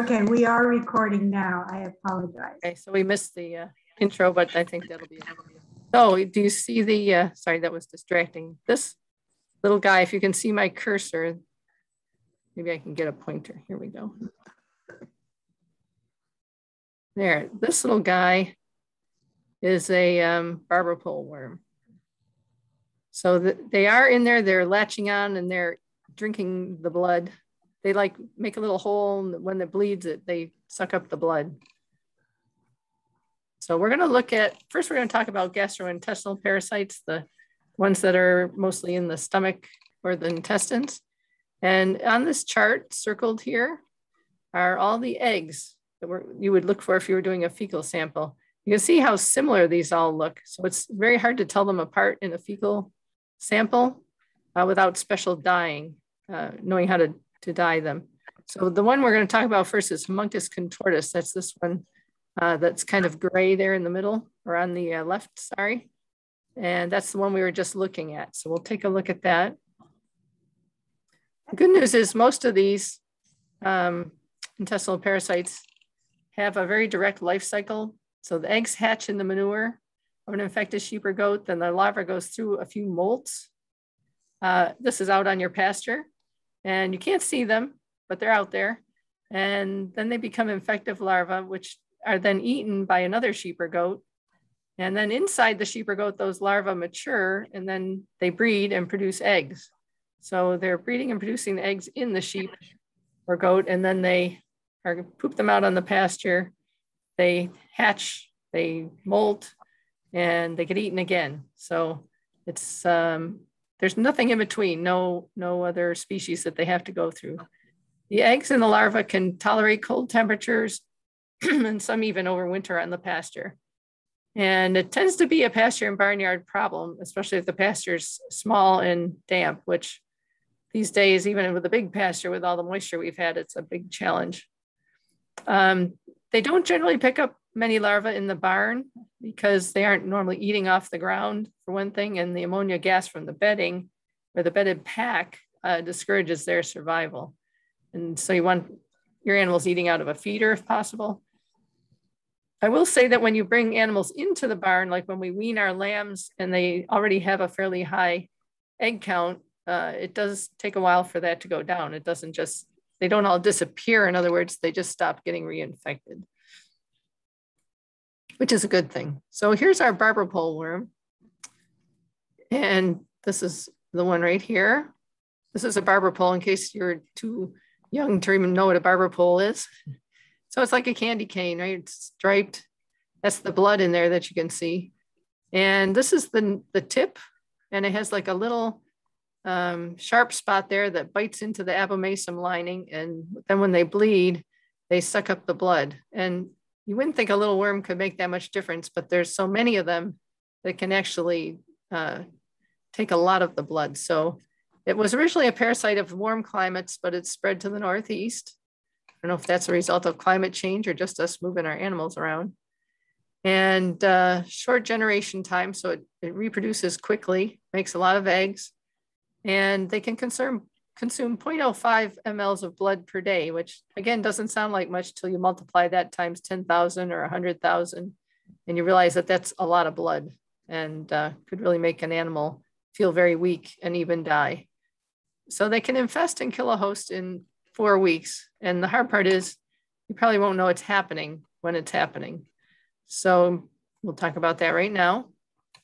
Okay, we are recording now. I apologize. Okay, so we missed the uh, intro, but I think that'll be. So do you see the, uh, sorry, that was distracting. This little guy, if you can see my cursor, maybe I can get a pointer. Here we go. There, this little guy is a um, barber pole worm. So the, they are in there, they're latching on and they're drinking the blood. They like make a little hole and when it bleeds it, they suck up the blood. So we're gonna look at, first we're gonna talk about gastrointestinal parasites, the ones that are mostly in the stomach or the intestines. And on this chart circled here are all the eggs that you would look for if you were doing a fecal sample. You can see how similar these all look. So it's very hard to tell them apart in a fecal sample uh, without special dyeing, uh, knowing how to, to dye them. So the one we're going to talk about first is Haemonchus contortus. That's this one uh, that's kind of gray there in the middle or on the uh, left, sorry. And that's the one we were just looking at. So we'll take a look at that. The good news is most of these um, intestinal parasites have a very direct life cycle. So the eggs hatch in the manure of an infected sheep or goat, then the larva goes through a few molts. Uh, this is out on your pasture and you can't see them, but they're out there. And then they become infective larvae, which are then eaten by another sheep or goat. And then inside the sheep or goat, those larvae mature and then they breed and produce eggs. So they're breeding and producing eggs in the sheep or goat, and then they or poop them out on the pasture. They hatch, they molt, and they get eaten again. So it's um, there's nothing in between, no no other species that they have to go through. The eggs and the larvae can tolerate cold temperatures, and some even overwinter on the pasture. And it tends to be a pasture and barnyard problem, especially if the pasture is small and damp, which these days, even with a big pasture with all the moisture we've had, it's a big challenge. Um, they don't generally pick up many larvae in the barn because they aren't normally eating off the ground, for one thing, and the ammonia gas from the bedding or the bedded pack uh, discourages their survival. And so you want your animals eating out of a feeder if possible. I will say that when you bring animals into the barn, like when we wean our lambs and they already have a fairly high egg count, uh, it does take a while for that to go down. It doesn't just they don't all disappear. In other words, they just stop getting reinfected, which is a good thing. So here's our barber pole worm. And this is the one right here. This is a barber pole in case you're too young to even know what a barber pole is. So it's like a candy cane, right? It's striped. That's the blood in there that you can see. And this is the, the tip, and it has like a little um, sharp spot there that bites into the abomasum lining. And then when they bleed, they suck up the blood. And you wouldn't think a little worm could make that much difference, but there's so many of them that can actually uh, take a lot of the blood. So it was originally a parasite of warm climates, but it's spread to the Northeast. I don't know if that's a result of climate change or just us moving our animals around. And uh, short generation time, so it, it reproduces quickly, makes a lot of eggs, and they can consume consume 0.05 mLs of blood per day, which again doesn't sound like much till you multiply that times 10,000 or 100,000, and you realize that that's a lot of blood and uh, could really make an animal feel very weak and even die. So they can infest and kill a host in four weeks. And the hard part is you probably won't know it's happening when it's happening. So we'll talk about that right now.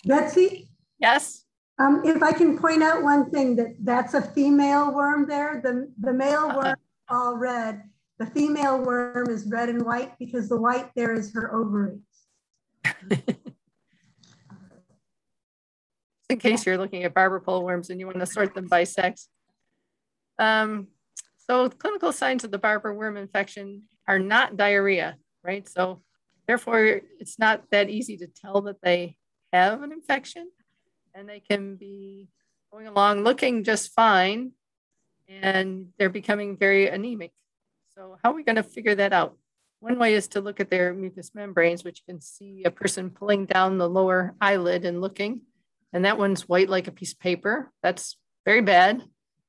Betsy? Yes? Um, if I can point out one thing, that that's a female worm there. The, the male worm all red. The female worm is red and white because the white there is her ovaries. In case you're looking at barber pole worms and you want to sort them by sex. Um, so clinical signs of the barber worm infection are not diarrhea, right? So therefore, it's not that easy to tell that they have an infection and they can be going along looking just fine and they're becoming very anemic. So how are we going to figure that out? One way is to look at their mucous membranes, which you can see a person pulling down the lower eyelid and looking. And that one's white like a piece of paper. That's very bad.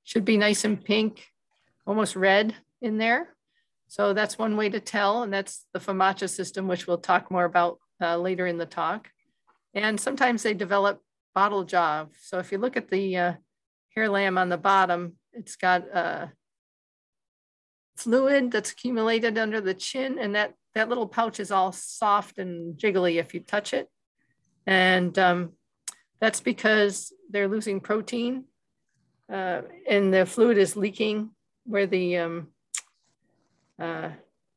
Should be nice and pink, almost red in there. So that's one way to tell, and that's the FAMACHA system, which we'll talk more about uh, later in the talk. And sometimes they develop bottle jaw. So if you look at the uh, hair lamb on the bottom, it's got uh, fluid that's accumulated under the chin, and that, that little pouch is all soft and jiggly if you touch it. And um, that's because they're losing protein uh, and the fluid is leaking where the um, uh,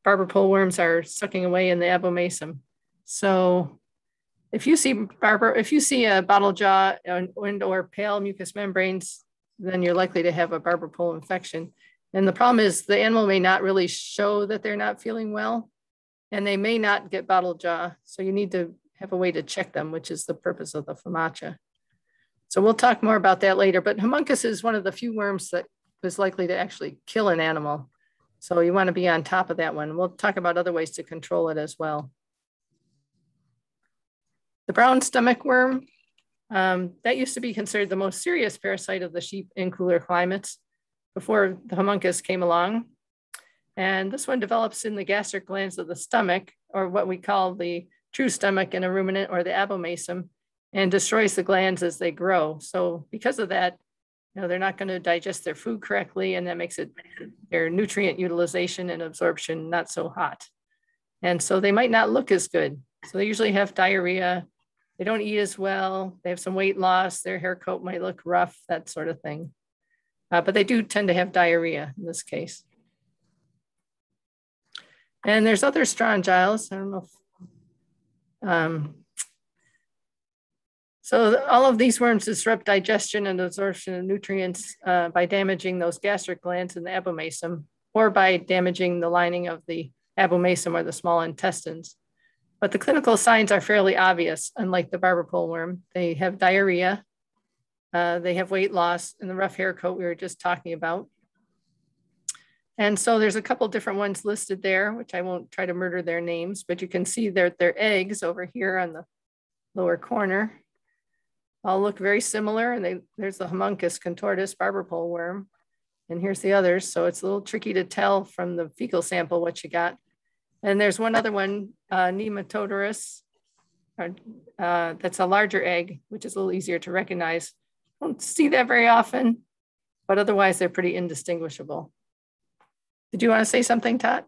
barber pole worms are sucking away in the abomasum. So if you see barber, if you see a bottle jaw and, or pale mucous membranes, then you're likely to have a barber pole infection. And the problem is the animal may not really show that they're not feeling well, and they may not get bottle jaw. So you need to have a way to check them, which is the purpose of the FAMACHA. So we'll talk more about that later, but haemonchus is one of the few worms that is likely to actually kill an animal. So you want to be on top of that one. We'll talk about other ways to control it as well. The brown stomach worm, um, that used to be considered the most serious parasite of the sheep in cooler climates before the haemonchus came along. And this one develops in the gastric glands of the stomach, or what we call the true stomach in a ruminant or the abomasum, and destroys the glands as they grow. So because of that, you know, they're not going to digest their food correctly, and that makes it their nutrient utilization and absorption not so hot. And so they might not look as good. So they usually have diarrhea. They don't eat as well. They have some weight loss. Their hair coat might look rough, that sort of thing. Uh, but they do tend to have diarrhea in this case. And there's other strongyles. I don't know if, um, so all of these worms disrupt digestion and absorption of nutrients uh, by damaging those gastric glands in the abomasum or by damaging the lining of the abomasum or the small intestines. But the clinical signs are fairly obvious, unlike the barber pole worm. They have diarrhea, uh, they have weight loss, and the rough hair coat we were just talking about. And so there's a couple different ones listed there, which I won't try to murder their names, but you can see their, their eggs over here on the lower corner all look very similar. And they, there's the haemonchus contortus barber pole worm. And here's the others. So it's a little tricky to tell from the fecal sample what you got. And there's one other one, uh, Nematodirus, uh, that's a larger egg, which is a little easier to recognize. Don't see that very often, but otherwise they're pretty indistinguishable. Did you want to say something, Todd?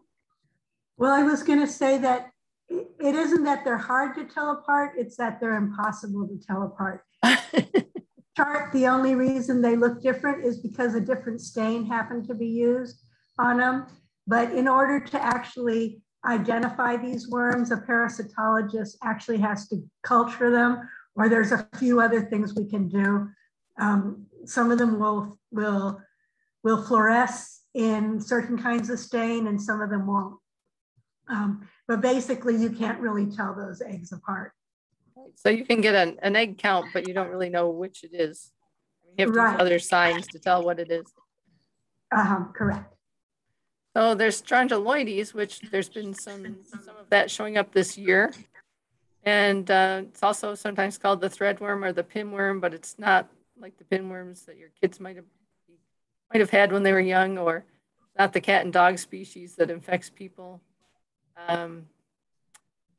Well, I was going to say that it isn't that they're hard to tell apart, it's that they're impossible to tell apart. chart, the only reason they look different is because a different stain happened to be used on them. But in order to actually identify these worms, a parasitologist actually has to culture them, or there's a few other things we can do. Um, some of them will, will, will fluoresce in certain kinds of stain and some of them won't. Um, but basically you can't really tell those eggs apart. So you can get an, an egg count, but you don't really know which it is. You have right. other signs to tell what it is. Uh-huh, correct. So there's strongyloides, which there's been some, some of that showing up this year. And uh, it's also sometimes called the threadworm or the pinworm, but it's not like the pinworms that your kids might have might have had when they were young, or not the cat and dog species that infects people. Um,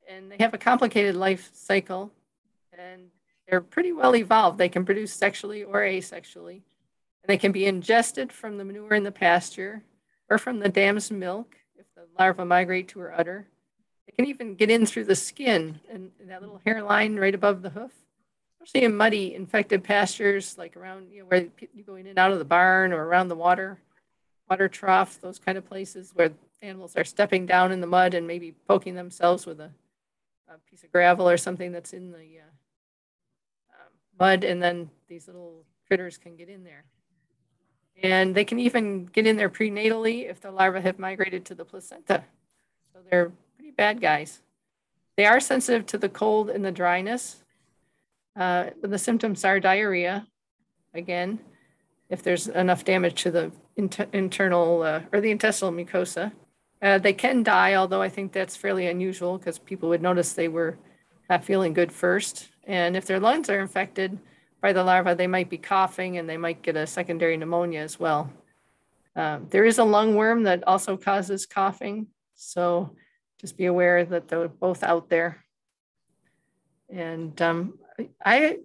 and they have a complicated life cycle and they're pretty well evolved. They can produce sexually or asexually. And they can be ingested from the manure in the pasture or from the dam's milk if the larvae migrate to her udder. They can even get in through the skin and, that little hairline right above the hoof, especially in muddy, infected pastures like around you know, where you go in and out of the barn or around the water, water trough, those kind of places where animals are stepping down in the mud and maybe poking themselves with a, a piece of gravel or something that's in the uh, um, mud, and then these little critters can get in there. And they can even get in there prenatally if the larvae have migrated to the placenta. So they're pretty bad guys. They are sensitive to the cold and the dryness. Uh, the symptoms are diarrhea, again, if there's enough damage to the inter internal uh, or the intestinal mucosa. Uh, they can die, although I think that's fairly unusual because people would notice they were not feeling good first. And if their lungs are infected by the larva, they might be coughing and they might get a secondary pneumonia as well. Um, there is a lung worm that also causes coughing. So just be aware that they're both out there. And um, I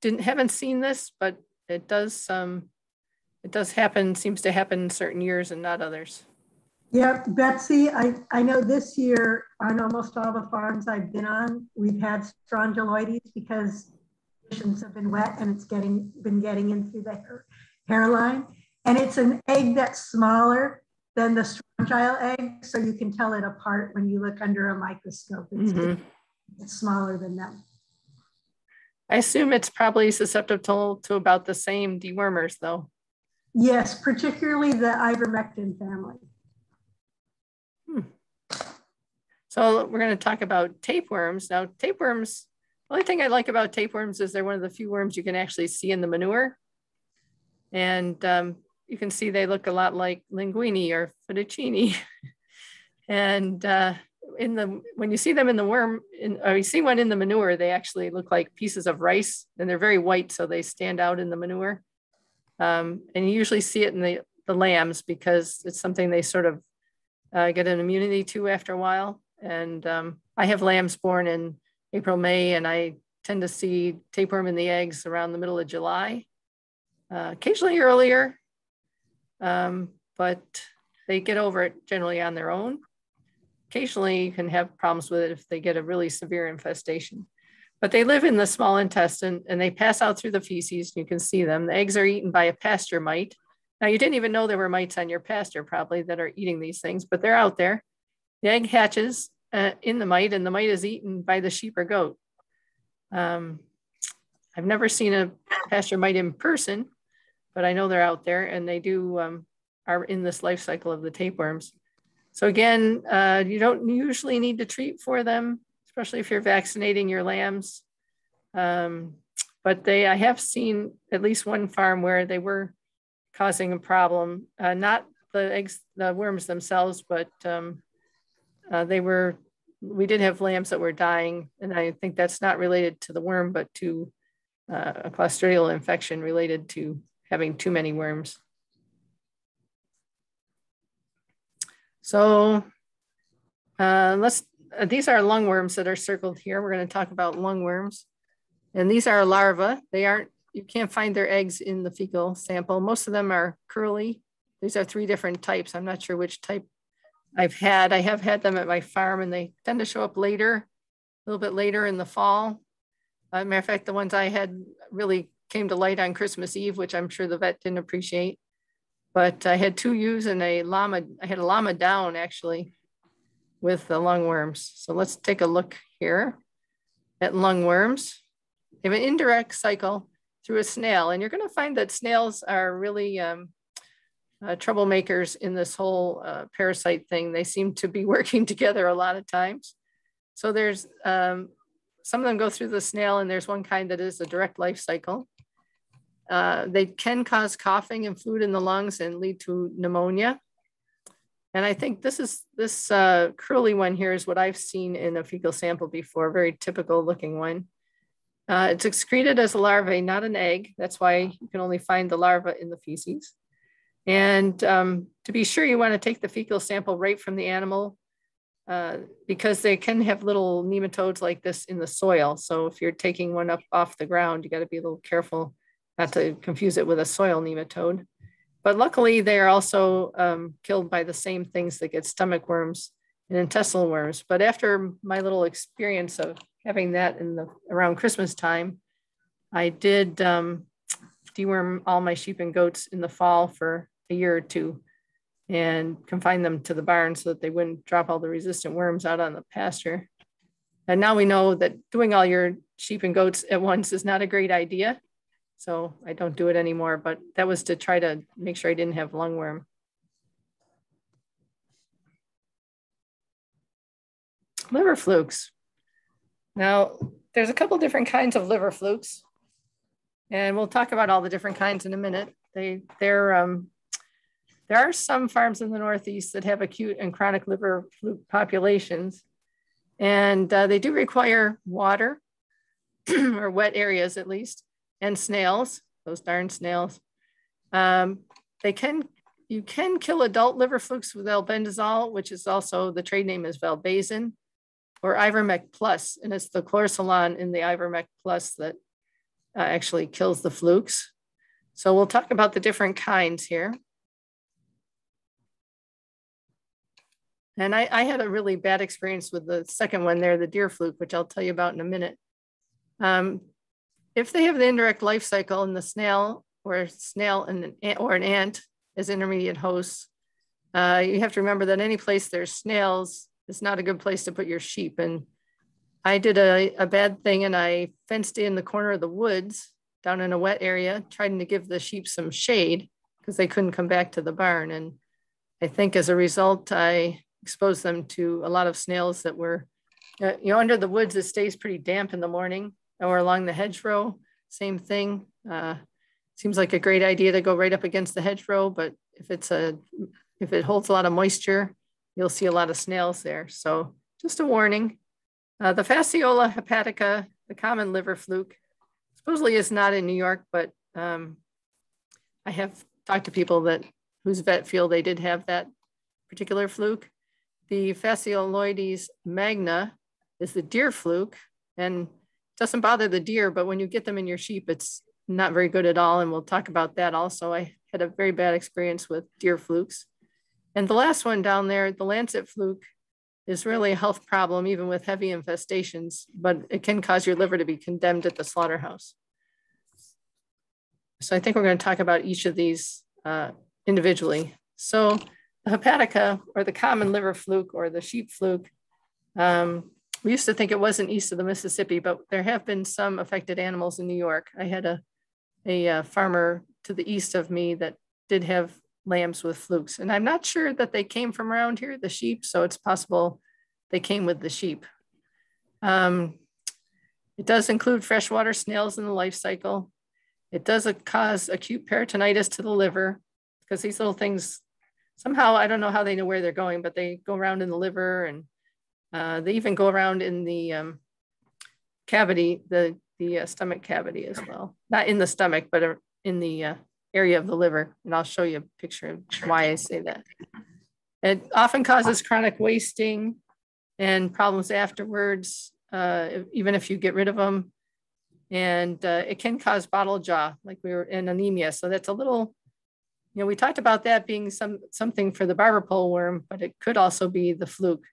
didn't haven't seen this, but it does um, it does happen, seems to happen in certain years and not others. Yeah, Betsy, I, I know this year on almost all the farms I've been on, we've had strongyloides because conditions have been wet and it's getting been getting in through the hair, hairline. And it's an egg that's smaller than the strongyle egg, so you can tell it apart when you look under a microscope. It's, mm-hmm. it's smaller than them. I assume it's probably susceptible to about the same dewormers, though. Yes, particularly the ivermectin family. Hmm. So we're going to talk about tapeworms. Now, tapeworms, only thing I like about tapeworms is they're one of the few worms you can actually see in the manure. And um, you can see they look a lot like linguine or fettuccine. and uh, in the when you see them in the worm, in, or you see one in the manure, they actually look like pieces of rice, and they're very white, so they stand out in the manure. Um, and you usually see it in the, the lambs because it's something they sort of uh, get an immunity to after a while. And um, I have lambs born in April, May, and I tend to see tapeworm in the eggs around the middle of July, uh, occasionally earlier, um, but they get over it generally on their own. Occasionally, you can have problems with it if they get a really severe infestation but they live in the small intestine and they pass out through the feces. You can see them. The eggs are eaten by a pasture mite. Now, you didn't even know there were mites on your pasture probably that are eating these things, but they're out there. The egg hatches uh, in the mite and the mite is eaten by the sheep or goat. Um, I've never seen a pasture mite in person, but I know they're out there and they do um, are in this life cycle of the tapeworms. So again, uh, you don't usually need to treat for them especially if you're vaccinating your lambs. Um, but they, I have seen at least one farm where they were causing a problem, uh, not the eggs, the worms themselves, but um, uh, they were, we did have lambs that were dying. And I think that's not related to the worm, but to uh, a clostridial infection related to having too many worms. So uh, let's uh, these are lungworms that are circled here. We're going to talk about lungworms. And these are larvae. They aren't, you can't find their eggs in the fecal sample. Most of them are curly. These are three different types. I'm not sure which type I've had. I have had them at my farm and they tend to show up later, a little bit later in the fall. Uh, matter of fact, the ones I had really came to light on Christmas Eve, which I'm sure the vet didn't appreciate. But I had two ewes and a llama. I had a llama down actually with the lungworms. So let's take a look here at lungworms. They have an indirect cycle through a snail, and you're going to find that snails are really um, uh, troublemakers in this whole uh, parasite thing. They seem to be working together a lot of times. So there's um, some of them go through the snail, and there's one kind that is a direct life cycle. Uh, they can cause coughing and fluid in the lungs and lead to pneumonia. And I think this is this uh, curly one here is what I've seen in a fecal sample before, very typical looking one. Uh, it's excreted as a larvae, not an egg. That's why you can only find the larva in the feces. And um, to be sure, you want to take the fecal sample right from the animal uh, because they can have little nematodes like this in the soil. So if you're taking one up off the ground, you got to be a little careful not to confuse it with a soil nematode. But luckily, they are also um, killed by the same things that get stomach worms and intestinal worms. But after my little experience of having that in the around Christmas time, I did um, deworm all my sheep and goats in the fall for a year or two and confine them to the barn so that they wouldn't drop all the resistant worms out on the pasture. And now we know that doing all your sheep and goats at once is not a great idea. So I don't do it anymore, but that was to try to make sure I didn't have lungworm. Liver flukes. Now, there's a couple different kinds of liver flukes, and we'll talk about all the different kinds in a minute. They, they're, um, there are some farms in the Northeast that have acute and chronic liver fluke populations, and uh, they do require water or wet areas at least and snails, those darn snails. Um, they can you can kill adult liver flukes with albendazole, which is also the trade name is valbazen, or Ivomec Plus, and it's the clorsulon in the Ivomec Plus that uh, actually kills the flukes. So we'll talk about the different kinds here. And I, I, had a really bad experience with the second one there, the deer fluke, which I'll tell you about in a minute. Um, if they have the indirect life cycle in the snail or snail and an, or an ant as intermediate hosts, uh, you have to remember that any place there's snails is not a good place to put your sheep. And I did a, a bad thing and I fenced in the corner of the woods down in a wet area, trying to give the sheep some shade because they couldn't come back to the barn. And I think as a result, I exposed them to a lot of snails that were, uh, you know, under the woods, it stays pretty damp in the morning or along the hedgerow, same thing. Uh, seems like a great idea to go right up against the hedgerow, but if it's a, if it holds a lot of moisture, you'll see a lot of snails there. So just a warning. Uh, the Fasciola hepatica, the common liver fluke, supposedly is not in New York, but um, I have talked to people that whose vet feel they did have that particular fluke. The Fascioloides magna is the deer fluke and doesn't bother the deer, but when you get them in your sheep, it's not very good at all. And we'll talk about that also. I had a very bad experience with deer flukes. And the last one down there, the lancet fluke, is really a health problem, even with heavy infestations, but it can cause your liver to be condemned at the slaughterhouse. So I think we're going to talk about each of these uh, individually. So the hepatica, or the common liver fluke, or the sheep fluke, um, we used to think it wasn't east of the Mississippi, but there have been some affected animals in New York. I had a, a, a uh, farmer to the east of me that did have lambs with flukes. And I'm not sure that they came from around here, the sheep, so it's possible they came with the sheep. Um, it does include freshwater snails in the life cycle. It does cause acute peritonitis to the liver because these little things, somehow, I don't know how they know where they're going, but they go around in the liver and uh, they even go around in the um, cavity, the, the uh, stomach cavity as well. Not in the stomach, but uh, in the uh, area of the liver. And I'll show you a picture of why I say that. It often causes chronic wasting and problems afterwards, uh, even if you get rid of them. And uh, it can cause bottle jaw, like we were in anemia. So that's a little, you know, we talked about that being some something for the barber pole worm, but it could also be the fluke.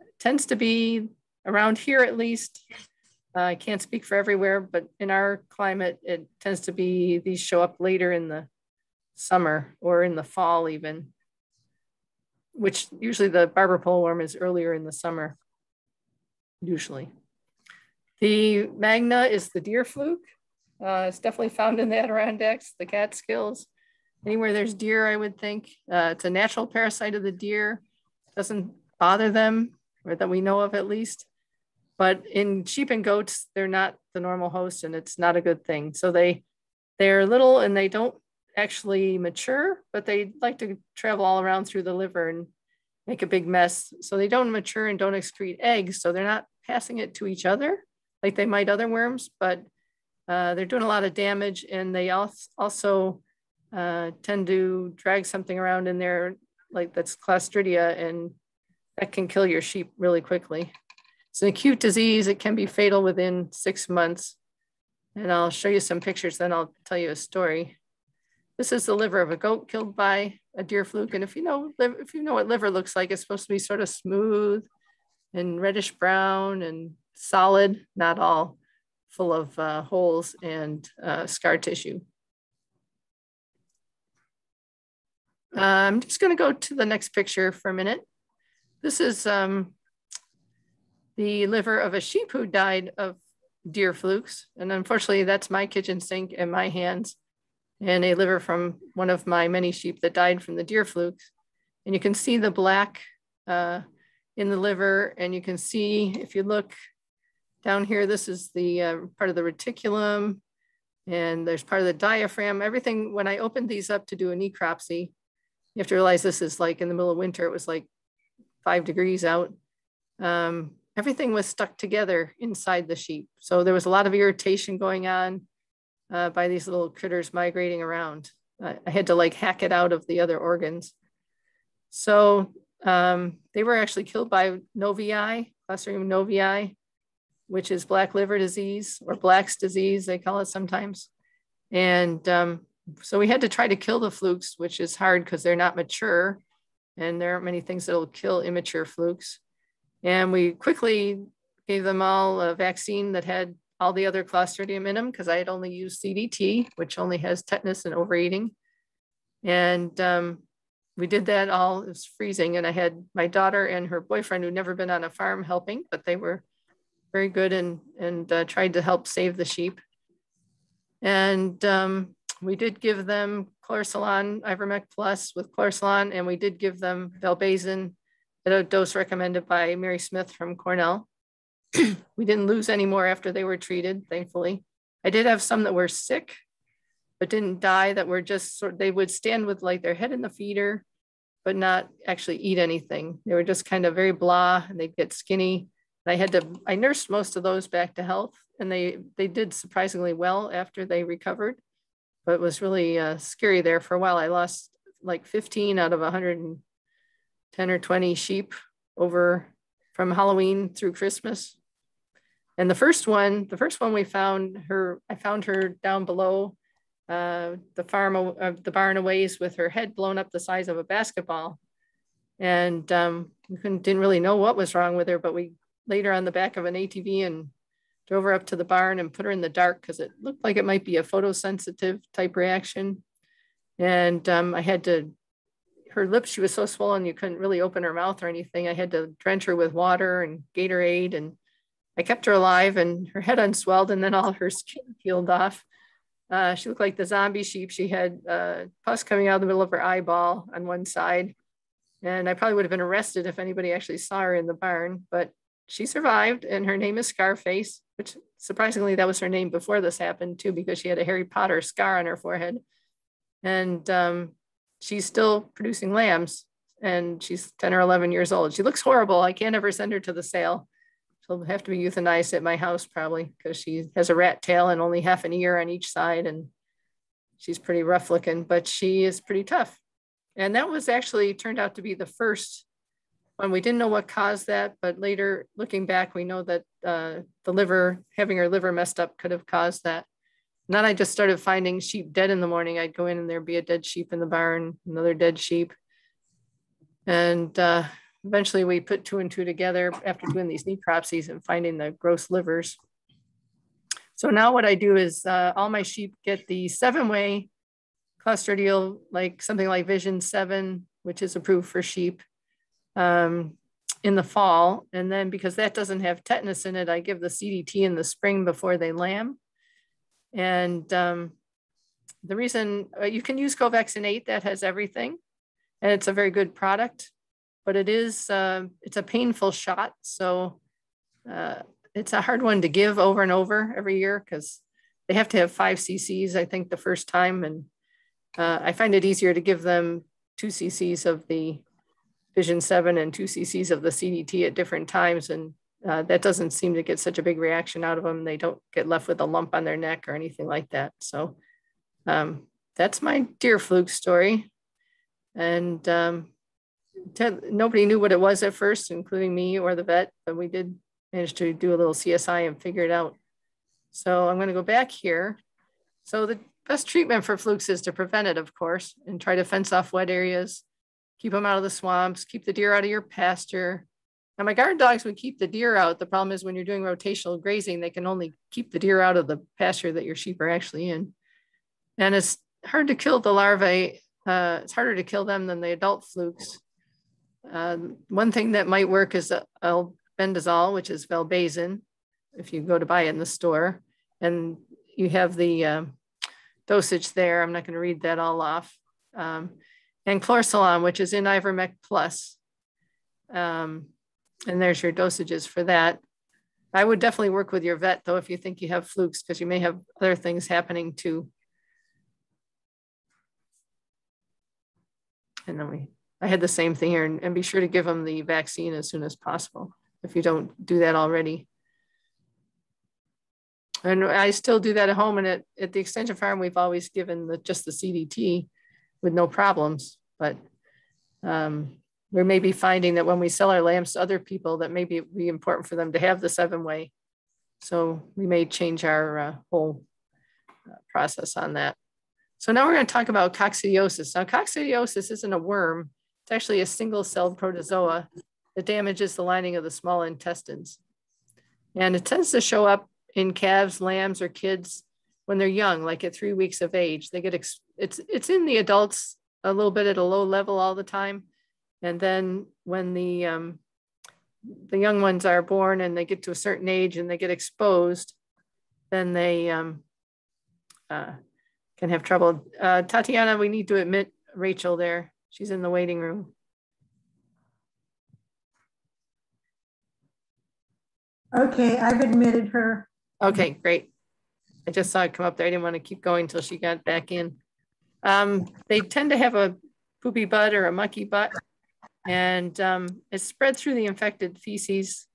It tends to be around here at least I can't speak for everywhere, but in our climate, it tends to be these show up later in the summer or in the fall, even, which usually the barber pole worm is earlier in the summer, usually. The magna is the deer fluke. Uh, it's definitely found in the Adirondacks, the Catskills. Anywhere there's deer, I would think. Uh, it's a natural parasite of the deer. Doesn't bother them, or that we know of at least. But in sheep and goats, they're not the normal host and it's not a good thing. So they they're little and they don't actually mature, but they like to travel all around through the liver and make a big mess. So they don't mature and don't excrete eggs. So they're not passing it to each other like they might other worms, but uh, they're doing a lot of damage and they also uh, tend to drag something around in there like that's Clostridia and that can kill your sheep really quickly. It's an acute disease. It can be fatal within six months. And I'll show you some pictures, then I'll tell you a story. This is the liver of a goat killed by a deer fluke. And if you know, if you know what liver looks like, it's supposed to be sort of smooth and reddish brown and solid, not all full of uh, holes and uh, scar tissue. Uh, I'm just going to go to the next picture for a minute. This is um, the liver of a sheep who died of deer flukes. And unfortunately, that's my kitchen sink and my hands, and a liver from one of my many sheep that died from the deer flukes. And you can see the black uh, in the liver, and you can see if you look down here, this is the uh, part of the reticulum, and there's part of the diaphragm. Everything, when I opened these up to do a necropsy, you have to realize this is like in the middle of winter, it was like five degrees out. Um, everything was stuck together inside the sheep. So there was a lot of irritation going on uh, by these little critters migrating around. I, I had to like hack it out of the other organs. So um, they were actually killed by novyi, Clostridium novyi, which is black liver disease or Black's disease, they call it sometimes. And um, so we had to try to kill the flukes, which is hard because they're not mature and there aren't many things that will kill immature flukes. And we quickly gave them all a vaccine that had all the other Clostridium in them because I had only used CDT, which only has tetanus and overeating. And um, we did that all, it was freezing. And I had my daughter and her boyfriend who'd never been on a farm helping, but they were very good and, and uh, tried to help save the sheep. And um, we did give them clorsulon, Ivomec Plus with clorsulon, and we did give them valbazen at a dose recommended by Mary Smith from Cornell. we didn't lose any more after they were treated, thankfully. I did have some that were sick, but didn't die that were just sort they would stand with like their head in the feeder, but not actually eat anything. They were just kind of very blah and they'd get skinny. I had to, I nursed most of those back to health and they, they did surprisingly well after they recovered but it was really uh, scary there for a while. I lost like 15 out of 110 or 20 sheep over from Halloween through Christmas. And the first one, the first one we found her, I found her down below uh, the farm, uh, the barn a ways with her head blown up the size of a basketball. And um, we didn't really know what was wrong with her, but we laid her on the back of an ATV and drove her up to the barn and put her in the dark because it looked like it might be a photosensitive type reaction. And um, I had to, her lips, she was so swollen, you couldn't really open her mouth or anything. I had to drench her with water and Gatorade. And I kept her alive and her head unswelled and then all her skin peeled off. Uh, she looked like the zombie sheep. She had uh, pus coming out of the middle of her eyeball on one side. And I probably would have been arrested if anybody actually saw her in the barn, but she survived and her name is Scarface which surprisingly, that was her name before this happened too, because she had a Harry Potter scar on her forehead. And um, she's still producing lambs and she's 10 or 11 years old. She looks horrible. I can't ever send her to the sale. She'll have to be euthanized at my house probably because she has a rat tail and only half an ear on each side. And she's pretty rough looking, but she is pretty tough. And that was actually turned out to be the first and we didn't know what caused that, but later looking back, we know that uh, the liver, having her liver messed up could have caused that. And then I just started finding sheep dead in the morning. I'd go in and there'd be a dead sheep in the barn, another dead sheep. And uh, eventually we put two and two together after doing these necropsies and finding the gross livers. So now what I do is uh, all my sheep get the seven way clostridial, like something like Vision 7, which is approved for sheep um, in the fall. And then because that doesn't have tetanus in it, I give the CDT in the spring before they lamb. And um, the reason uh, you can use Covexin 8, that has everything. And it's a very good product, but it is, uh, it's a painful shot. So uh, it's a hard one to give over and over every year because they have to have five cc's, I think, the first time. And uh, I find it easier to give them two cc's of the Vision 7 and 2 cc's of the CDT at different times. And uh, that doesn't seem to get such a big reaction out of them. They don't get left with a lump on their neck or anything like that. So um, that's my deer fluke story. And um, nobody knew what it was at first, including me or the vet, but we did manage to do a little CSI and figure it out. So I'm going to go back here. So the best treatment for flukes is to prevent it, of course, and try to fence off wet areas keep them out of the swamps, keep the deer out of your pasture. Now my guard dogs would keep the deer out. The problem is when you're doing rotational grazing, they can only keep the deer out of the pasture that your sheep are actually in. And it's hard to kill the larvae. Uh, it's harder to kill them than the adult flukes. Uh, one thing that might work is albendazole, which is valbazen, if you go to buy it in the store. And you have the uh, dosage there. I'm not going to read that all off. Um, and clorsulon, which is in Ivomec Plus. Um, and there's your dosages for that. I would definitely work with your vet though if you think you have flukes because you may have other things happening too. And then we, I had the same thing here and, and be sure to give them the vaccine as soon as possible if you don't do that already. And I still do that at home. And at, at the extension farm, we've always given the, just the CDT with no problems. But um, we may be finding that when we sell our lambs to other people, that maybe it would be important for them to have the seven way. So we may change our uh, whole uh, process on that. So now we're going to talk about coccidiosis. Now, coccidiosis isn't a worm. It's actually a single celled protozoa that damages the lining of the small intestines. And it tends to show up in calves, lambs, or kids when they're young, like at three weeks of age. They get, it's, it's in the adults a little bit at a low level all the time. And then when the, um, the young ones are born and they get to a certain age and they get exposed, then they um, uh, can have trouble. Uh, Tatiana, we need to admit Rachel there. She's in the waiting room. Okay, I've admitted her. Okay, great. I just saw it come up there. I didn't want to keep going until she got back in. Um, they tend to have a poopy butt or a mucky butt, and um, it's spread through the infected feces,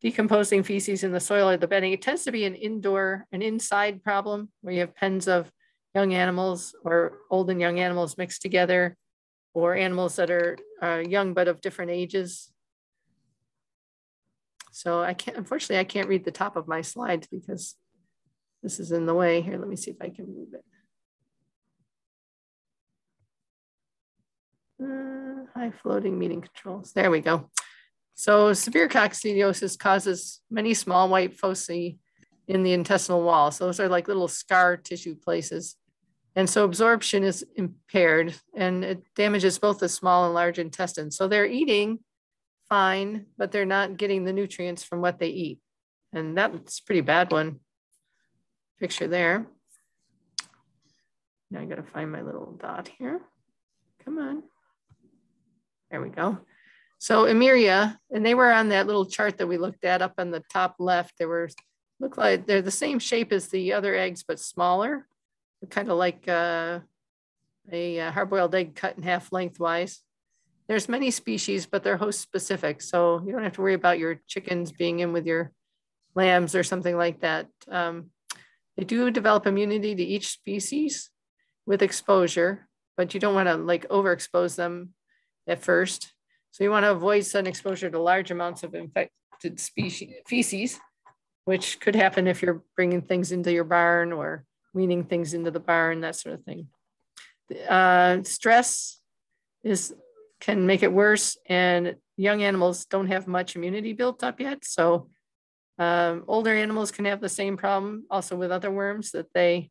decomposing feces in the soil or the bedding. It tends to be an indoor, an inside problem where you have pens of young animals or old and young animals mixed together, or animals that are uh, young but of different ages. So I can't, unfortunately, I can't read the top of my slides because this is in the way. Here, let me see if I can move it. Uh, high floating meeting controls. There we go. So severe coccidiosis causes many small white foci in the intestinal wall. So those are like little scar tissue places. And so absorption is impaired and it damages both the small and large intestine. So they're eating fine, but they're not getting the nutrients from what they eat. And that's pretty bad one. Picture there. Now I gotta find my little dot here. There we go. So Eimeria, and they were on that little chart that we looked at up on the top left. They were, look like they're the same shape as the other eggs, but smaller. kind of like uh, a, a hard-boiled egg cut in half lengthwise. There's many species, but they're host specific. So you don't have to worry about your chickens being in with your lambs or something like that. Um, they do develop immunity to each species with exposure, but you don't want to like overexpose them at first. So you want to avoid sudden exposure to large amounts of infected species feces, which could happen if you're bringing things into your barn or weaning things into the barn, that sort of thing. Uh, stress is can make it worse. And young animals don't have much immunity built up yet. So um, older animals can have the same problem also with other worms that they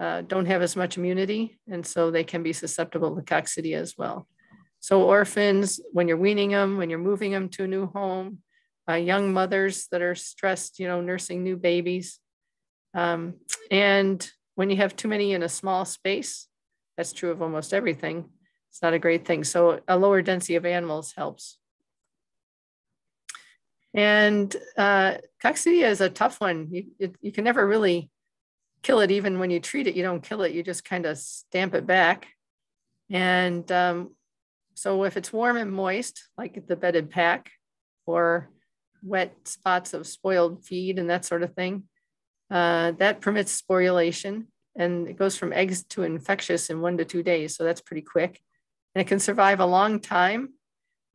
uh, don't have as much immunity. And so they can be susceptible to coccidia as well. So orphans, when you're weaning them, when you're moving them to a new home, uh, young mothers that are stressed, you know, nursing new babies. Um, and when you have too many in a small space, that's true of almost everything it's not a great thing. So a lower density of animals helps. And uh, coccidia is a tough one. You, it, you can never really kill it. Even when you treat it, you don't kill it. You just kind of stamp it back. And um, so if it's warm and moist, like the bedded pack or wet spots of spoiled feed and that sort of thing, uh, that permits sporulation and it goes from eggs to infectious in one to two days. So that's pretty quick and it can survive a long time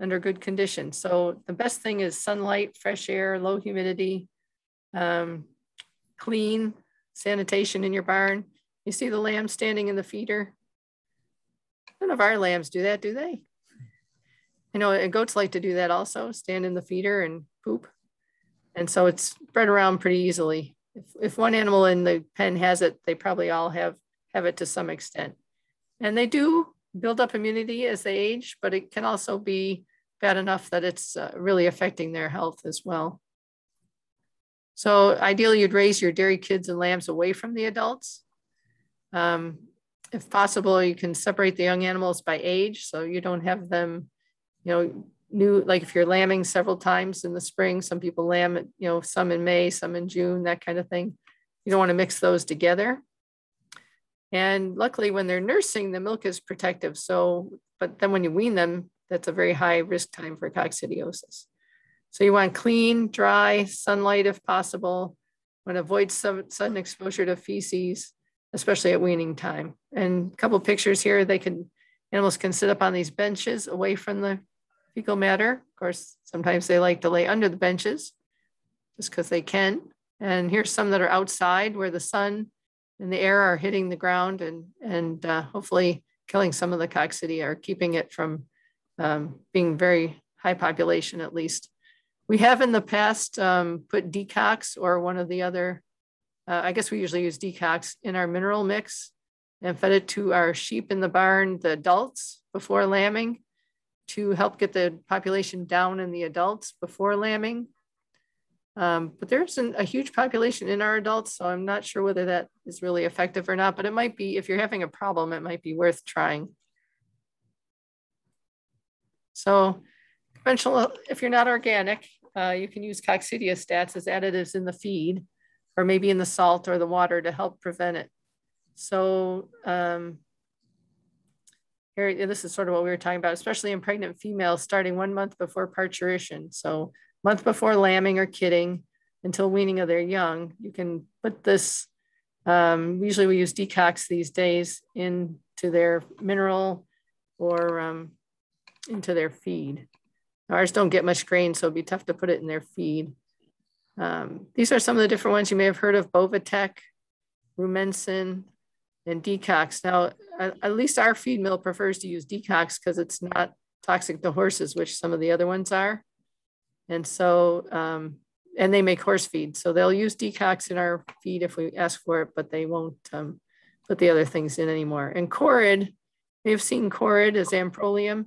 under good conditions. So the best thing is sunlight, fresh air, low humidity, um, clean sanitation in your barn. You see the lamb standing in the feeder? None of our lambs do that, do they? You know, and goats like to do that also, stand in the feeder and poop. And so it's spread around pretty easily. If, if one animal in the pen has it, they probably all have, have it to some extent. And they do build up immunity as they age, but it can also be bad enough that it's uh, really affecting their health as well. So ideally you'd raise your dairy kids and lambs away from the adults. Um, if possible, you can separate the young animals by age. So you don't have them, you know, new, like if you're lambing several times in the spring, some people lamb, you know, some in May, some in June, that kind of thing. You don't want to mix those together. And luckily, when they're nursing, the milk is protective. So, but then when you wean them, that's a very high risk time for coccidiosis. So you want clean, dry sunlight if possible. want to avoid some sudden exposure to feces, especially at weaning time. And a couple pictures here, they can, animals can sit up on these benches away from the fecal matter. Of course, sometimes they like to lay under the benches just because they can. And here's some that are outside where the sun and the air are hitting the ground and, and uh, hopefully killing some of the coccidia or keeping it from um, being very high population at least. We have in the past um, put Deccox or one of the other, uh, I guess we usually use Deccox in our mineral mix and fed it to our sheep in the barn, the adults before lambing to help get the population down in the adults before lambing. Um, but there's an, a huge population in our adults, so I'm not sure whether that is really effective or not, but it might be, if you're having a problem, it might be worth trying. So conventional, if you're not organic, uh, you can use coccidiostats as additives in the feed or maybe in the salt or the water to help prevent it. So um, this is sort of what we were talking about, especially in pregnant females starting one month before parturition. So month before lambing or kidding until weaning of their young, you can put this, um, usually we use Deccox these days into their mineral or um, into their feed. Ours don't get much grain, so it'd be tough to put it in their feed. Um, these are some of the different ones you may have heard of, Bovatec, Rumensin, and Deccox. Now, at least our feed mill prefers to use Deccox because it's not toxic to horses, which some of the other ones are. And so, um, and they make horse feed. So they'll use Deccox in our feed if we ask for it, but they won't um, put the other things in anymore. And Corid, we have seen Corid as Amprolium.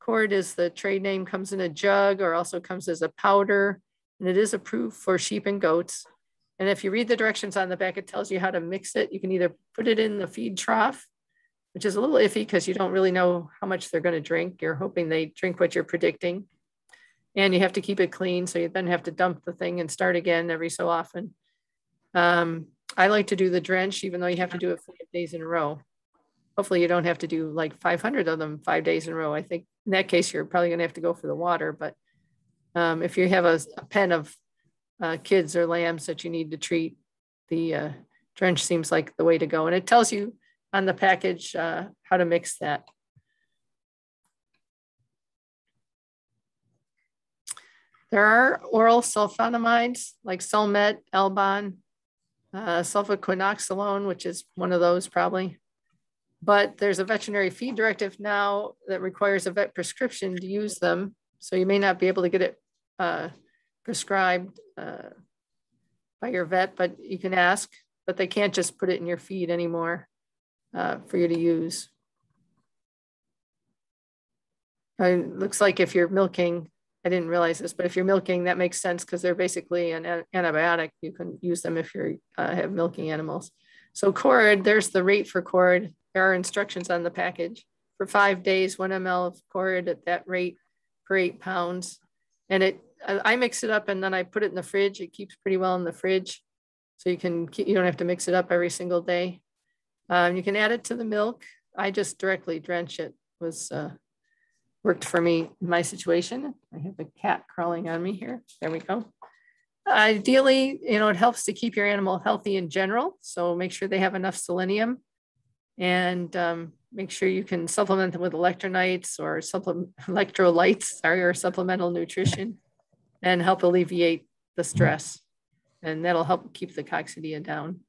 Corid is the trade name, comes in a jug or also comes as a powder, and it is approved for sheep and goats. And if you read the directions on the back, it tells you how to mix it. You can either put it in the feed trough, which is a little iffy because you don't really know how much they're going to drink. You're hoping they drink what you're predicting. And you have to keep it clean. So you then have to dump the thing and start again every so often. Um, I like to do the drench, even though you have to do it five days in a row. Hopefully you don't have to do like 500 of them five days in a row. I think in that case, you're probably going to have to go for the water. But um, if you have a, a pen of uh, kids or lambs that you need to treat, the uh, drench seems like the way to go. And it tells you on the package uh, how to mix that. There are oral sulfonamides like Sulmet, Elbon, uh, sulfaquinoxaline, which is one of those probably but there's a veterinary feed directive now that requires a vet prescription to use them. So you may not be able to get it uh, prescribed uh, by your vet, but you can ask, but they can't just put it in your feed anymore uh, for you to use. It looks like if you're milking, I didn't realize this, but if you're milking, that makes sense because they're basically an antibiotic. You can use them if you uh, have milking animals. So Corid, there's the rate for Corid. There are instructions on the package. For five days, one ml of Corid at that rate per eight pounds. And it, I mix it up and then I put it in the fridge. It keeps pretty well in the fridge. So you can, you don't have to mix it up every single day. Um, you can add it to the milk. I just directly drench it was uh, worked for me in my situation. I have a cat crawling on me here. There we go. Ideally, you know, it helps to keep your animal healthy in general. So make sure they have enough selenium and um, make sure you can supplement them with electrolytes or supplement electrolytes, sorry, or supplemental nutrition and help alleviate the stress. And that'll help keep the coccidia down.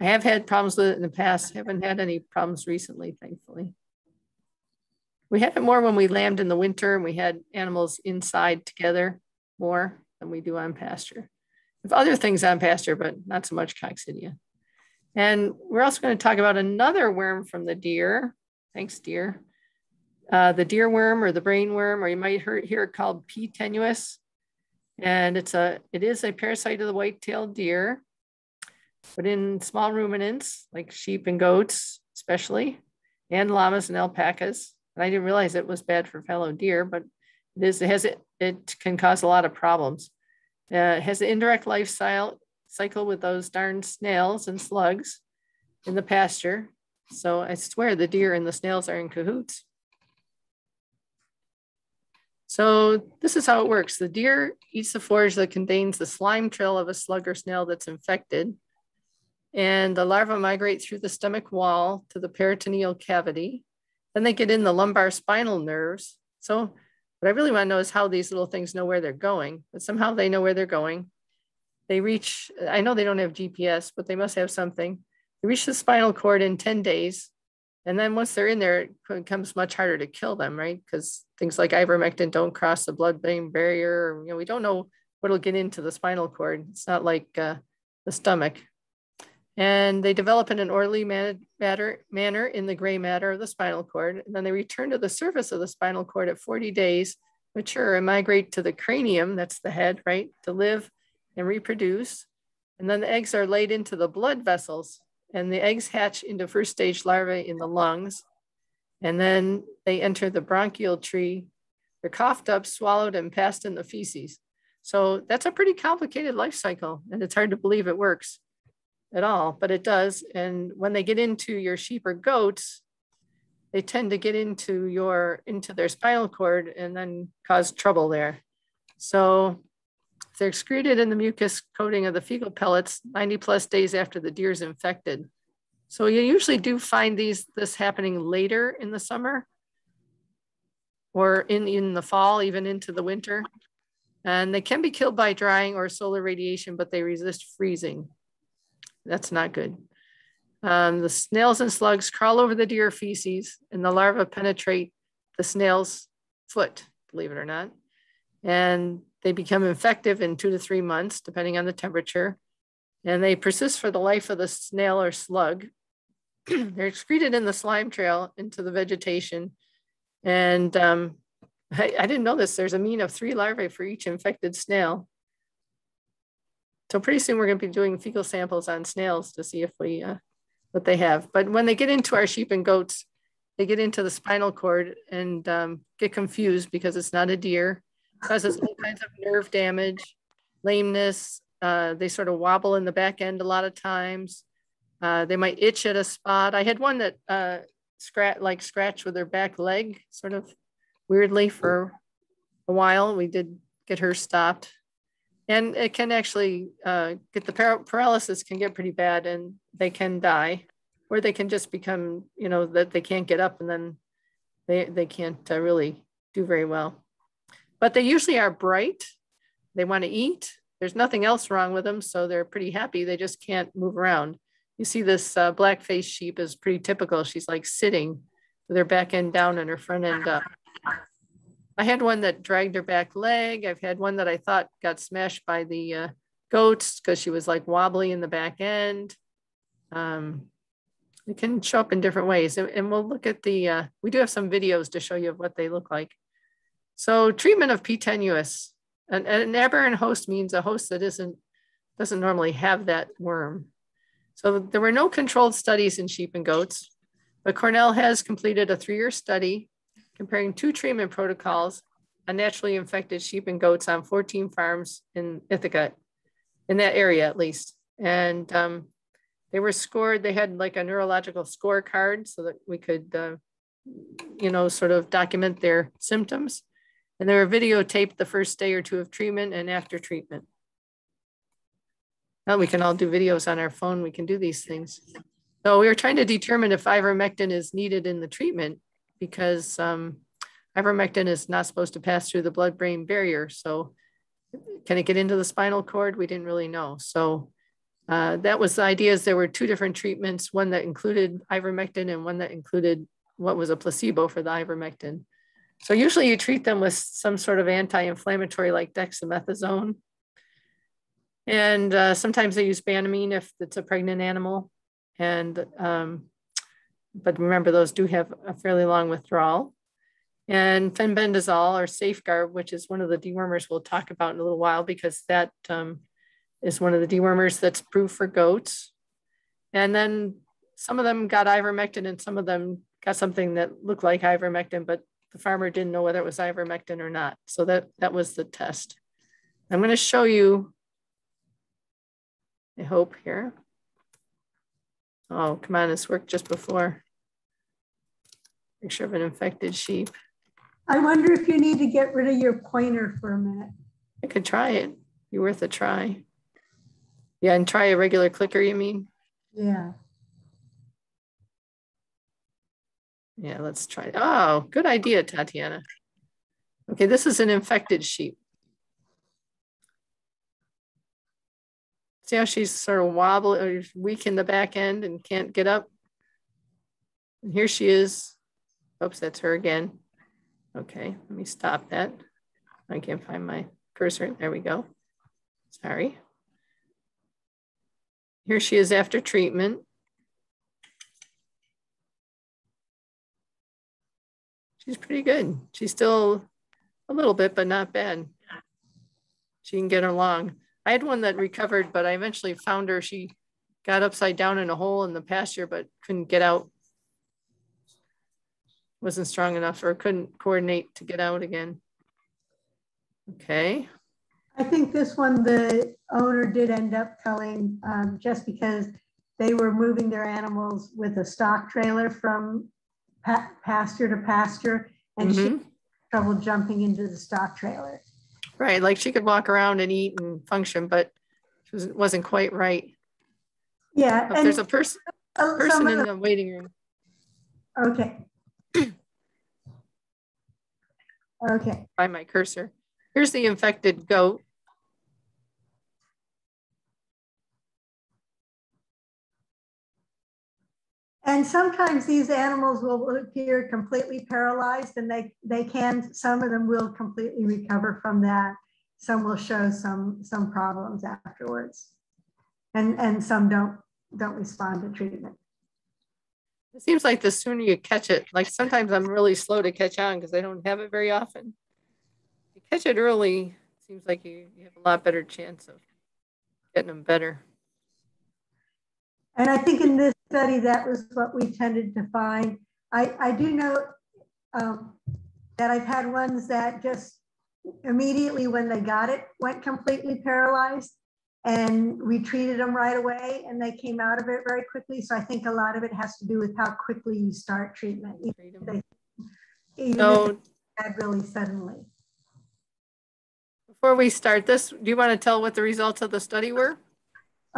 I have had problems with it in the past, haven't had any problems recently, thankfully. We had it more when we lambed in the winter and we had animals inside together more than we do on pasture. With other things on pasture, but not so much coccidia. And we're also going to talk about another worm from the deer. Thanks, deer. Uh, the deer worm or the brain worm, or you might hear, hear it called P. tenuis. And it's a, it is a parasite of the white-tailed deer, but in small ruminants like sheep and goats, especially, and llamas and alpacas. And I didn't realize it was bad for fallow deer, but it is, it has, it, it can cause a lot of problems. Uh, it has an indirect lifestyle cycle with those darn snails and slugs in the pasture. So I swear the deer and the snails are in cahoots. So this is how it works. The deer eats the forage that contains the slime trail of a slug or snail that's infected. And the larvae migrate through the stomach wall to the peritoneal cavity. Then they get in the lumbar spinal nerves. So what I really want to know is how these little things know where they're going, but somehow they know where they're going. They reach, I know they don't have GPS, but they must have something. They reach the spinal cord in 10 days. And then once they're in there, it becomes much harder to kill them, right? Because things like ivermectin don't cross the blood-brain barrier. You know, we don't know what'll get into the spinal cord. It's not like uh, the stomach. And they develop in an orderly man matter, manner in the gray matter of the spinal cord. And then they return to the surface of the spinal cord at 40 days, mature and migrate to the cranium, that's the head, right, to live and reproduce. And then the eggs are laid into the blood vessels and the eggs hatch into first stage larvae in the lungs. And then they enter the bronchial tree. They're coughed up, swallowed, and passed in the feces. So that's a pretty complicated life cycle, and it's hard to believe it works at all, but it does. And when they get into your sheep or goats, they tend to get into your into their spinal cord and then cause trouble there. So they're excreted in the mucus coating of the fecal pellets 90 plus days after the deer is infected. So you usually do find these this happening later in the summer or in, in the fall, even into the winter. And they can be killed by drying or solar radiation, but they resist freezing. That's not good. Um, the snails and slugs crawl over the deer feces and the larvae penetrate the snail's foot, believe it or not. And they become infective in two to three months, depending on the temperature. And they persist for the life of the snail or slug. They're excreted in the slime trail into the vegetation. And um, I, I didn't know this. There's a mean of three larvae for each infected snail. So pretty soon we're going to be doing fecal samples on snails to see if we uh, what they have. But when they get into our sheep and goats, they get into the spinal cord and um, get confused because it's not a deer. Causes all kinds of nerve damage, lameness. Uh, they sort of wobble in the back end a lot of times. Uh, they might itch at a spot. I had one that uh, scratch like scratch with their back leg, sort of weirdly for a while. We did get her stopped and it can actually uh, get the par- paralysis can get pretty bad and they can die or they can just become you know that they can't get up and then they, they can't uh, really do very well but they usually are bright they want to eat there's nothing else wrong with them so they're pretty happy they just can't move around you see this uh, black faced sheep is pretty typical she's like sitting with her back end down and her front end up I had one that dragged her back leg. I've had one that I thought got smashed by the uh, goats because she was like wobbly in the back end. Um, it can show up in different ways. And, and we'll look at the, uh, we do have some videos to show you what they look like. So treatment of P. tenuis. An, an aberrant host means a host that isn't, doesn't normally have that worm. So there were no controlled studies in sheep and goats, but Cornell has completed a three-year study comparing two treatment protocols on naturally infected sheep and goats on 14 farms in Ithaca, in that area at least. And um, they were scored, they had like a neurological scorecard so that we could, uh, you know, sort of document their symptoms. And they were videotaped the first day or two of treatment and after treatment. Now we can all do videos on our phone, we can do these things. So we were trying to determine if ivermectin is needed in the treatment because um, ivermectin is not supposed to pass through the blood-brain barrier. So can it get into the spinal cord? We didn't really know. So uh, that was the idea is there were two different treatments, one that included ivermectin and one that included what was a placebo for the ivermectin. So usually you treat them with some sort of anti-inflammatory like dexamethasone. And uh, sometimes they use banamine if it's a pregnant animal. And um, but remember those do have a fairly long withdrawal. And fenbendazole or Safeguard, which is one of the dewormers we'll talk about in a little while because that um, is one of the dewormers that's approved for goats. And then some of them got ivermectin and some of them got something that looked like ivermectin, but the farmer didn't know whether it was ivermectin or not. So that, that was the test. I'm going to show you, I hope here. Oh, come on, this worked just before. Picture of an infected sheep. I wonder if you need to get rid of your pointer for a minute. I could try it. You're worth a try. Yeah, and try a regular clicker, you mean? Yeah. Yeah, let's try. Oh, good idea, Tatiana. Okay, this is an infected sheep. See how she's sort of wobbly or weak in the back end and can't get up? And here she is. Oops, that's her again. Okay, let me stop that. I can't find my cursor. There we go. Sorry. Here she is after treatment. She's pretty good. She's still a little bit, but not bad. She can get along. I had one that recovered, but I eventually found her. She got upside down in a hole in the pasture, but couldn't get out. Wasn't strong enough or couldn't coordinate to get out again. Okay. I think this one, the owner did end up culling um, just because they were moving their animals with a stock trailer from pa pasture to pasture and mm -hmm. she mm-hmm. had trouble jumping into the stock trailer. Right, like she could walk around and eat and function, but she was, wasn't quite right. Yeah, and there's a person person in the, the waiting room. Okay. okay. By my cursor. Here's the infected goat. And sometimes these animals will appear completely paralyzed and they, they can, some of them will completely recover from that. Some will show some, some problems afterwards. And, and some don't, don't respond to treatment. It seems like the sooner you catch it, like sometimes I'm really slow to catch on because I don't have it very often. If you catch it early, it seems like you, you have a lot better chance of getting them better. And I think in this study, that was what we tended to find. I, I do know um, that I've had ones that just immediately when they got it went completely paralyzed and we treated them right away and they came out of it very quickly. So I think a lot of it has to do with how quickly you start treatment. Even, they, even so, really suddenly. Before we start this, do you want to tell what the results of the study were?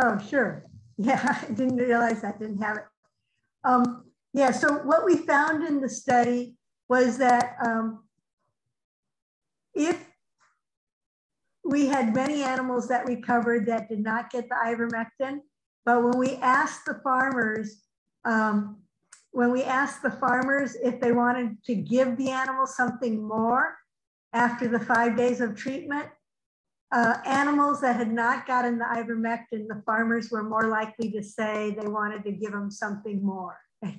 Oh, sure. Yeah, I didn't realize that, didn't have it. Um, yeah, so what we found in the study was that um, if we had many animals that recovered that did not get the ivermectin, but when we asked the farmers, um, when we asked the farmers if they wanted to give the animal something more after the five days of treatment, uh, animals that had not gotten the ivermectin, the farmers were more likely to say they wanted to give them something more.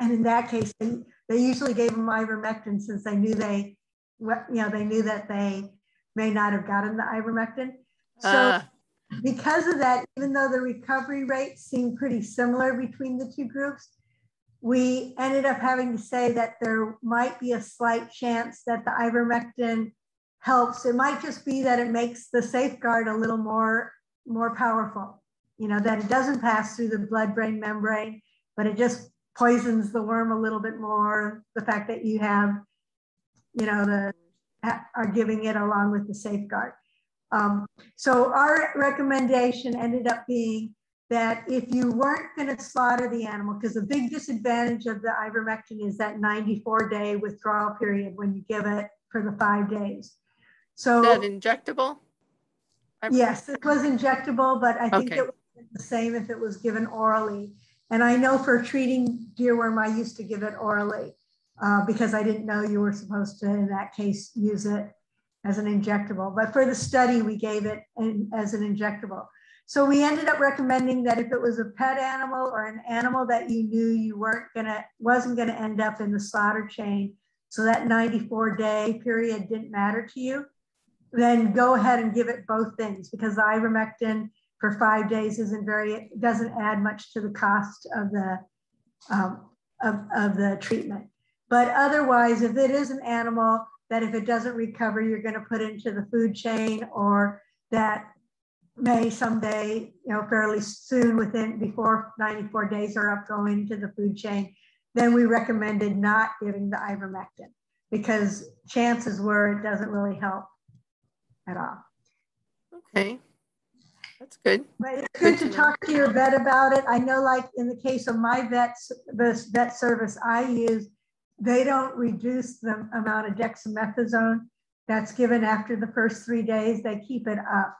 And in that case, they, they usually gave them ivermectin since they knew they, you know, they knew that they may not have gotten the ivermectin. So uh. because of that, even though the recovery rates seemed pretty similar between the two groups, we ended up having to say that there might be a slight chance that the ivermectin helps. It might just be that it makes the safeguard a little more, more powerful, you know, that it doesn't pass through the blood-brain membrane, but it just poisons the worm a little bit more. The fact that you have, you know, the are giving it along with the safeguard. Um, so our recommendation ended up being that if you weren't going to slaughter the animal, because the big disadvantage of the ivermectin is that 94 day withdrawal period when you give it for the five days. So Is that injectable? Yes, it was injectable, but I think okay. it was the same if it was given orally. And I know for treating deerworm, I used to give it orally uh, because I didn't know you were supposed to, in that case, use it as an injectable. But for the study, we gave it in, as an injectable. So we ended up recommending that if it was a pet animal or an animal that you knew you weren't gonna, wasn't gonna end up in the slaughter chain, so that 94 day period didn't matter to you, then go ahead and give it both things because ivermectin for five days isn't very, doesn't add much to the cost of the, um, of, of the treatment. But otherwise, if it is an animal that if it doesn't recover, you're going to put into the food chain or that may someday, you know, fairly soon within before 94 days are up going into the food chain, then we recommended not giving the ivermectin because chances were it doesn't really help at all. Okay. That's good. But it's good, good to, to talk to your vet about it. I know, like in the case of my vets, the vet service I use, they don't reduce the amount of dexamethasone that's given after the first three days. They keep it up.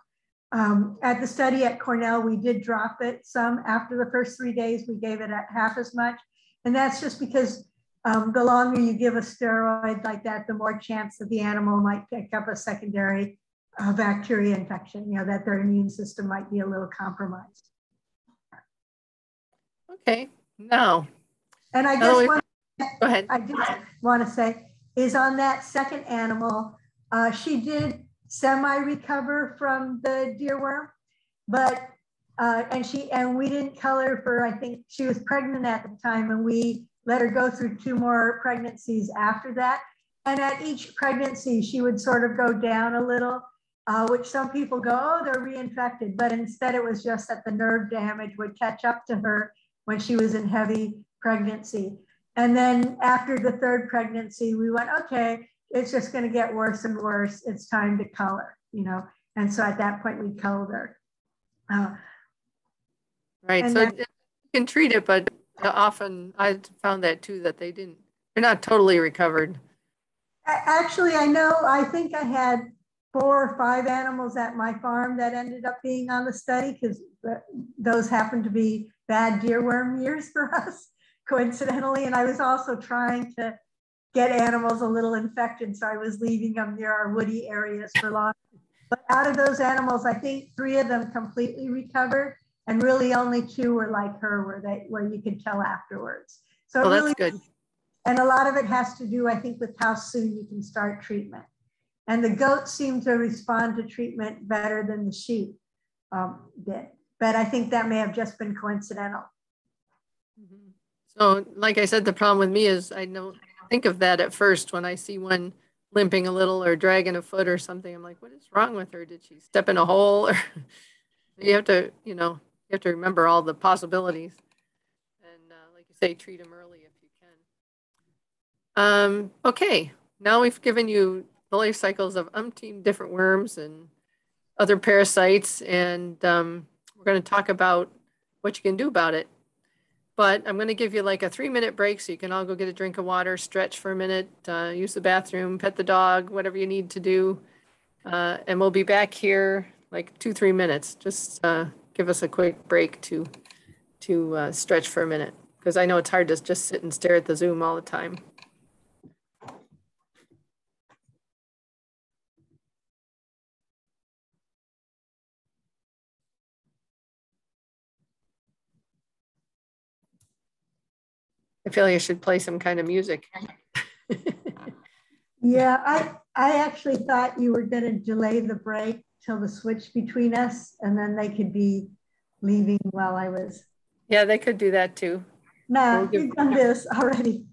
Um, at the study at Cornell, we did drop it some after the first three days. We gave it at half as much. And that's just because um, the longer you give a steroid like that, the more chance that the animal might pick up a secondary uh, bacteria infection, you know, that their immune system might be a little compromised. Okay, now. And I guess one, go ahead. I just want to say is on that second animal, uh, she did semi-recover from the deerworm, but uh, and she and we didn't color for I think she was pregnant at the time, and we let her go through two more pregnancies after that. And at each pregnancy, she would sort of go down a little, uh, which some people go, oh, they're reinfected. But instead, it was just that the nerve damage would catch up to her when she was in heavy pregnancy. And then after the third pregnancy, we went, okay, it's just going to get worse and worse. It's time to color, you know. And so at that point, we colored her. Uh, right. So you can treat it, but often I found that too that they didn't. They're not totally recovered. Actually, I know. I think I had four or five animals at my farm that ended up being on the study because those happened to be bad deerworm years for us, coincidentally. And I was also trying to get animals a little infected. So I was leaving them near our woody areas for long. But out of those animals, I think three of them completely recovered. And really only two were like her where they where you could tell afterwards. So well, really, that's good. And a lot of it has to do, I think, with how soon you can start treatment. And the goats seem to respond to treatment better than the sheep um, did. But I think that may have just been coincidental. Mm-hmm. So, like I said, the problem with me is I don't think of that at first when I see one limping a little or dragging a foot or something. I'm like, what is wrong with her? Did she step in a hole? Or you have to, you know, you have to remember all the possibilities. And uh, like you say, treat them early if you can. Um, okay, now we've given you the life cycles of umpteen different worms and other parasites, and um, we're going to talk about what you can do about it. But I'm going to give you like a three minute break so you can all go get a drink of water, stretch for a minute, uh, use the bathroom, pet the dog, whatever you need to do. Uh, and we'll be back here like two, three minutes. Just uh, give us a quick break to, to uh, stretch for a minute because I know it's hard to just sit and stare at the Zoom all the time. I feel like I should play some kind of music. yeah, I I actually thought you were going to delay the break till the switch between us, and then they could be leaving while I was. Yeah, they could do that too. No, we'll we've done this already.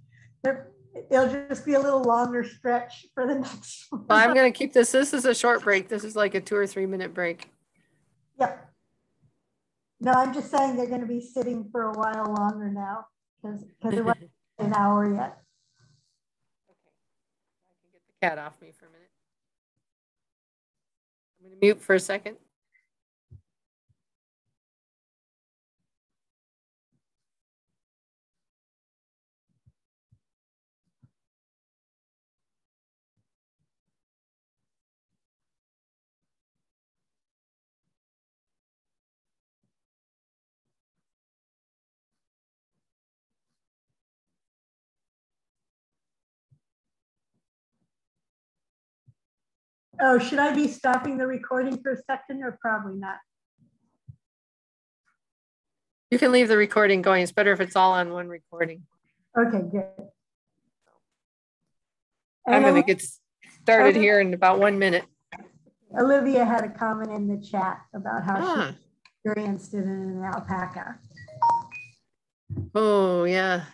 It'll just be a little longer stretch for the next one. Well, I'm going to keep this. This is a short break. This is like a two or three minute break. Yep. No, I'm just saying they're going to be sitting for a while longer now because it wasn't an hour yet. Okay, I can get the cat off me for a minute. I'm going to mute for a second. Oh, should I be stopping the recording for a second or probably not? You can leave the recording going. It's better if it's all on one recording. Okay, good. I'm going to get started here in about one minute. Olivia had a comment in the chat about how ah. she experienced it in an alpaca. Oh, yeah.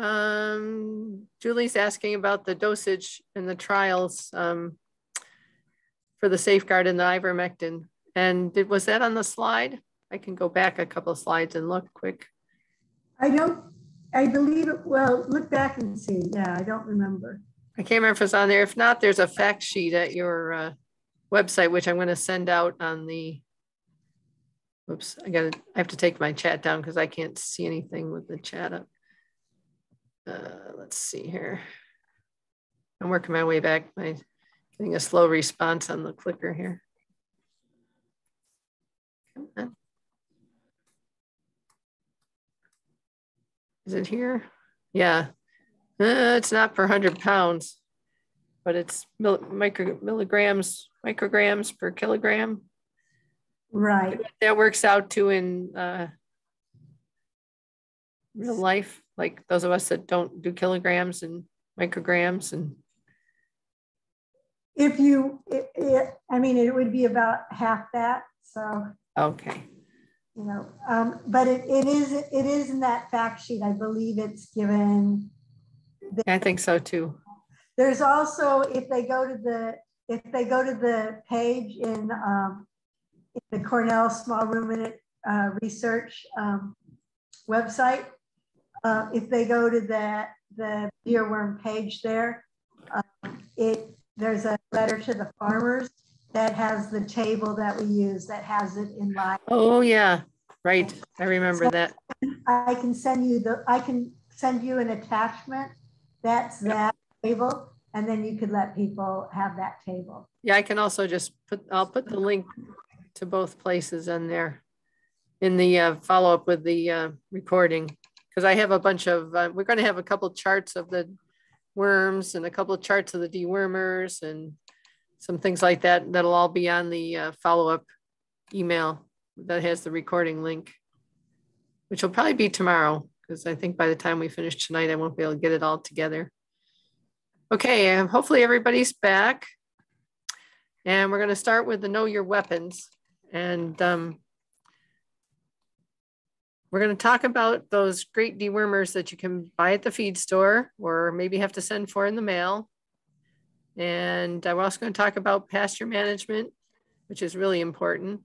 Um, Julie's asking about the dosage in the trials um, for the safeguard and the ivermectin. And did, was that on the slide? I can go back a couple of slides and look quick. I don't, I believe it, well, look back and see. Yeah, I don't remember. I can't remember if it's on there. If not, there's a fact sheet at your uh, website, which I'm going to send out on the, oops, I got to, I have to take my chat down because I can't see anything with the chat up. Uh, let's see here. I'm working my way back. My getting a slow response on the clicker here. Is it here? Yeah. Uh, it's not per 100 pounds, but it's mil micro milligrams, micrograms per kilogram. Right. That works out to in uh, real life, like those of us that don't do kilograms and micrograms and if you, it, it, I mean, it would be about half that. So, okay. you know, um, but it, it is, it is in that fact sheet. I believe it's given. I think so too. There's also, if they go to the, if they go to the page in, um, in the Cornell Small Ruminant uh, Research um, website, uh, if they go to the, the deerworm page there, uh, it there's a letter to the farmers that has the table that we use that has it in line. Oh yeah, right. I remember so that. I can send you the I can send you an attachment that's yep. that table and then you could let people have that table. Yeah, I can also just put I'll put the link to both places in there in the uh, follow up with the uh, recording because I have a bunch of uh, we're going to have a couple charts of the worms and a couple of charts of the dewormers and some things like that. That'll all be on the uh, follow-up email that has the recording link, which will probably be tomorrow because I think by the time we finish tonight, I won't be able to get it all together. Okay, um, hopefully everybody's back. And we're going to start with the know your weapons. And um, we're going to talk about those great dewormers that you can buy at the feed store or maybe have to send for in the mail. And I'm also going to talk about pasture management, which is really important.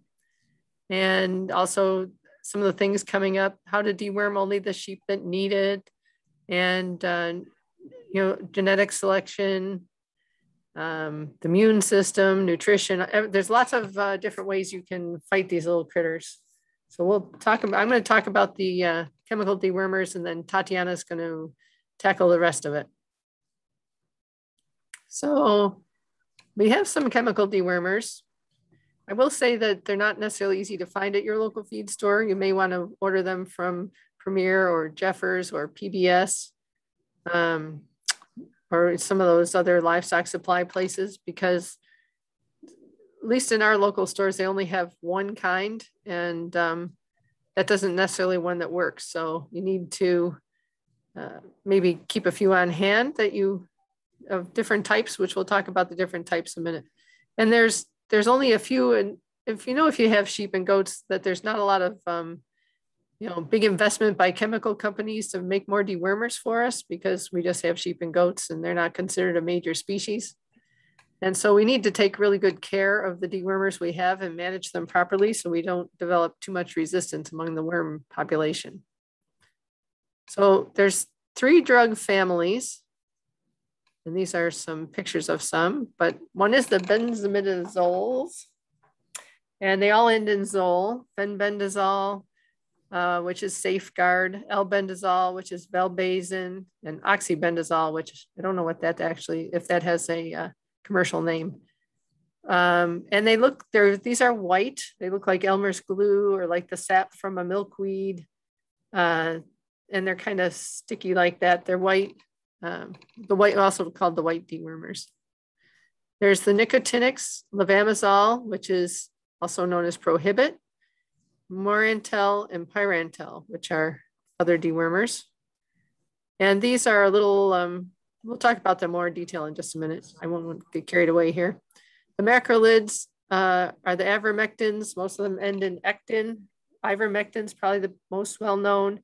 And also some of the things coming up, how to deworm only the sheep that need it, and uh, you know, genetic selection, um, the immune system, nutrition. There's lots of uh, different ways you can fight these little critters. So we'll talk about, I'm going to talk about the uh, chemical dewormers and then Tatiana is going to tackle the rest of it. So we have some chemical dewormers. I will say that they're not necessarily easy to find at your local feed store. You may want to order them from Premier or Jeffers or PBS um, or some of those other livestock supply places because at least in our local stores, they only have one kind, and um, that doesn't necessarily one that works. So you need to uh, maybe keep a few on hand that you of different types, which we'll talk about the different types in a minute. And there's there's only a few, and if you know if you have sheep and goats, that there's not a lot of um, you know big investment by chemical companies to make more dewormers for us because we just have sheep and goats, and they're not considered a major species. And so we need to take really good care of the dewormers we have and manage them properly so we don't develop too much resistance among the worm population. So there's three drug families, and these are some pictures of some, but one is the benzimidazoles, and they all end in zol, fenbendazole, uh, which is safeguard, albendazole, which is valbazen, and oxybendazole, which I don't know what that actually, if that has a uh, commercial name. Um, and they look, they're, these are white. They look like Elmer's glue or like the sap from a milkweed. Uh, and they're kind of sticky like that. They're white. Um, the white, also called the white dewormers. There's the nicotinics, levamisole, which is also known as prohibit, morantel, and pyrantel, which are other dewormers. And these are a little um, We'll talk about them more in detail in just a minute. I won't get carried away here. The macrolides uh, are the ivermectins. Most of them end in ectin. Ivermectin is probably the most well known.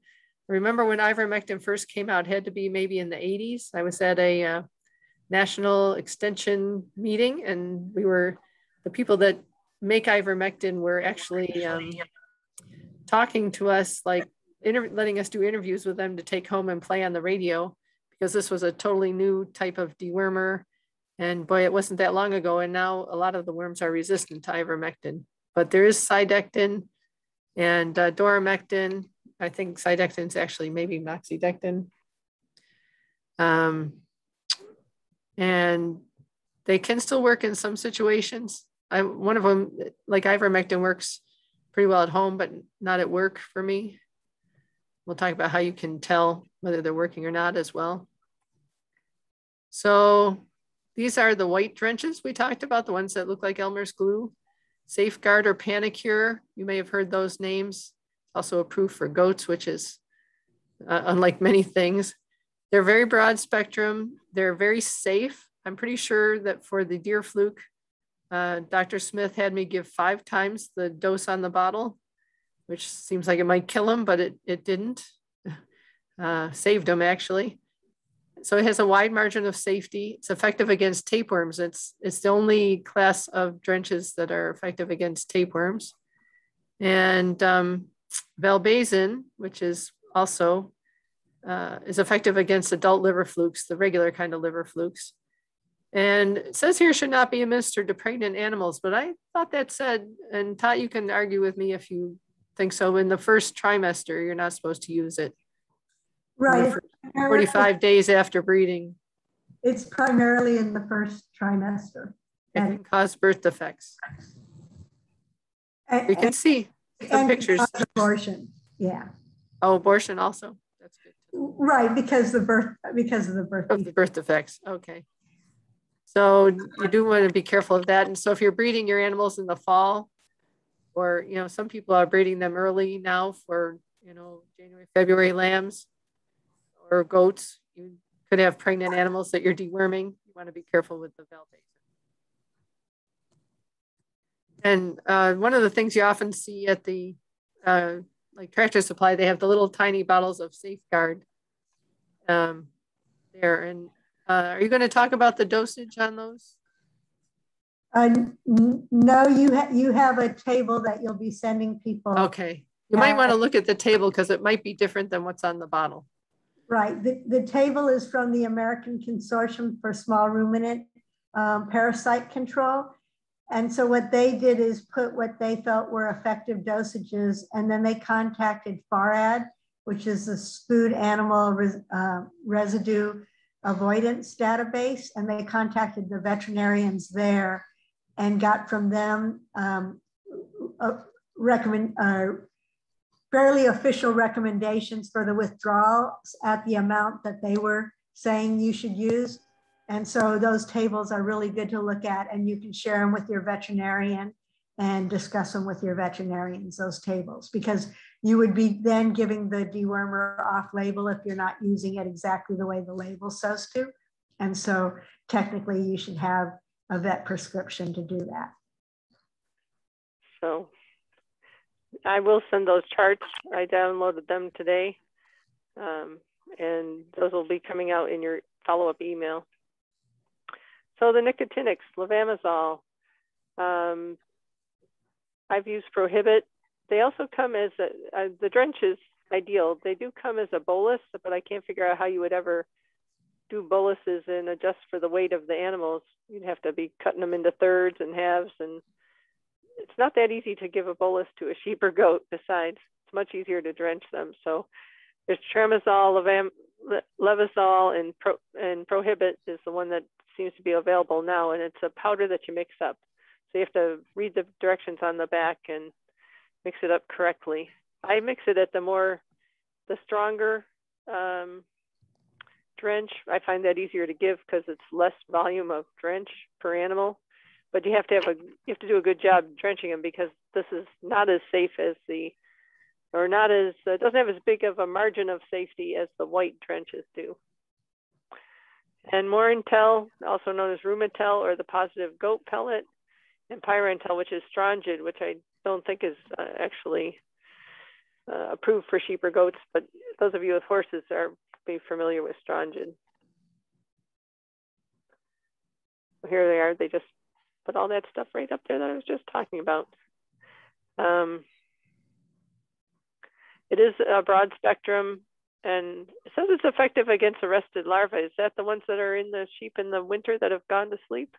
remember when ivermectin first came out, had to be maybe in the 80s. I was at a uh, national extension meeting and we were, the people that make ivermectin were actually um, talking to us, like letting us do interviews with them to take home and play on the radio because this was a totally new type of dewormer. And boy, it wasn't that long ago. And now a lot of the worms are resistant to ivermectin. But there is cydectin and uh, doramectin. I think cydectin is actually maybe moxidectin. Um, and they can still work in some situations. I, one of them, like ivermectin, works pretty well at home, but not at work for me. We'll talk about how you can tell whether they're working or not as well. So these are the white drenches we talked about, the ones that look like Elmer's glue. Safeguard or Panacur, you may have heard those names. Also approved for goats, which is uh, unlike many things. They're very broad spectrum. They're very safe. I'm pretty sure that for the deer fluke, uh, Dr. Smith had me give five times the dose on the bottle, which seems like it might kill him, but it, it didn't. Uh, saved him actually. So it has a wide margin of safety. It's effective against tapeworms. It's, it's the only class of drenches that are effective against tapeworms. And um, valbazen, which is also uh, is effective against adult liver flukes, the regular kind of liver flukes. And it says here should not be administered to pregnant animals, but I thought that said, and Todd, you can argue with me if you think so. In the first trimester, you're not supposed to use it. Right. 45 days after breeding. It's primarily in the first trimester. It can cause birth defects. And, we can and, see the pictures. Abortion, yeah. Oh, abortion also. That's good. Right, because the birth because of the birth of the birth defects. Okay. So you do want to be careful of that. And so if you're breeding your animals in the fall, or you know, some people are breeding them early now for you know January, February lambs or goats. You could have pregnant animals that you're deworming. You want to be careful with the valbazen. And uh, one of the things you often see at the uh, like tractor supply, they have the little tiny bottles of safeguard um, there. And uh, are you going to talk about the dosage on those? Uh, no, you ha you have a table that you'll be sending people. Okay, you might want to look at the table because it might be different than what's on the bottle. Right. The, the table is from the American Consortium for Small Ruminant um, Parasite Control. And so what they did is put what they felt were effective dosages, and then they contacted FARAD, which is the Food Animal Res uh, Residue avoidance database and they contacted the veterinarians there and got from them um, recommend uh, fairly official recommendations for the withdrawals at the amount that they were saying you should use. And so those tables are really good to look at and you can share them with your veterinarian and discuss them with your veterinarians, those tables, because you would be then giving the dewormer off label if you're not using it exactly the way the label says to. And so technically you should have a vet prescription to do that. So I will send those charts. I downloaded them today. Um, and those will be coming out in your follow-up email. So the nicotinics, levamisole, um, I've used Prohibit they also come as a, uh, the drench is ideal. They do come as a bolus, but I can't figure out how you would ever do boluses and adjust for the weight of the animals. You'd have to be cutting them into thirds and halves, and it's not that easy to give a bolus to a sheep or goat. Besides, it's much easier to drench them. So there's Tramisol, Levam, and Pro, and Prohibit is the one that seems to be available now, and it's a powder that you mix up. So you have to read the directions on the back and mix it up correctly. I mix it at the more, the stronger um, drench. I find that easier to give because it's less volume of drench per animal. But you have to have a, you have to do a good job drenching them because this is not as safe as the, or not as, uh, doesn't have as big of a margin of safety as the white drenches do. And Morantel, also known as Rumatel or the positive goat pellet, and Pyrantel, which is Strongid, which I don't think is uh, actually uh, approved for sheep or goats, but those of you with horses are be familiar with Strongid. Here they are. They just put all that stuff right up there that I was just talking about. Um, It is a broad spectrum and it says it's effective against arrested larvae. Is that the ones that are in the sheep in the winter that have gone to sleep?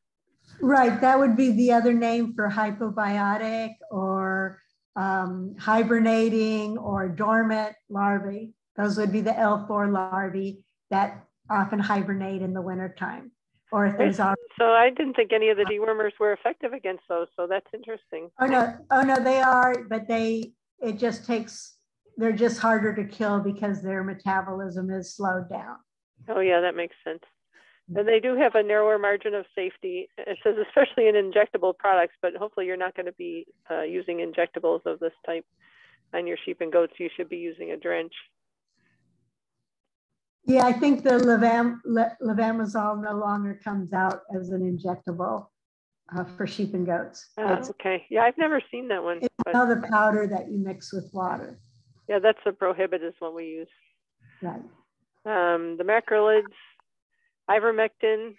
Right, that would be the other name for hypobiotic or um, hibernating or dormant larvae. Those would be the L4 larvae that often hibernate in the wintertime. Or if there's so I didn't think any of the dewormers were effective against those, so that's interesting. Oh no, oh no, they are, but they it just takes they're just harder to kill because their metabolism is slowed down. Oh yeah, that makes sense. And they do have a narrower margin of safety. It says especially in injectable products, but hopefully you're not going to be uh, using injectables of this type on your sheep and goats. You should be using a drench. Yeah, I think the levam, le, levamisole no longer comes out as an injectable uh, for sheep and goats. Uh, okay. Yeah, I've never seen that one. It's but... another powder that you mix with water. Yeah, that's the prohibitus one we use. Right. Um, the macrolides, ivermectin,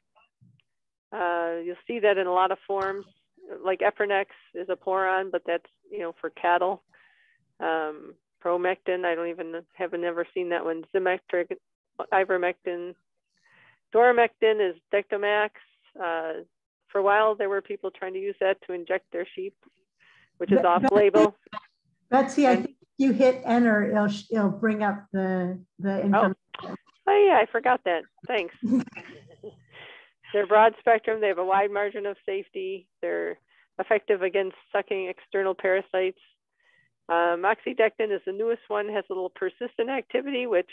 uh, you'll see that in a lot of forms. Like Eprinex is a pour-on, but that's you know for cattle. Um, Promectin, I don't even have never seen that one. Ivermectin. Doramectin is Dectomax. Uh, for a while, there were people trying to use that to inject their sheep, which is off label. Betsy, I think you hit enter, it'll, it'll bring up the, the information. Oh. oh yeah, I forgot that. Thanks. They're broad spectrum. They have a wide margin of safety. They're effective against sucking external parasites. Um, moxidectin is the newest one, has a little persistent activity, which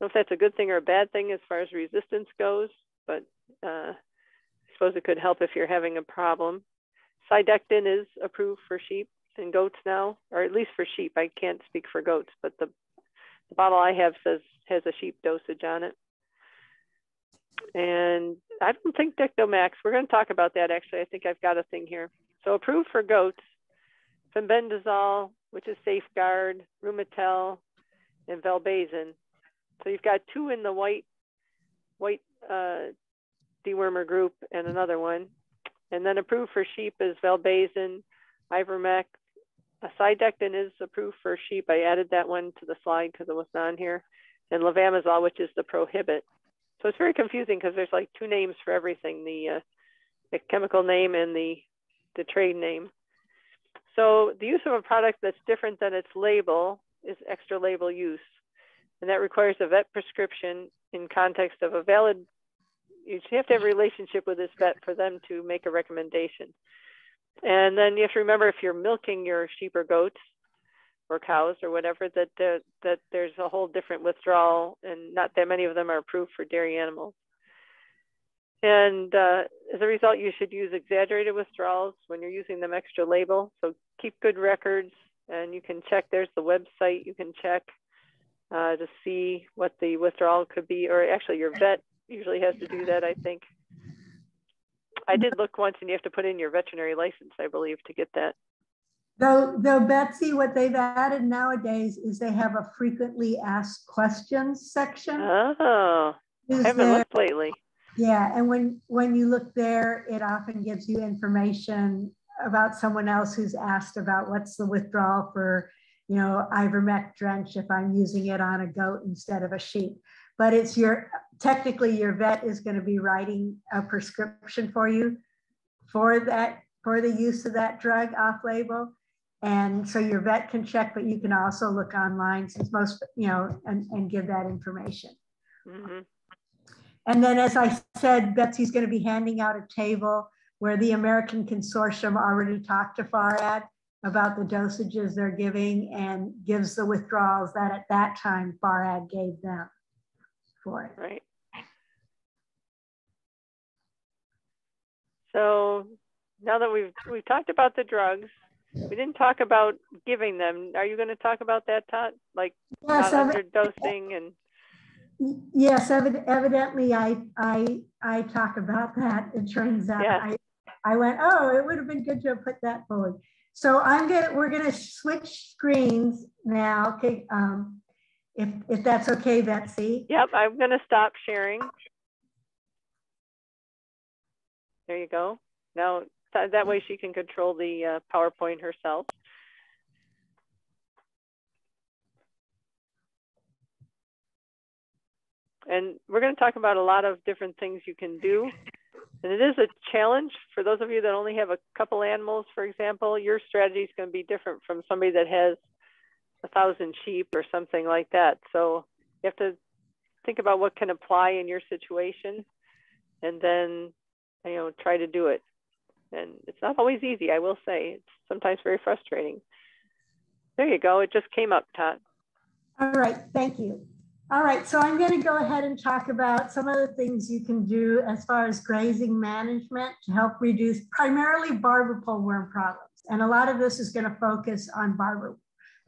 know if that's a good thing or a bad thing as far as resistance goes, but uh, I suppose it could help if you're having a problem. Cydectin is approved for sheep and goats now, or at least for sheep. I can't speak for goats, but the, the bottle I have says has a sheep dosage on it. And I don't think Dectomax, we're going to talk about that actually. I think I've got a thing here. So approved for goats, fenbendazole, which is Safeguard, Rumatel, and Valbazen. So you've got two in the white white uh, dewormer group and another one. And then approved for sheep is Valbazen, Ivomec, Cydectin is approved for sheep. I added that one to the slide because it wasn't on here. And levamisole, which is the prohibit. So it's very confusing because there's like two names for everything, the, uh, the chemical name and the, the trade name. So the use of a product that's different than its label is extra label use. And that requires a vet prescription in context of a valid, you have to have a relationship with this vet for them to make a recommendation. And then you have to remember if you're milking your sheep or goats or cows or whatever, that uh, that there's a whole different withdrawal, and not that many of them are approved for dairy animals. And uh, as a result, you should use exaggerated withdrawals when you're using them extra label. So keep good records, and you can check. There's the website you can check uh, to see what the withdrawal could be, or actually your vet usually has to do that, I think. I did look once and you have to put in your veterinary license, I believe, to get that. Though, though Betsy, what they've added nowadays is they have a frequently asked questions section. Oh, I haven't there, looked lately. Yeah, and when when you look there, it often gives you information about someone else who's asked about what's the withdrawal for, you know, Ivomec drench if I'm using it on a goat instead of a sheep. But it's your technically your vet is going to be writing a prescription for you for that for the use of that drug off label and so your vet can check but you can also look online since most you know and, and give that information mm-hmm. and then as i said betsy's going to be handing out a table where the american consortium already talked to FARAD about the dosages they're giving and gives the withdrawals that at that time FARAD gave them for it right So now that we've we've talked about the drugs, we didn't talk about giving them. Are you going to talk about that, Todd? Like yes, not underdosing and yes, evidently I I I talk about that. It turns out yeah. I I went, oh, it would have been good to have put that forward. So I'm gonna, we're gonna switch screens now. Okay, um, if, if that's okay, Betsy. Yep, I'm gonna stop sharing. There you go. Now, th that way she can control the uh, PowerPoint herself. And we're going to talk about a lot of different things you can do and it is a challenge for those of you that only have a couple animals, for example. Your strategy is going to be different from somebody that has a thousand sheep or something like that. So you have to think about what can apply in your situation and then, you know, try to do it. And it's not always easy, I will say. It's sometimes very frustrating. There you go. It just came up, Todd. All right. Thank you. All right, so I'm going to go ahead and talk about some of the things you can do as far as grazing management to help reduce primarily barber pole worm problems. And a lot of this is going to focus on barber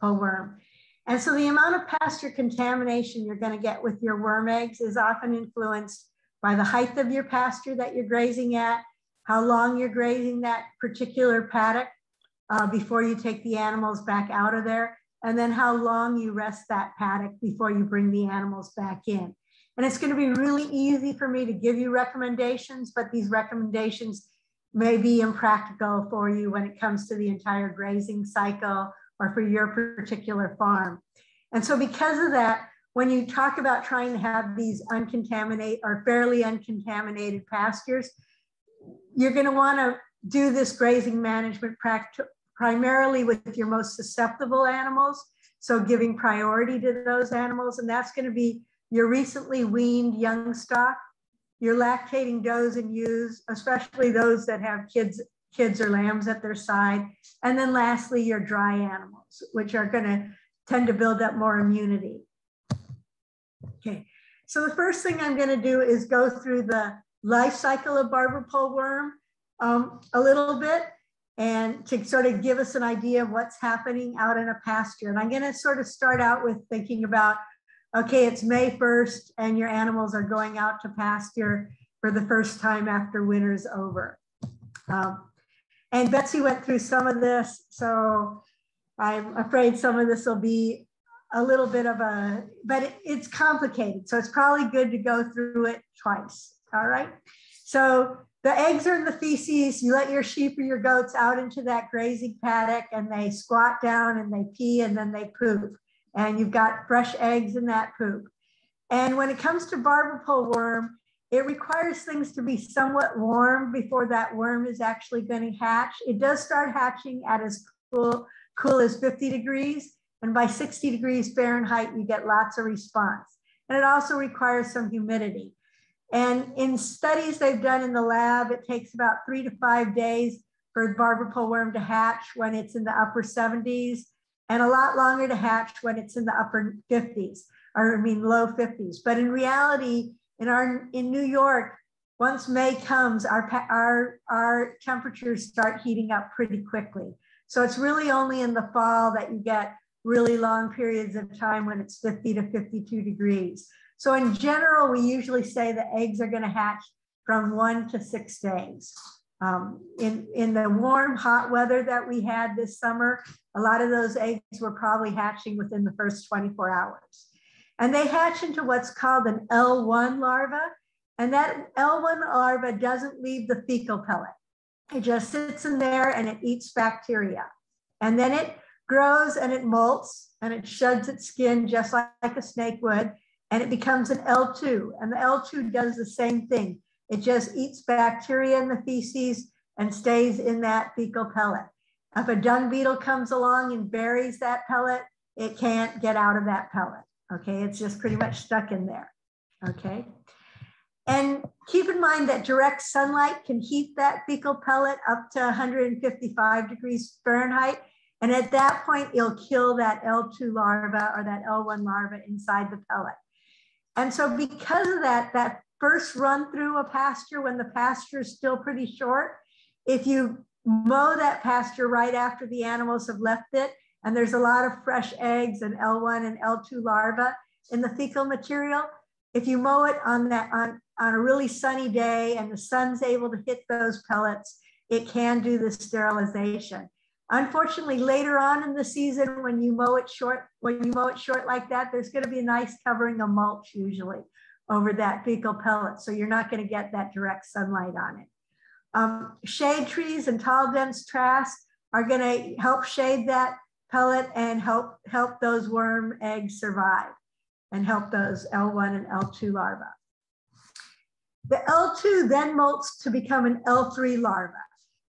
pole worm. And so the amount of pasture contamination you're going to get with your worm eggs is often influenced by the height of your pasture that you're grazing at, how long you're grazing that particular paddock uh, before you take the animals back out of there, and then how long you rest that paddock before you bring the animals back in. And it's going to be really easy for me to give you recommendations, but these recommendations may be impractical for you when it comes to the entire grazing cycle or for your particular farm. And so because of that, when you talk about trying to have these uncontaminated or fairly uncontaminated pastures, you're going to want to do this grazing management practice primarily with your most susceptible animals. So giving priority to those animals, and that's going to be your recently weaned young stock, your lactating does and ewes, especially those that have kids, kids or lambs at their side. And then lastly, your dry animals, which are going to tend to build up more immunity. Okay, so the first thing I'm going to do is go through the life cycle of barber pole worm um, a little bit and to sort of give us an idea of what's happening out in a pasture. And I'm going to sort of start out with thinking about okay, it's May 1st, and your animals are going out to pasture for the first time after winter's over. Um, and Betsy went through some of this, so I'm afraid some of this will be a little bit of a, but it, it's complicated. So it's probably good to go through it twice. All right. So the eggs are in the feces. You let your sheep or your goats out into that grazing paddock and they squat down and they pee and then they poop. And you've got fresh eggs in that poop. And when it comes to barber pole worm, it requires things to be somewhat warm before that worm is actually going to hatch. It does start hatching at as cool, cool as 50 degrees. And by 60 degrees Fahrenheit, you get lots of response. And it also requires some humidity. And in studies they've done in the lab, it takes about three to five days for the barber pole worm to hatch when it's in the upper 70s, and a lot longer to hatch when it's in the upper 50s, or I mean low 50s. But in reality, in our in New York, once May comes, our our our temperatures start heating up pretty quickly. So it's really only in the fall that you get really long periods of time when it's 50 to 52 degrees. So in general, we usually say the eggs are going to hatch from one to six days. Um, in, in the warm, hot weather that we had this summer, a lot of those eggs were probably hatching within the first 24 hours. And they hatch into what's called an L1 larva. And that L1 larva doesn't leave the fecal pellet. It just sits in there and it eats bacteria. And then it grows and it molts and it sheds its skin just like, like a snake would and it becomes an L2. And the L2 does the same thing. It just eats bacteria in the feces and stays in that fecal pellet. If a dung beetle comes along and buries that pellet, it can't get out of that pellet. Okay, it's just pretty much stuck in there. Okay. And keep in mind that direct sunlight can heat that fecal pellet up to 155 degrees Fahrenheit. And at that point, it'll kill that L2 larva or that L1 larva inside the pellet. And so because of that, that first run through a pasture when the pasture is still pretty short, if you mow that pasture right after the animals have left it, and there's a lot of fresh eggs and L1 and L2 larvae in the fecal material, if you mow it on that on, on a really sunny day and the sun's able to hit those pellets, it can do the sterilization. Unfortunately, later on in the season, when you mow it short, when you mow it short like that, there's going to be a nice covering of mulch usually over that fecal pellet. So you're not going to get that direct sunlight on it. Um, shade trees and tall dense grass are going to help shade that pellet and help help those worm eggs survive. and help those L1 and L2 larvae. The L2 then molts to become an L3 larva.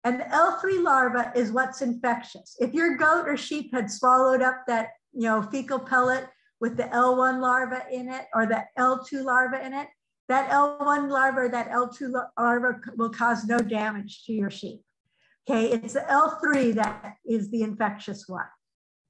And the L3 larva is what's infectious. If your goat or sheep had swallowed up that you know, fecal pellet with the L1 larva in it or the L2 larva in it, that L1 larva or that L2 larva will cause no damage to your sheep. Okay, it's the L3 that is the infectious one.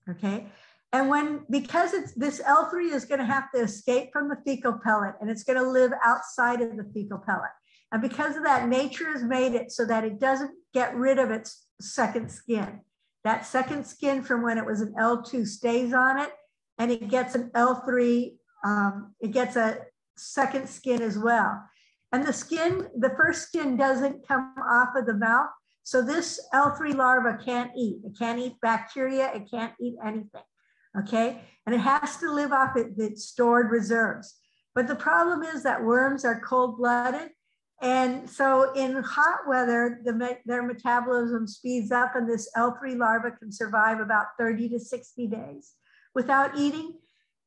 Okay, and when, because it's this L3 is gonna have to escape from the fecal pellet and it's gonna live outside of the fecal pellet. And because of that, nature has made it so that it doesn't get rid of its second skin. That second skin from when it was an L2 stays on it and it gets an L3, um, it gets a second skin as well. And the skin, the first skin doesn't come off of the mouth. So this L3 larva can't eat. It can't eat bacteria. It can't eat anything. Okay. And it has to live off it, its stored reserves. But the problem is that worms are cold blooded and so in hot weather, the, their metabolism speeds up and this L3 larva can survive about 30 to 60 days without eating.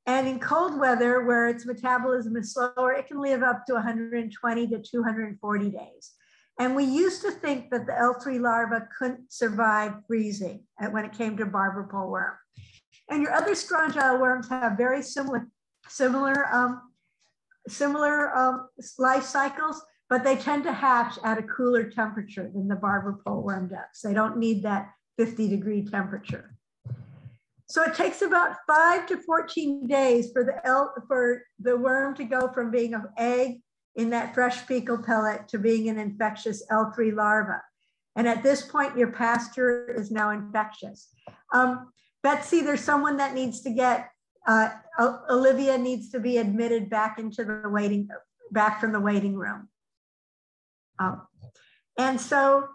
And in cold weather, where its metabolism is slower, it can live up to 120 to 240 days. And we used to think that the L3 larva couldn't survive freezing when it came to barber pole worm. And your other strongyle worms have very similar, similar, um, similar um, life cycles but they tend to hatch at a cooler temperature than the barber pole worm does. They don't need that 50 degree temperature. So it takes about five to 14 days for the, for the worm to go from being an egg in that fresh fecal pellet to being an infectious L3 larva. And at this point, your pasture is now infectious. Um, Betsy, there's someone that needs to get, uh, Olivia needs to be admitted back into the waiting, back from the waiting room. Um, and so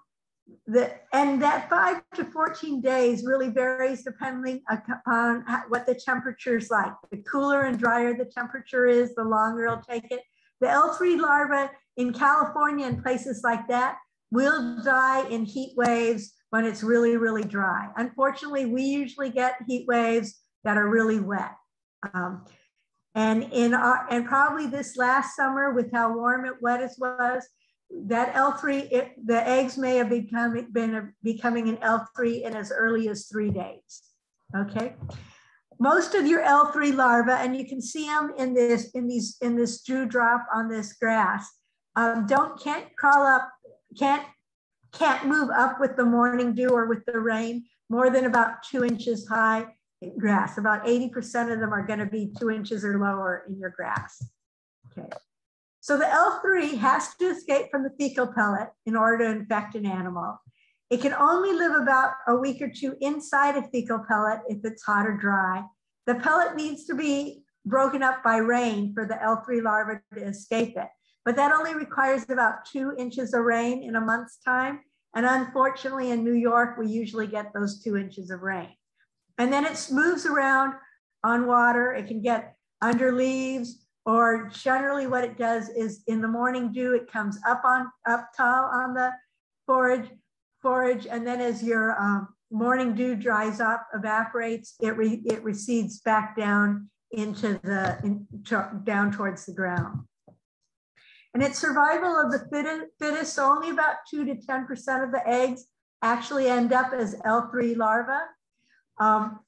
the, and that five to 14 days really varies depending upon what the temperature is like. The cooler and drier the temperature is, the longer it'll take it. The L3 larva in California and places like that will die in heat waves when it's really, really dry. Unfortunately, we usually get heat waves that are really wet. Um, and in our, and probably this last summer with how warm it wet it was, that L3, it, the eggs may have become, been a, becoming an L3 in as early as three days, okay? Most of your L3 larvae, and you can see them in this, in these, in this dewdrop on this grass, um, don't, can't crawl up, can't, can't move up with the morning dew or with the rain more than about two inches high in grass. About 80% of them are gonna be two inches or lower in your grass, okay? So the L3 has to escape from the fecal pellet in order to infect an animal. It can only live about a week or two inside a fecal pellet if it's hot or dry. The pellet needs to be broken up by rain for the L3 larva to escape it. But that only requires about two inches of rain in a month's time. And unfortunately, in New York, we usually get those two inches of rain. And then it moves around on water. It can get under leaves, or generally what it does is in the morning dew, it comes up on up tall on the forage, forage, and then as your um, morning dew dries up, evaporates, it, re, it recedes back down into the, in, to, down towards the ground. And it's survival of the fittest, so only about two to 10% of the eggs actually end up as L3 larvae. Um,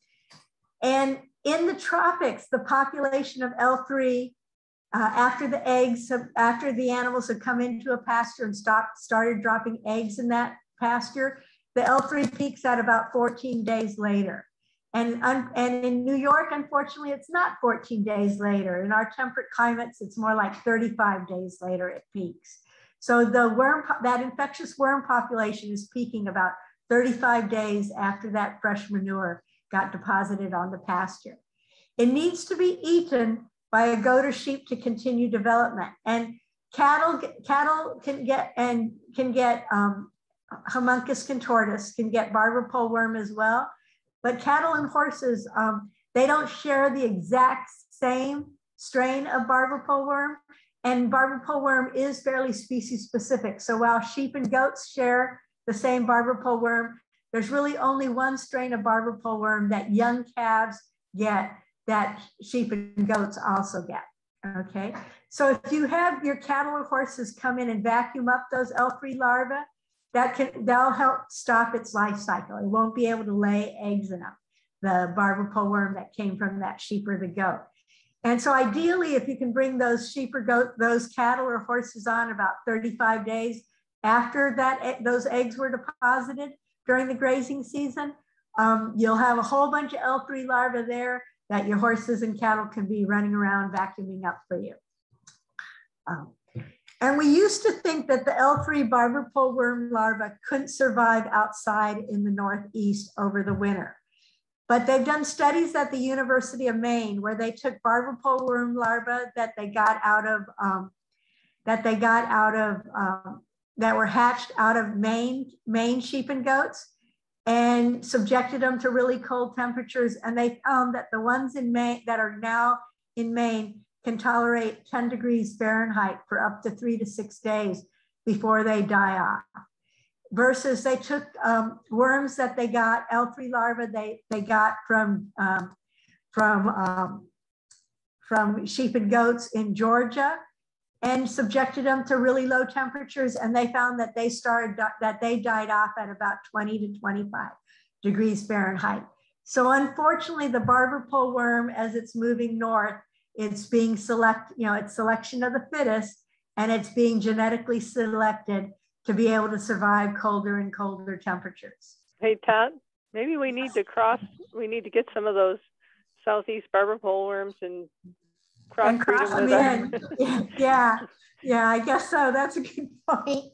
and in the tropics, the population of L3 uh, after the eggs, after the animals have come into a pasture and stopped, started dropping eggs in that pasture, the L3 peaks at about 14 days later. And, and in New York, unfortunately, it's not 14 days later. In our temperate climates, it's more like 35 days later it peaks. So the worm, that infectious worm population is peaking about 35 days after that fresh manure got deposited on the pasture. It needs to be eaten by a goat or sheep to continue development. And cattle, cattle can get and can get um, Haemonchus contortus, can get barber pole worm as well. But cattle and horses, um, they don't share the exact same strain of barber pole worm. And barber pole worm is fairly species specific. So while sheep and goats share the same barber pole worm, there's really only one strain of barber pole worm that young calves get that sheep and goats also get. Okay, so if you have your cattle or horses come in and vacuum up those L3 larvae, that can that'll help stop its life cycle. It won't be able to lay eggs them. The barber pole worm that came from that sheep or the goat. And so ideally, if you can bring those sheep or goat, those cattle or horses on about 35 days after that those eggs were deposited during the grazing season, um, you'll have a whole bunch of L3 larvae there that your horses and cattle can be running around vacuuming up for you. Um, and we used to think that the L3 barber pole worm larva couldn't survive outside in the Northeast over the winter. But they've done studies at the University of Maine where they took barber pole worm larvae that they got out of, um, that they got out of, um, that were hatched out of Maine, Maine sheep and goats and subjected them to really cold temperatures. And they found that the ones in Maine that are now in Maine can tolerate 10 degrees Fahrenheit for up to three to six days before they die off. Versus they took um, worms that they got, L3 larvae they, they got from, um, from, um, from sheep and goats in Georgia and subjected them to really low temperatures. And they found that they started, that they died off at about 20 to 25 degrees Fahrenheit. So unfortunately, the barber pole worm, as it's moving north, it's being select, you know, it's selection of the fittest, and it's being genetically selected to be able to survive colder and colder temperatures. Hey, Todd, maybe we need to cross, we need to get some of those southeast barber pole worms and cross, and cross them in. yeah, yeah, I guess so. That's a good point.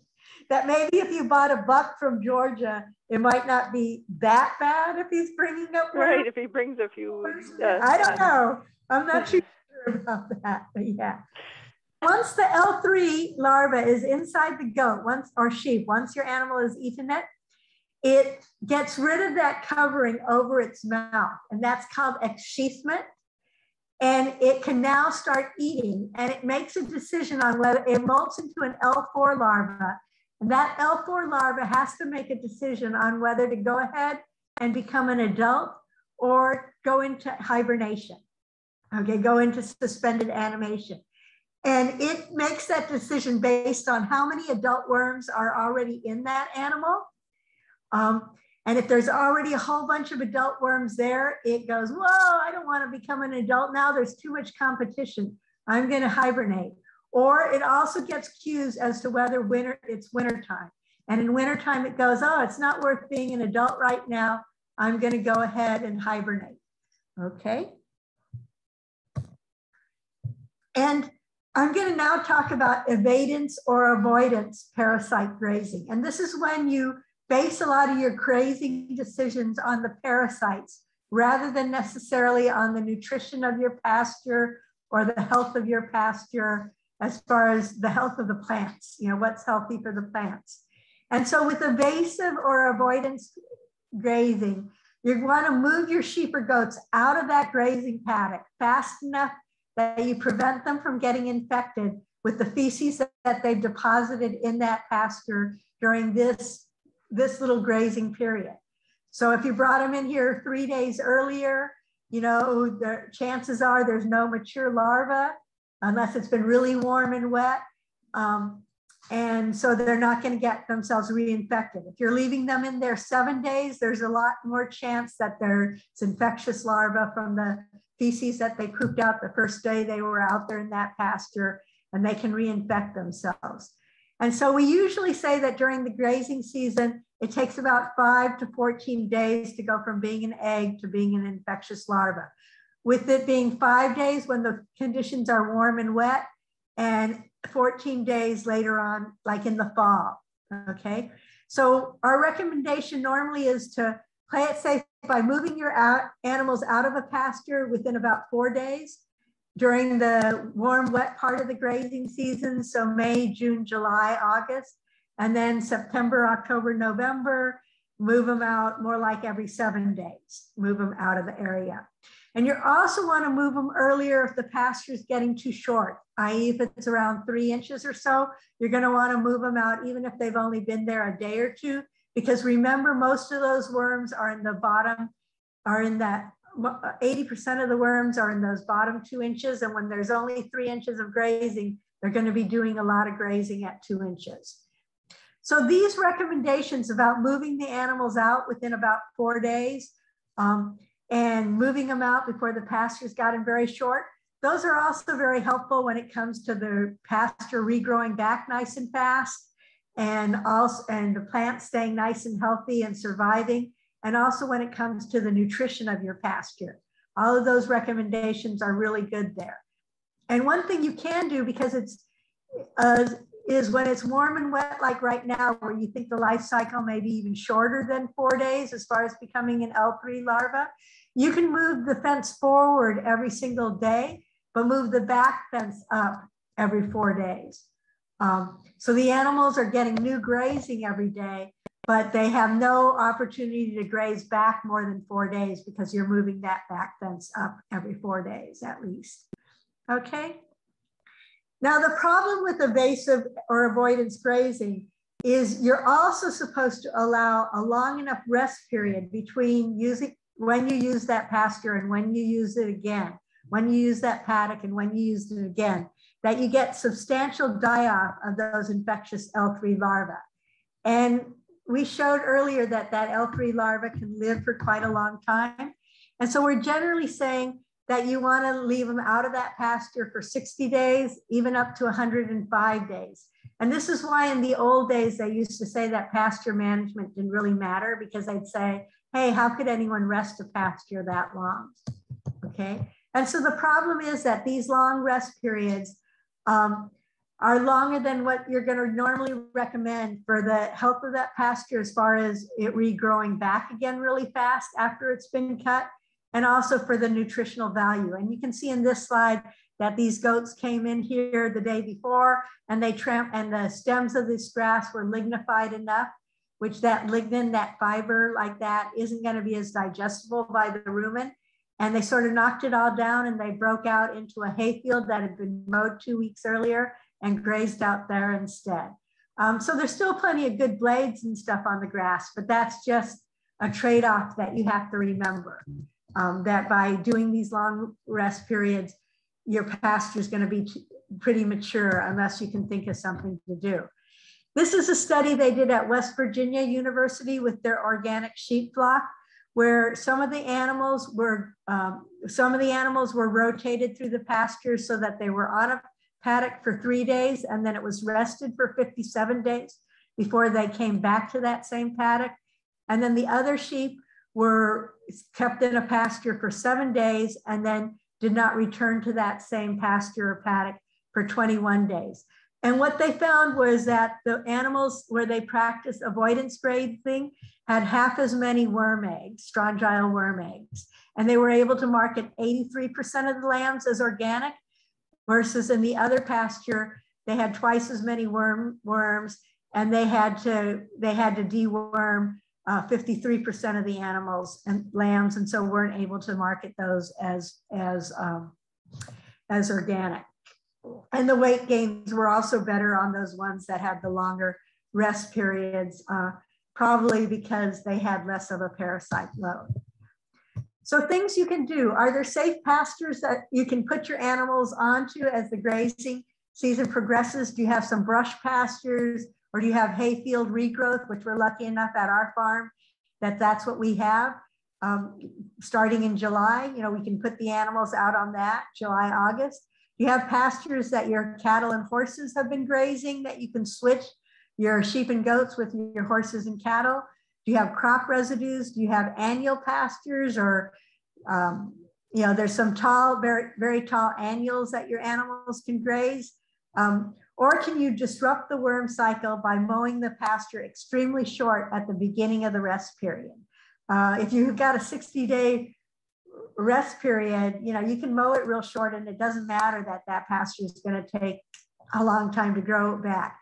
That maybe if you bought a buck from Georgia, it might not be that bad if he's bringing up. Right, if he brings a few. Uh, I don't know. I'm not sure about that, but yeah. Once the L3 larva is inside the goat, once or sheep, once your animal has eaten it, it gets rid of that covering over its mouth, and that's called exsheathment and it can now start eating and it makes a decision on whether it molts into an L4 larva. And that L4 larva has to make a decision on whether to go ahead and become an adult or go into hibernation. Okay, go into suspended animation. And it makes that decision based on how many adult worms are already in that animal. Um, and if there's already a whole bunch of adult worms there, it goes, whoa, I don't want to become an adult now. There's too much competition. I'm going to hibernate. Or it also gets cues as to whether winter it's wintertime. And in wintertime, it goes, oh, it's not worth being an adult right now. I'm going to go ahead and hibernate. Okay. And I'm going to now talk about evadance or avoidance parasite grazing. And this is when you base a lot of your crazy decisions on the parasites rather than necessarily on the nutrition of your pasture or the health of your pasture as far as the health of the plants, you know, what's healthy for the plants. And so with evasive or avoidance grazing, you want to move your sheep or goats out of that grazing paddock fast enough that you prevent them from getting infected with the feces that they've deposited in that pasture during this this little grazing period. So if you brought them in here three days earlier, you know, the chances are there's no mature larva unless it's been really warm and wet. Um, and so they're not going to get themselves reinfected. If you're leaving them in there seven days, there's a lot more chance that there's infectious larva from the feces that they pooped out the first day they were out there in that pasture, and they can reinfect themselves. And so we usually say that during the grazing season, it takes about five to 14 days to go from being an egg to being an infectious larva. With it being five days when the conditions are warm and wet, and 14 days later on, like in the fall. Okay. So our recommendation normally is to play it safe by moving your animals out of a pasture within about four days during the warm, wet part of the grazing season. So May, June, July, August, and then September, October, November, move them out more like every seven days, move them out of the area. And you also want to move them earlier if the pasture is getting too short, i.e. if it's around three inches or so, you're going to want to move them out even if they've only been there a day or two. Because remember, most of those worms are in the bottom, are in that 80% of the worms are in those bottom two inches. And when there's only three inches of grazing, they're going to be doing a lot of grazing at two inches. So these recommendations about moving the animals out within about four days um, and moving them out before the pastures gotten very short, those are also very helpful when it comes to the pasture regrowing back nice and fast and also and the plants staying nice and healthy and surviving and also when it comes to the nutrition of your pasture all of those recommendations are really good there. And one thing you can do because it's uh, is when it's warm and wet like right now where you think the life cycle may be even shorter than four days as far as becoming an l3 larva you can move the fence forward every single day but move the back fence up every four days. Um, so the animals are getting new grazing every day, but they have no opportunity to graze back more than four days because you're moving that back fence up every four days at least. Okay. Now the problem with evasive or avoidance grazing is you're also supposed to allow a long enough rest period between using when you use that pasture and when you use it again, when you use that paddock and when you use it again that you get substantial die-off of those infectious L3 larvae. And we showed earlier that that L3 larva can live for quite a long time. And so we're generally saying that you want to leave them out of that pasture for 60 days, even up to 105 days. And this is why in the old days, they used to say that pasture management didn't really matter because they'd say, hey, how could anyone rest a pasture that long? Okay. And so the problem is that these long rest periods um, are longer than what you're going to normally recommend for the health of that pasture as far as it regrowing back again really fast after it's been cut and also for the nutritional value. And you can see in this slide that these goats came in here the day before and they tramp and the stems of this grass were lignified enough, which that lignin, that fiber like that isn't going to be as digestible by the rumen. And they sort of knocked it all down and they broke out into a hayfield that had been mowed two weeks earlier and grazed out there instead. Um, so there's still plenty of good blades and stuff on the grass, but that's just a trade-off that you have to remember. Um, that by doing these long rest periods, your pasture is going to be pretty mature unless you can think of something to do. This is a study they did at West Virginia University with their organic sheep flock where some of the animals were um, some of the animals were rotated through the pasture so that they were on a paddock for three days and then it was rested for 57 days before they came back to that same paddock. And then the other sheep were kept in a pasture for seven days and then did not return to that same pasture or paddock for 21 days. And what they found was that the animals where they practiced avoidance grazing had half as many worm eggs, strongyle worm eggs. And they were able to market 83% of the lambs as organic versus in the other pasture, they had twice as many worm, worms and they had to, they had to deworm 53% uh, of the animals and lambs. And so weren't able to market those as, as, um, as organic. And the weight gains were also better on those ones that had the longer rest periods. Uh, probably because they had less of a parasite load. So things you can do, are there safe pastures that you can put your animals onto as the grazing season progresses? Do you have some brush pastures or do you have hayfield regrowth, which we're lucky enough at our farm that that's what we have. Um, starting in July, you know, we can put the animals out on that, July, August. You have pastures that your cattle and horses have been grazing that you can switch your sheep and goats with your horses and cattle? Do you have crop residues? Do you have annual pastures or, um, you know, there's some tall, very, very tall annuals that your animals can graze? Um, or can you disrupt the worm cycle by mowing the pasture extremely short at the beginning of the rest period? Uh, if you've got a 60 day rest period, you know, you can mow it real short and it doesn't matter that that pasture is going to take a long time to grow back.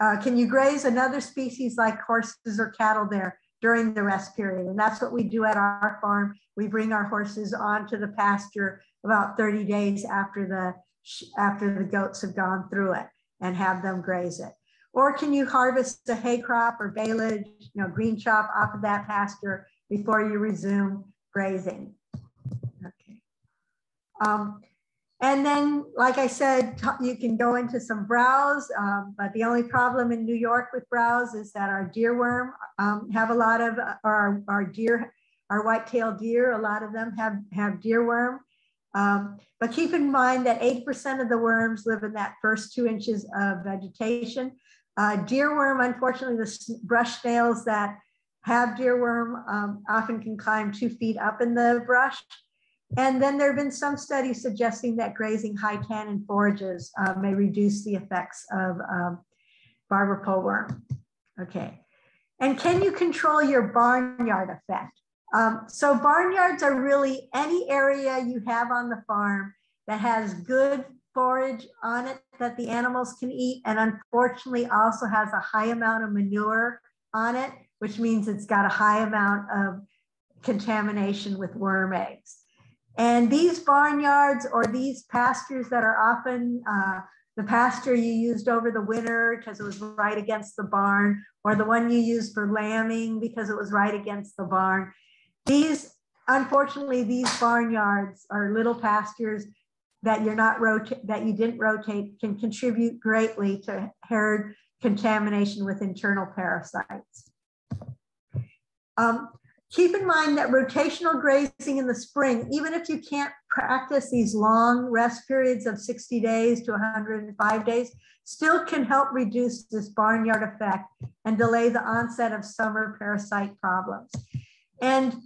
Uh, can you graze another species like horses or cattle there during the rest period? And that's what we do at our farm. We bring our horses onto the pasture about 30 days after the, after the goats have gone through it and have them graze it. Or can you harvest a hay crop or baleage, you know, green chop off of that pasture before you resume grazing? Um, and then, like I said, you can go into some browse, um, but the only problem in New York with browse is that our deer worm um, have a lot of, our, our deer, our white-tailed deer, a lot of them have, have deer worm. Um, but keep in mind that 80% of the worms live in that first two inches of vegetation. Uh, deer worm, unfortunately, the brush snails that have deer worm um, often can climb two feet up in the brush. And then there have been some studies suggesting that grazing high tannin forages uh, may reduce the effects of um, barber pole worm. Okay. And can you control your barnyard effect? Um, so barnyards are really any area you have on the farm that has good forage on it that the animals can eat and unfortunately also has a high amount of manure on it, which means it's got a high amount of contamination with worm eggs. And these barnyards or these pastures that are often uh, the pasture you used over the winter because it was right against the barn, or the one you used for lambing because it was right against the barn. These, unfortunately, these barnyards are little pastures that you're not that you didn't rotate can contribute greatly to herd contamination with internal parasites. Um, Keep in mind that rotational grazing in the spring, even if you can't practice these long rest periods of 60 days to 105 days, still can help reduce this barnyard effect and delay the onset of summer parasite problems. And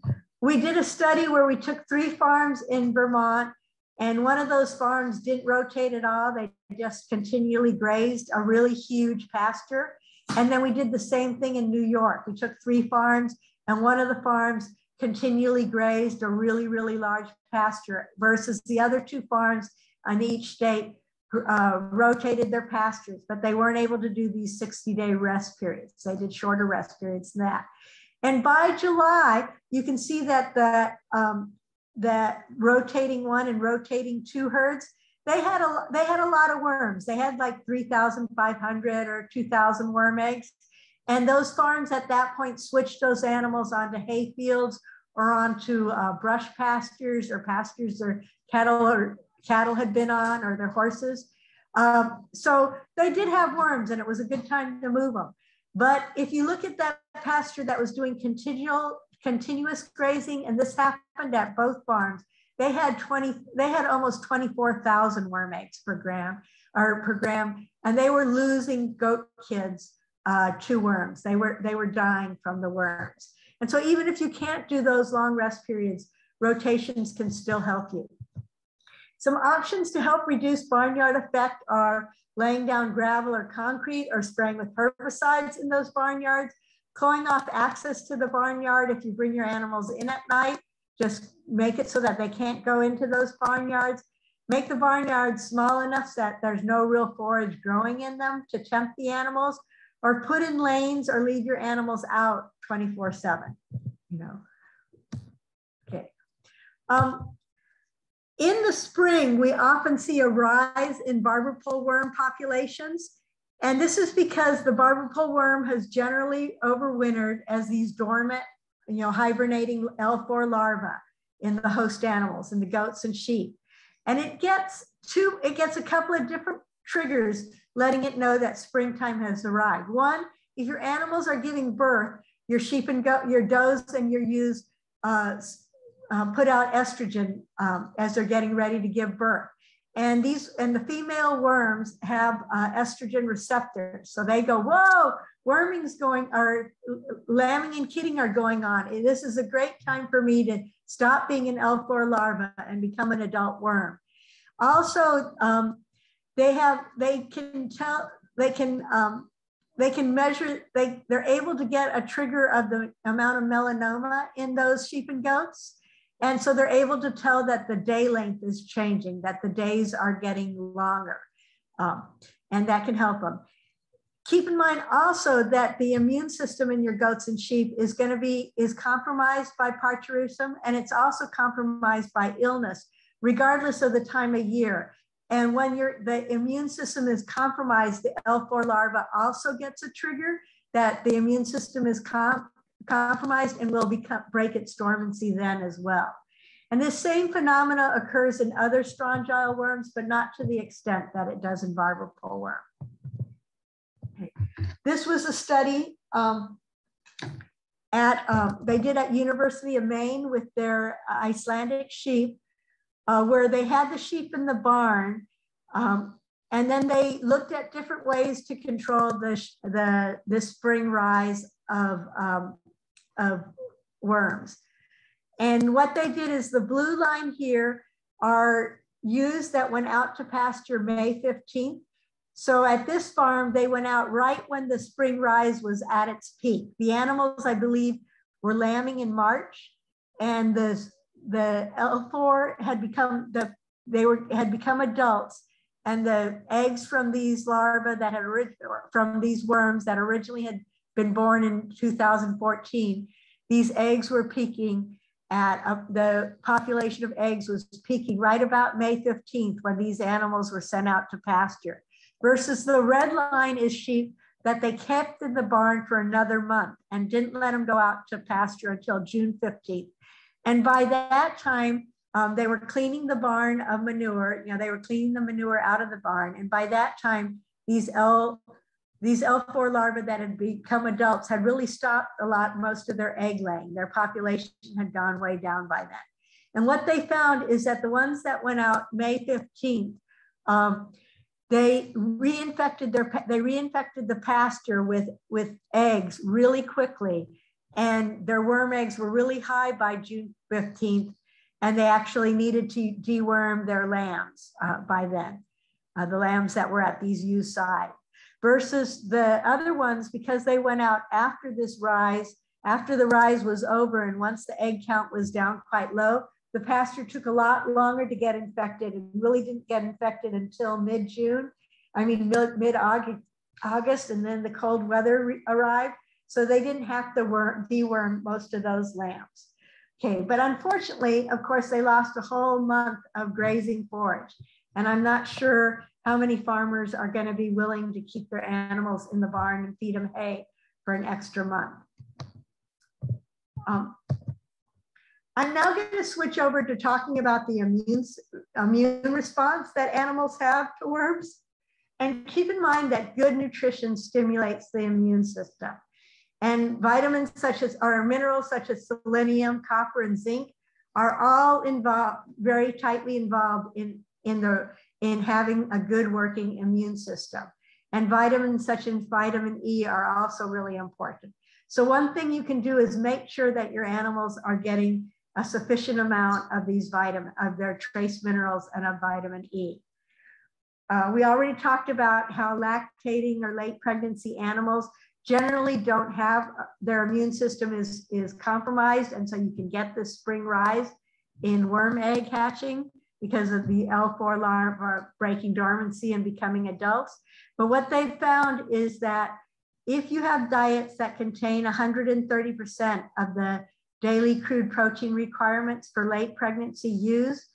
we did a study where we took three farms in Vermont and one of those farms didn't rotate at all. They just continually grazed a really huge pasture. And then we did the same thing in New York. We took three farms and one of the farms continually grazed a really, really large pasture versus the other two farms on each state uh, rotated their pastures, but they weren't able to do these 60 day rest periods. They did shorter rest periods than that. And by July, you can see that the um, that rotating one and rotating two herds, they had a they had a lot of worms. They had like 3,500 or 2,000 worm eggs. And those farms at that point switched those animals onto hay fields or onto uh, brush pastures or pastures their cattle or cattle had been on or their horses. Um, so they did have worms and it was a good time to move them. But if you look at that pasture that was doing continual, continuous grazing, and this happened at both farms, they had 20, they had almost 24,000 worm eggs per gram or per gram, and they were losing goat kids uh, worms. They were, they were dying from the worms. And so even if you can't do those long rest periods, rotations can still help you. Some options to help reduce barnyard effect are laying down gravel or concrete or spraying with herbicides in those barnyards, closing off access to the barnyard if you bring your animals in at night, just make it so that they can't go into those barnyards. Make the barnyards small enough that there's no real forage growing in them to tempt the animals or put in lanes or leave your animals out 24 seven, you know. Okay. Um, in the spring, we often see a rise in barber pole worm populations. And this is because the barber pole worm has generally overwintered as these dormant, you know, hibernating L4 larvae in the host animals, in the goats and sheep. And it gets two, it gets a couple of different triggers letting it know that springtime has arrived. One, if your animals are giving birth, your sheep and goat, your does and your ewes uh, uh, put out estrogen um, as they're getting ready to give birth. And these and the female worms have uh, estrogen receptors, so they go, "Whoa, worming's going, or lambing and kidding are going on. This is a great time for me to stop being an L4 larva and become an adult worm." Also, um, they have they can tell they can um, they can measure they they're able to get a trigger of the amount of melatonin in those sheep and goats. And so they're able to tell that the day length is changing that the days are getting longer um, and that can help them. Keep in mind also that the immune system in your goats and sheep is going to be is compromised by parturition and it's also compromised by illness regardless of the time of year and when your the immune system is compromised, the L4 larva also gets a trigger that the immune system is com compromised and will become break its dormancy then as well. And this same phenomena occurs in other strongyle worms, but not to the extent that it does in barber pole worm. Okay. This was a study um, at, um, they did at University of Maine with their Icelandic sheep, uh, where they had the sheep in the barn. Um, and then they looked at different ways to control the, the, the spring rise of, um, of worms. And what they did is the blue line here are ewes that went out to pasture May 15th. So at this farm, they went out right when the spring rise was at its peak. The animals, I believe, were lambing in March, and the the L4 had become the they were had become adults, and the eggs from these larvae that had from these worms that originally had been born in 2014, these eggs were peaking at uh, the population of eggs was peaking right about May 15th when these animals were sent out to pasture versus the red line is sheep that they kept in the barn for another month and didn't let them go out to pasture until June 15th. And by that time, um, they were cleaning the barn of manure. You know, they were cleaning the manure out of the barn. And by that time, these L these L4 larvae that had become adults had really stopped a lot, most of their egg laying. Their population had gone way down by then. And what they found is that the ones that went out May 15th, um, they reinfected their they reinfected the pasture with with eggs really quickly and their worm eggs were really high by june 15th and they actually needed to deworm their lambs uh, by then uh, the lambs that were at these ewe side versus the other ones because they went out after this rise after the rise was over and once the egg count was down quite low the pasture took a lot longer to get infected and really didn't get infected until mid June. I mean, mid August, and then the cold weather arrived. So they didn't have to worm, deworm most of those lambs. Okay, but unfortunately, of course, they lost a whole month of grazing forage. And I'm not sure how many farmers are going to be willing to keep their animals in the barn and feed them hay for an extra month. Um, I'm now going to switch over to talking about the immune, immune response that animals have to worms. And keep in mind that good nutrition stimulates the immune system. And vitamins such as, or minerals such as selenium, copper, and zinc are all involved, very tightly involved in, in, the, in having a good working immune system. And vitamins such as vitamin E are also really important. So one thing you can do is make sure that your animals are getting a sufficient amount of these vitamin, of their trace minerals and of vitamin E. Uh, we already talked about how lactating or late pregnancy animals generally don't have, uh, their immune system is, is compromised. And so you can get this spring rise in worm egg hatching because of the L4 larvae breaking dormancy and becoming adults. But what they've found is that if you have diets that contain 130% of the daily crude protein requirements for late pregnancy ewes,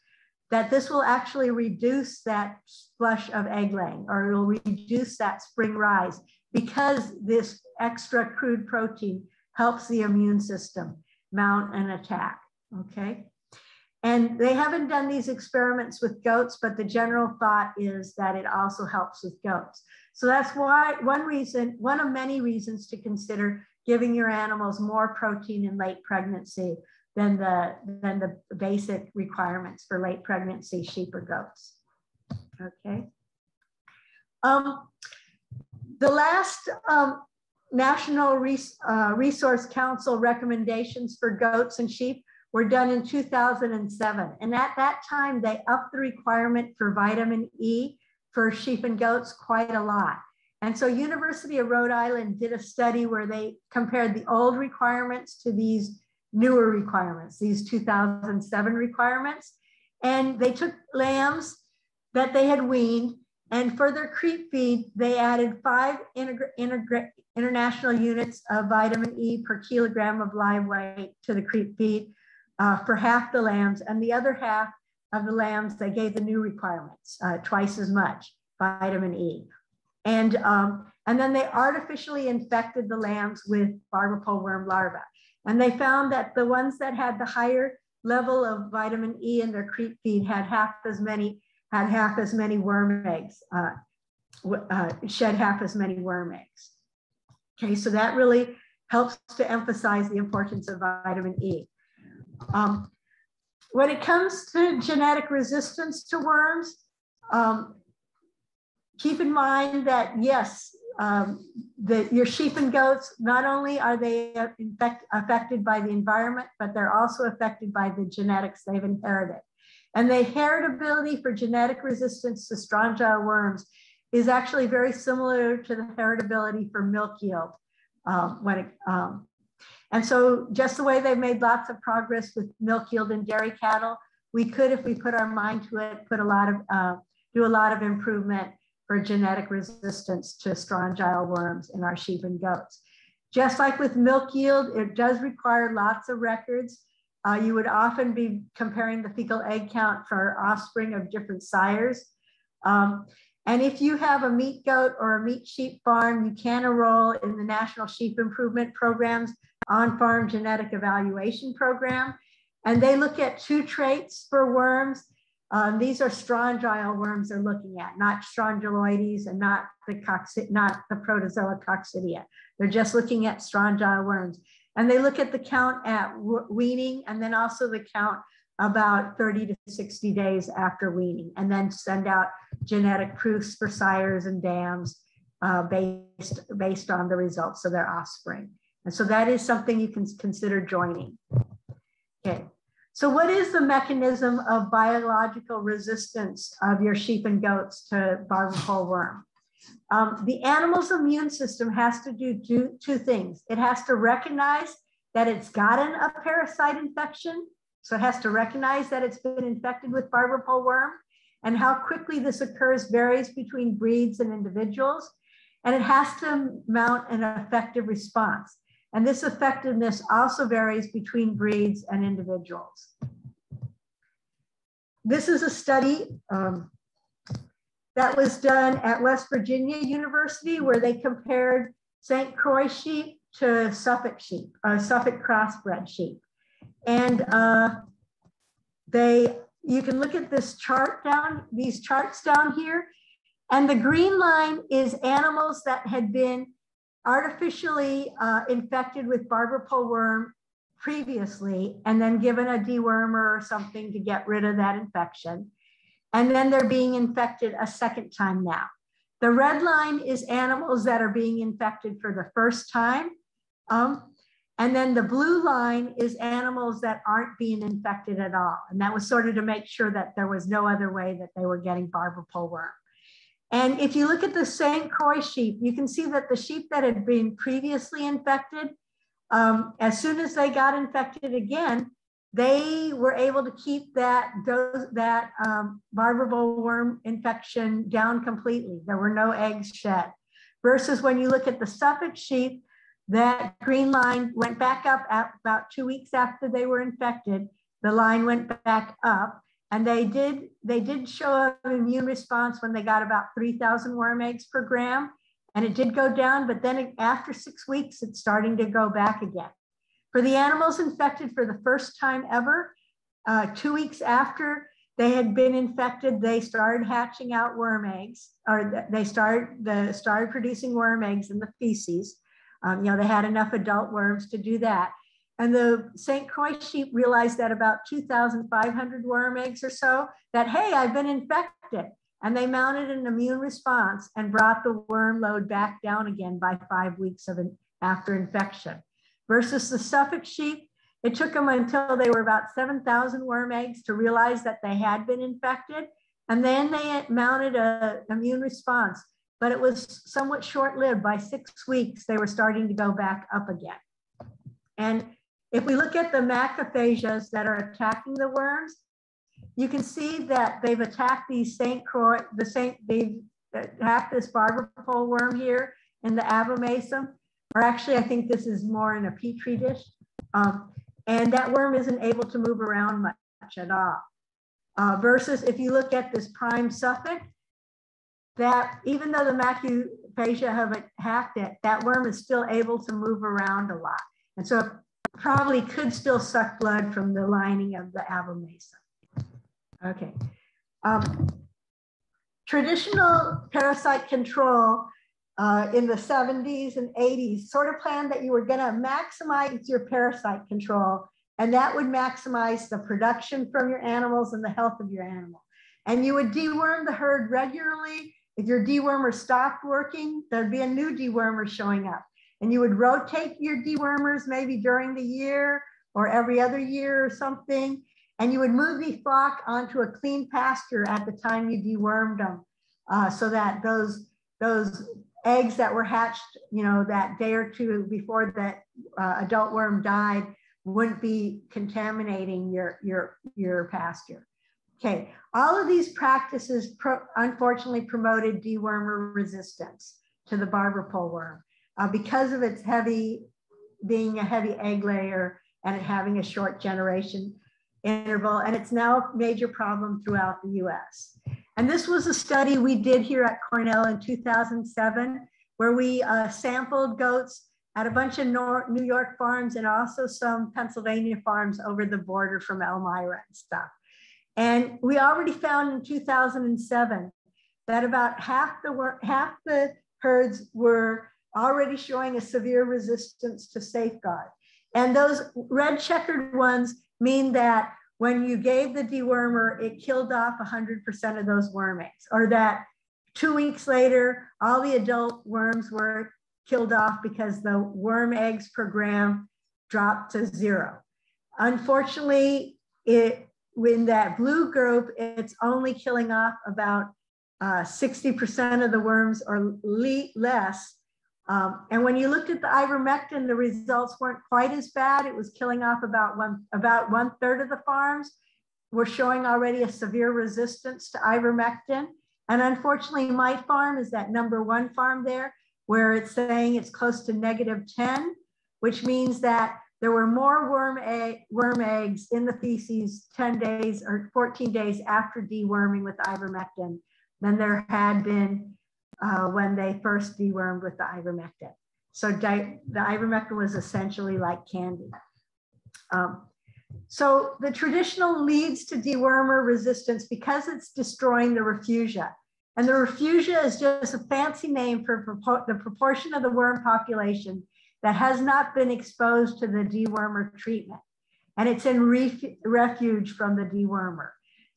that this will actually reduce that flush of egg laying or it will reduce that spring rise because this extra crude protein helps the immune system mount an attack, okay? And they haven't done these experiments with goats, but the general thought is that it also helps with goats. So that's why one reason, one of many reasons to consider giving your animals more protein in late pregnancy than the, than the basic requirements for late pregnancy sheep or goats. Okay. Um, the last um, National uh, Resource Council recommendations for goats and sheep were done in 2007. And at that time, they upped the requirement for vitamin E for sheep and goats quite a lot. And so University of Rhode Island did a study where they compared the old requirements to these newer requirements, these 2007 requirements. And they took lambs that they had weaned and for their creep feed, they added five international units of vitamin E per kilogram of live weight to the creep feed uh, for half the lambs. And the other half of the lambs, they gave the new requirements, uh, twice as much vitamin E. And, um, and then they artificially infected the lambs with barber pole worm larvae. And they found that the ones that had the higher level of vitamin E in their creep feed had half as many had half as many worm eggs, uh, uh, shed half as many worm eggs. Okay, so that really helps to emphasize the importance of vitamin E. Um, when it comes to genetic resistance to worms, um, keep in mind that yes, um, the, your sheep and goats, not only are they infect, affected by the environment, but they're also affected by the genetics they've inherited. And the heritability for genetic resistance to strongyle worms is actually very similar to the heritability for milk yield. Um, when it, um, and so just the way they've made lots of progress with milk yield in dairy cattle, we could, if we put our mind to it, put a lot of, uh, do a lot of improvement for genetic resistance to strongyle worms in our sheep and goats. Just like with milk yield, it does require lots of records. Uh, you would often be comparing the fecal egg count for offspring of different sires. Um, and if you have a meat goat or a meat sheep farm, you can enroll in the National Sheep Improvement Program's on-farm genetic evaluation program. And they look at two traits for worms. Um, these are strongyle worms they're looking at, not strongyloides and not the, cocci not the protozoa coccidia. They're just looking at strongyle worms. And they look at the count at weaning and then also the count about 30 to 60 days after weaning, and then send out genetic proofs for sires and dams uh, based, based on the results of their offspring. And so that is something you can consider joining. Okay, so what is the mechanism of biological resistance of your sheep and goats to barber pole worm? Um, the animal's immune system has to do two, two things. It has to recognize that it's gotten a parasite infection. So it has to recognize that it's been infected with barber pole worm. And how quickly this occurs varies between breeds and individuals. And it has to mount an effective response. And this effectiveness also varies between breeds and individuals. This is a study um, that was done at West Virginia University where they compared St. Croix sheep to Suffolk sheep, uh, Suffolk crossbred sheep. And uh, they, you can look at this chart down, these charts down here, and the green line is animals that had been artificially uh, infected with barber pole worm previously and then given a dewormer or something to get rid of that infection. And then they're being infected a second time now. The red line is animals that are being infected for the first time. Um, and then the blue line is animals that aren't being infected at all. And that was sort of to make sure that there was no other way that they were getting barber pole worm. And if you look at the St. Croix sheep, you can see that the sheep that had been previously infected, um, as soon as they got infected again, they were able to keep that, that um, barber worm infection down completely. There were no eggs shed. Versus when you look at the Suffolk sheep, that green line went back up about two weeks after they were infected. The line went back up and they did, they did show an immune response when they got about 3,000 worm eggs per gram. And it did go down, but then after six weeks, it's starting to go back again. For the animals infected for the first time ever, uh, two weeks after they had been infected, they started hatching out worm eggs, or they started, the, started producing worm eggs in the feces. Um, you know, they had enough adult worms to do that. And the St. Croix sheep realized that about 2,500 worm eggs or so, that, hey, I've been infected. And they mounted an immune response and brought the worm load back down again by five weeks of an, after infection. Versus the Suffolk sheep, it took them until they were about 7,000 worm eggs to realize that they had been infected. And then they mounted an immune response, but it was somewhat short lived. By six weeks, they were starting to go back up again. And if we look at the macrophages that are attacking the worms, you can see that they've attacked these St. Croix, the St. They've attacked this barber pole worm here in the abomasum, or actually I think this is more in a petri dish. Um, and that worm isn't able to move around much, at all. Uh, versus if you look at this prime Suffolk, that even though the macrophagia have attacked it, that worm is still able to move around a lot. And so it probably could still suck blood from the lining of the abomasum. Okay. Um, traditional parasite control uh, in the 70s and 80s sort of plan that you were going to maximize your parasite control, and that would maximize the production from your animals and the health of your animal. And you would deworm the herd regularly. If your dewormer stopped working, there'd be a new dewormer showing up. And you would rotate your dewormers maybe during the year or every other year or something. And you would move the flock onto a clean pasture at the time you dewormed them uh, so that those, those eggs that were hatched, you know, that day or two before that uh, adult worm died wouldn't be contaminating your, your, your pasture. Okay, all of these practices pro unfortunately promoted dewormer resistance to the barber pole worm uh, because of its heavy, being a heavy egg layer and having a short generation interval. And it's now a major problem throughout the US. And this was a study we did here at Cornell in 2007, where we uh, sampled goats at a bunch of New York farms and also some Pennsylvania farms over the border from Elmira and stuff. And we already found in 2007 that about half the, half the herds were already showing a severe resistance to safeguard. And those red checkered ones mean that when you gave the dewormer, it killed off 100% of those worm eggs, or that two weeks later, all the adult worms were killed off because the worm eggs per gram dropped to zero. Unfortunately, it in that blue group, it's only killing off about 60% uh, of the worms or less um, and when you looked at the ivermectin, the results weren't quite as bad. It was killing off about one, about one third of the farms were showing already a severe resistance to ivermectin. And unfortunately, my farm is that number one farm there where it's saying it's close to negative 10, which means that there were more worm, egg, worm eggs in the feces 10 days or 14 days after deworming with ivermectin than there had been uh, when they first dewormed with the ivermectin. So the ivermectin was essentially like candy. Um, so the traditional leads to dewormer resistance because it's destroying the refugia. And the refugia is just a fancy name for the proportion of the worm population that has not been exposed to the dewormer treatment. And it's in refuge from the dewormer.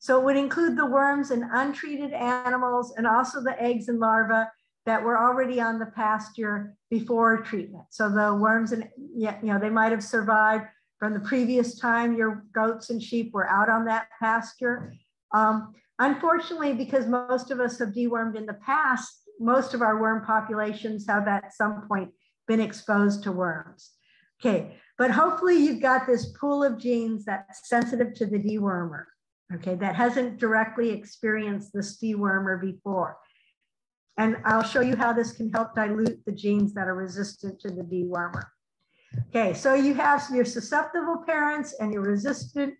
So it would include the worms and untreated animals and also the eggs and larvae that were already on the pasture before treatment. So the worms and you know they might have survived from the previous time your goats and sheep were out on that pasture. Um, unfortunately, because most of us have dewormed in the past, most of our worm populations have at some point been exposed to worms. Okay, but hopefully you've got this pool of genes that's sensitive to the dewormer okay, that hasn't directly experienced the dewormer before. And I'll show you how this can help dilute the genes that are resistant to the dewormer. Okay, so you have your susceptible parents and your resistant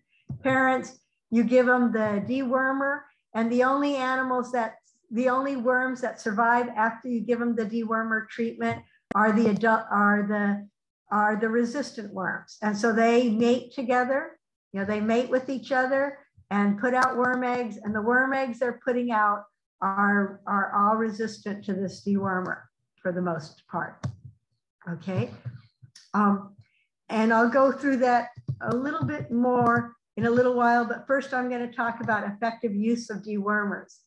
parents. You give them the dewormer, and the only animals that, the only worms that survive after you give them the dewormer treatment are the adult, are the, are the resistant worms. And so they mate together, you know, they mate with each other and put out worm eggs. And the worm eggs they're putting out are, are all resistant to this dewormer for the most part. Okay. Um, and I'll go through that a little bit more in a little while, but first I'm going to talk about effective use of dewormers.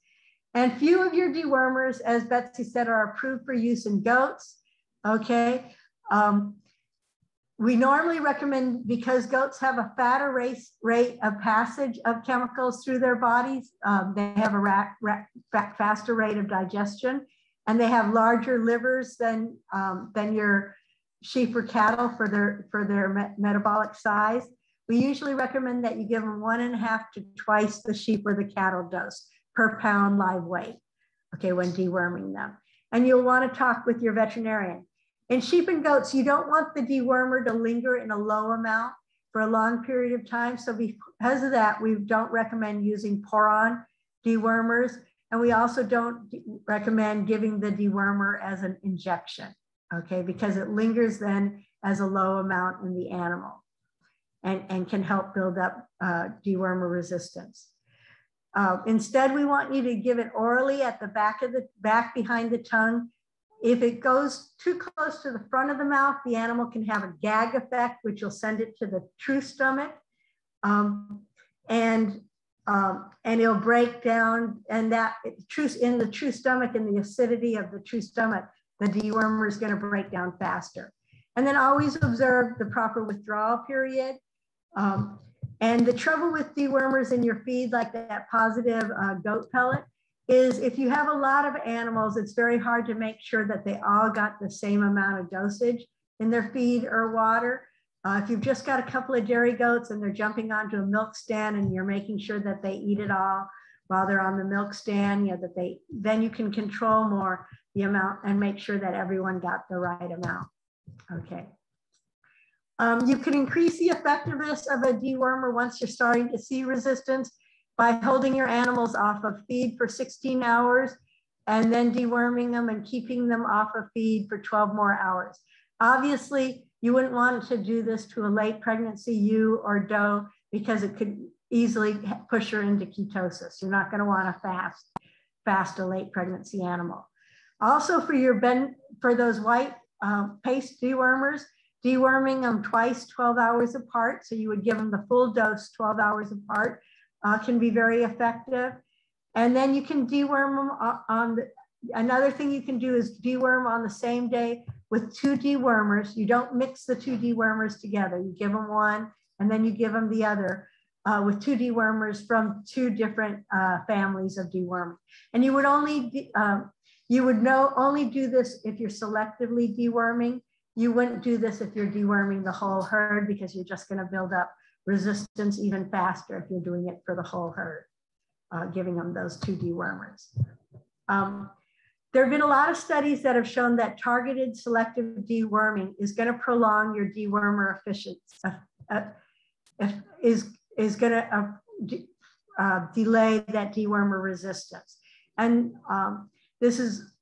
And few of your dewormers, as Betsy said, are approved for use in goats. Okay. Um, we normally recommend because goats have a fatter race, rate of passage of chemicals through their bodies, um, they have a faster rate of digestion, and they have larger livers than, um, than your sheep or cattle for their, for their me metabolic size. We usually recommend that you give them one and a half to twice the sheep or the cattle dose per pound live weight, okay, when deworming them. And you'll want to talk with your veterinarian. In sheep and goats, you don't want the dewormer to linger in a low amount for a long period of time. So because of that, we don't recommend using pour-on dewormers. And we also don't recommend giving the dewormer as an injection, okay? Because it lingers then as a low amount in the animal and, and can help build up uh, dewormer resistance. Uh, instead, we want you to give it orally at the back of the back behind the tongue. If it goes too close to the front of the mouth, the animal can have a gag effect, which will send it to the true stomach. Um, and um, and it'll break down and that true in the true stomach and the acidity of the true stomach, the dewormer is going to break down faster. And then always observe the proper withdrawal period. Um, and the trouble with dewormers in your feed, like that positive uh, goat pellet, is if you have a lot of animals, it's very hard to make sure that they all got the same amount of dosage in their feed or water. Uh, if you've just got a couple of dairy goats and they're jumping onto a milk stand and you're making sure that they eat it all while they're on the milk stand, you know, that they, then you can control more the amount and make sure that everyone got the right amount. Okay. Um, you can increase the effectiveness of a dewormer once you're starting to see resistance by holding your animals off of feed for 16 hours and then deworming them and keeping them off of feed for 12 more hours. Obviously, you wouldn't want to do this to a late pregnancy ewe or doe because it could easily push her into ketosis. You're not going to want to fast, fast a late pregnancy animal. Also for your ben, for those white uh, paste dewormers, deworming them twice 12 hours apart. So you would give them the full dose 12 hours apart uh, can be very effective. And then you can deworm them on the, another thing you can do is deworm on the same day with two dewormers. You don't mix the two dewormers together. You give them one and then you give them the other uh, with two dewormers from two different uh, families of deworming. And you would only, um, you would know only do this if you're selectively deworming. You wouldn't do this if you're deworming the whole herd because you're just gonna build up resistance even faster if you're doing it for the whole herd, uh, giving them those two dewormers. Um, there have been a lot of studies that have shown that targeted selective deworming is going to prolong your dewormer efficiency, uh, uh, is, is going to uh, uh, delay that dewormer resistance. And um, this is,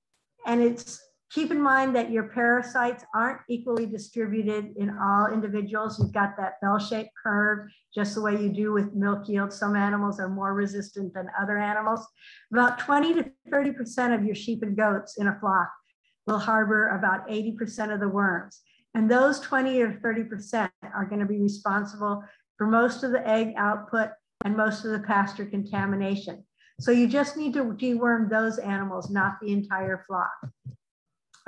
and it's Keep in mind that your parasites aren't equally distributed in all individuals. You've got that bell-shaped curve, just the way you do with milk yield. Some animals are more resistant than other animals. About 20 to 30% of your sheep and goats in a flock will harbor about 80% of the worms. And those 20 or 30% are gonna be responsible for most of the egg output and most of the pasture contamination. So you just need to deworm those animals, not the entire flock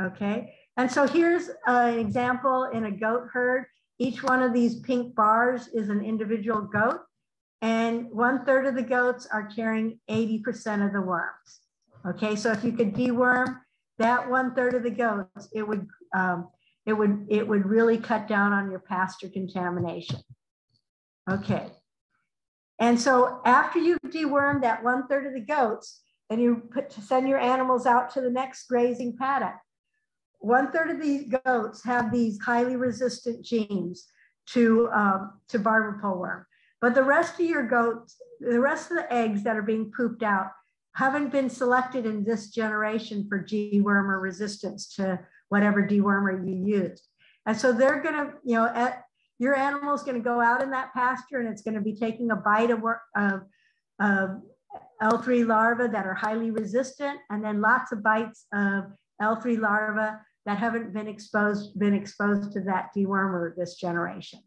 okay? And so here's an example in a goat herd. Each one of these pink bars is an individual goat and one third of the goats are carrying 80% of the worms. Okay, so if you could deworm that one third of the goats, it would, um, it would, it would really cut down on your pasture contamination. Okay, and so after you've dewormed that one third of the goats, and you put to send your animals out to the next grazing paddock, one third of these goats have these highly resistant genes to, um, to barber pole worm. But the rest of your goats, the rest of the eggs that are being pooped out haven't been selected in this generation for dewormer resistance to whatever dewormer you used. And so they're gonna, you know, at, your animal is gonna go out in that pasture and it's gonna be taking a bite of, of, of L3 larvae that are highly resistant and then lots of bites of L3 larvae that haven't been exposed, been exposed to that dewormer this generation.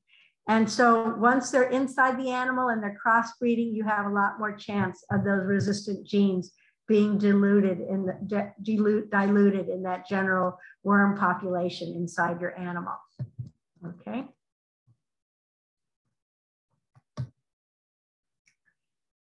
And so once they're inside the animal and they're crossbreeding, you have a lot more chance of those resistant genes being diluted in the dilute, diluted in that general worm population inside your animal. Okay.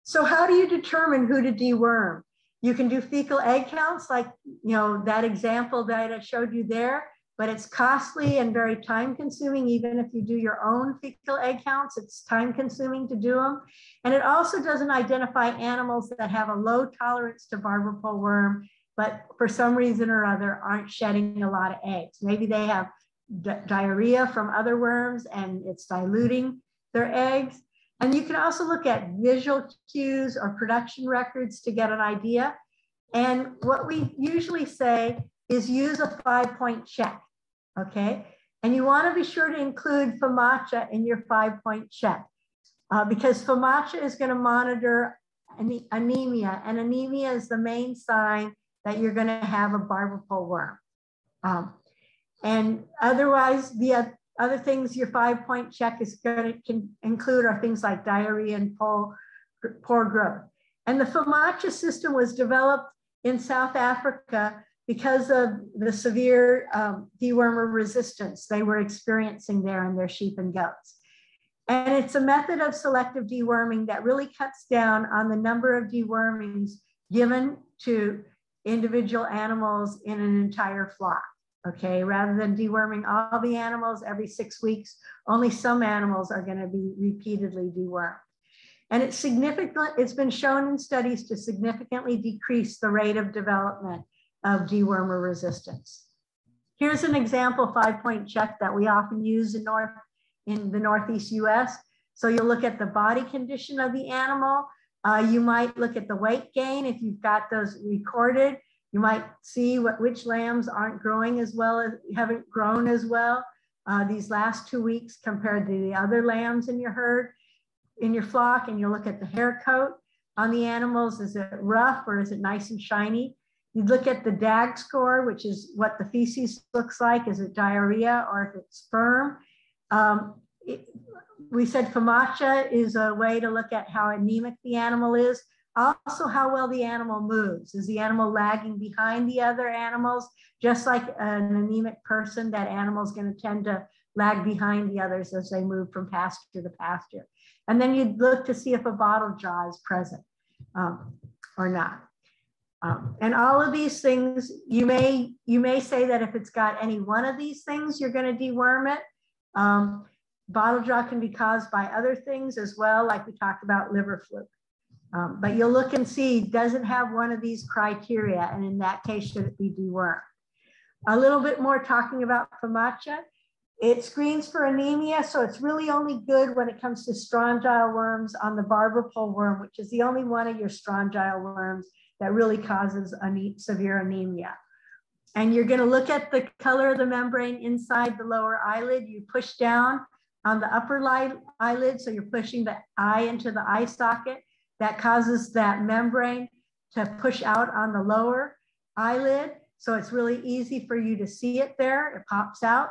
So how do you determine who to deworm? You can do fecal egg counts like, you know, that example that I showed you there, but it's costly and very time consuming. Even if you do your own fecal egg counts, it's time consuming to do them. And it also doesn't identify animals that have a low tolerance to barber pole worm, but for some reason or other aren't shedding a lot of eggs. Maybe they have diarrhea from other worms and it's diluting their eggs. And you can also look at visual cues or production records to get an idea. And what we usually say is use a five point check, okay? And you want to be sure to include FAMACHA in your five point check uh, because FAMACHA is going to monitor anemia, and anemia is the main sign that you're going to have a barber pole worm. Um, and otherwise, the other things your five point check is going to include are things like diarrhea and poor, poor growth. And the FAMACHA system was developed in South Africa because of the severe um, dewormer resistance they were experiencing there in their sheep and goats. And it's a method of selective deworming that really cuts down on the number of dewormings given to individual animals in an entire flock. Okay, rather than deworming all the animals every six weeks, only some animals are going to be repeatedly dewormed. And it's significant, it's been shown in studies to significantly decrease the rate of development of dewormer resistance. Here's an example five point check that we often use in, North, in the Northeast US. So you'll look at the body condition of the animal. Uh, you might look at the weight gain if you've got those recorded. You might see what, which lambs aren't growing as well as haven't grown as well uh, these last two weeks compared to the other lambs in your herd in your flock and you look at the hair coat on the animals. Is it rough or is it nice and shiny? You'd look at the DAG score, which is what the feces looks like. Is it diarrhea or if it's sperm? Um, it, we said FAMACHA is a way to look at how anemic the animal is. Also, how well the animal moves. Is the animal lagging behind the other animals? Just like an anemic person, that animal is going to tend to lag behind the others as they move from pasture to pasture. And then you'd look to see if a bottle jaw is present um, or not. Um, and all of these things, you may, you may say that if it's got any one of these things, you're going to deworm it. Um, bottle jaw can be caused by other things as well, like we talked about liver fluke. Um, but you'll look and see, does it have one of these criteria? And in that case, should it be dewormed? A little bit more talking about FAMACHA. It screens for anemia, so it's really only good when it comes to strongyle worms on the barber pole worm, which is the only one of your strongyle worms that really causes severe anemia. And you're gonna look at the color of the membrane inside the lower eyelid. You push down on the upper eyelid, so you're pushing the eye into the eye socket. That causes that membrane to push out on the lower eyelid. So it's really easy for you to see it there. It pops out.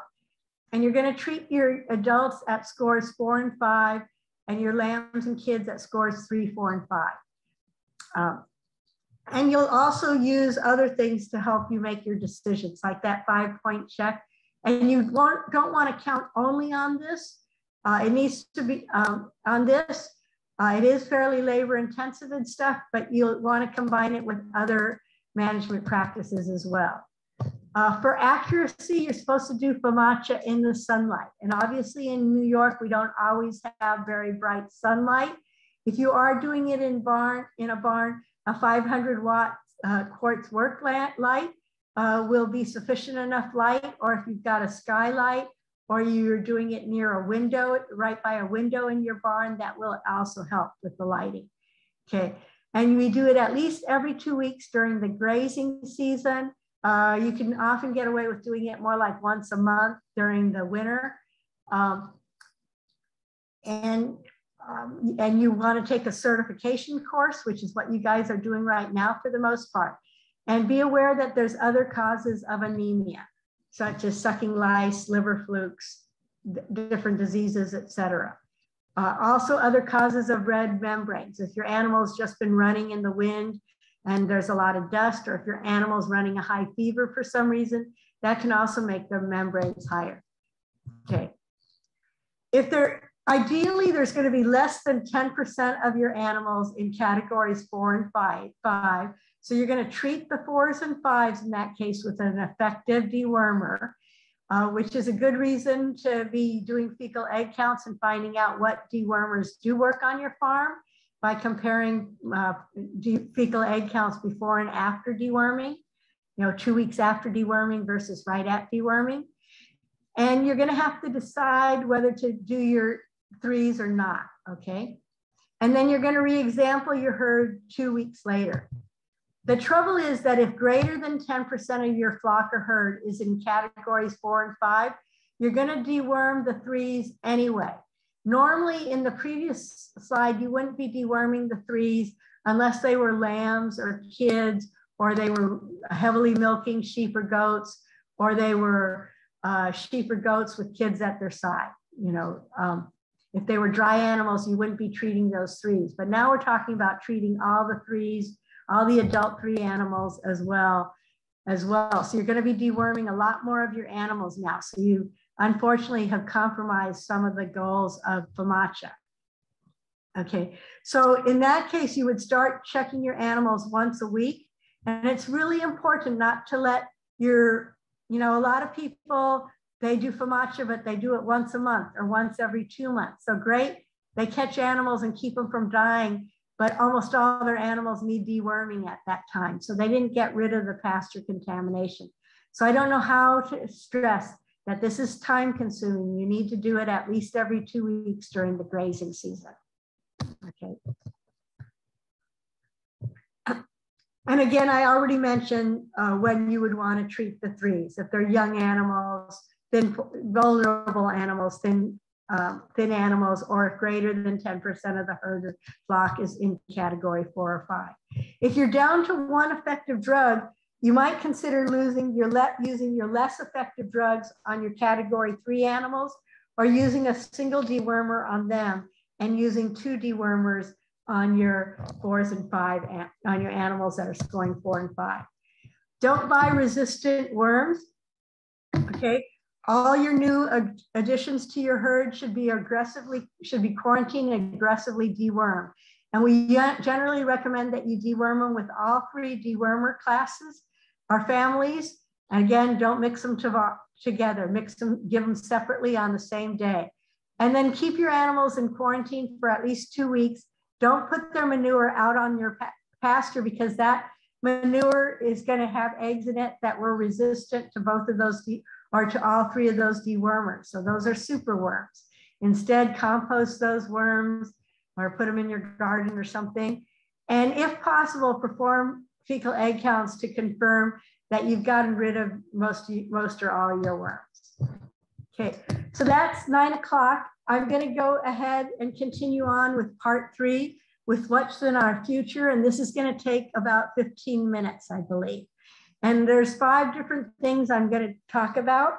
And you're going to treat your adults at scores four and five, and your lambs and kids at scores three, four, and five. Um, and you'll also use other things to help you make your decisions, like that five point check. And you don't want to count only on this. Uh, it needs to be um, on this. Uh, it is fairly labor intensive and stuff, but you'll want to combine it with other management practices as well. Uh, for accuracy, you're supposed to do FAMACHA in the sunlight. And obviously in New York, we don't always have very bright sunlight. If you are doing it in barn in a barn, a 500 watt uh, quartz work light uh, will be sufficient enough light. Or if you've got a skylight or you're doing it near a window, right by a window in your barn, that will also help with the lighting. Okay. And we do it at least every two weeks during the grazing season uh, you can often get away with doing it more like once a month during the winter. Um, and, um, and you want to take a certification course, which is what you guys are doing right now for the most part. And be aware that there's other causes of anemia, such as sucking lice, liver flukes, different diseases, etc. Uh, also other causes of red membranes. If your animal's just been running in the wind and there's a lot of dust, or if your animal's running a high fever for some reason, that can also make the membranes higher. Okay. If there, ideally, there's going to be less than 10% of your animals in categories four and five, five. So you're going to treat the fours and fives in that case with an effective dewormer, uh, which is a good reason to be doing fecal egg counts and finding out what dewormers do work on your farm by comparing uh, fecal egg counts before and after deworming, you know, two weeks after deworming versus right at deworming. And you're gonna have to decide whether to do your threes or not, okay? And then you're gonna re-example your herd two weeks later. The trouble is that if greater than 10% of your flock or herd is in categories four and five, you're going to deworm the threes anyway. Normally, in the previous slide, you wouldn't be deworming the threes unless they were lambs or kids, or they were heavily milking sheep or goats, or they were uh, sheep or goats with kids at their side. You know, um, if they were dry animals, you wouldn't be treating those threes. But now we're talking about treating all the threes, all the adult three animals as well, as well. So you're going to be deworming a lot more of your animals now. So you unfortunately have compromised some of the goals of FAMACHA. Okay, so in that case, you would start checking your animals once a week. And it's really important not to let your, you know, a lot of people they do FAMACHA, but they do it once a month or once every two months. So great, they catch animals and keep them from dying, but almost all their animals need deworming at that time. So they didn't get rid of the pasture contamination. So I don't know how to stress that this is time consuming. You need to do it at least every two weeks during the grazing season. Okay. And again, I already mentioned uh, when you would want to treat the threes. If they're young animals, then vulnerable animals, thin, um, thin animals, or if greater than 10% of the herd flock is in category four or five. If you're down to one effective drug, you might consider losing your using your less effective drugs on your category three animals or using a single dewormer on them and using two dewormers on your fours and five, on your animals that are scoring four and five. Don't buy resistant worms, okay? All your new additions to your herd should be aggressively, should be quarantined and aggressively dewormed. And we generally recommend that you deworm them with all three dewormer classes or families. And again, don't mix them to, together, mix them, give them separately on the same day. And then keep your animals in quarantine for at least two weeks. Don't put their manure out on your pasture because that manure is going to have eggs in it that were resistant to both of those or to all three of those dewormers. So those are super worms. Instead, compost those worms or put them in your garden or something. And if possible, perform fecal egg counts to confirm that you've gotten rid of most, most or all your worms. Okay, so that's nine o'clock. I'm gonna go ahead and continue on with part three with what's in our future. And this is gonna take about 15 minutes, I believe. And there's five different things I'm going to talk about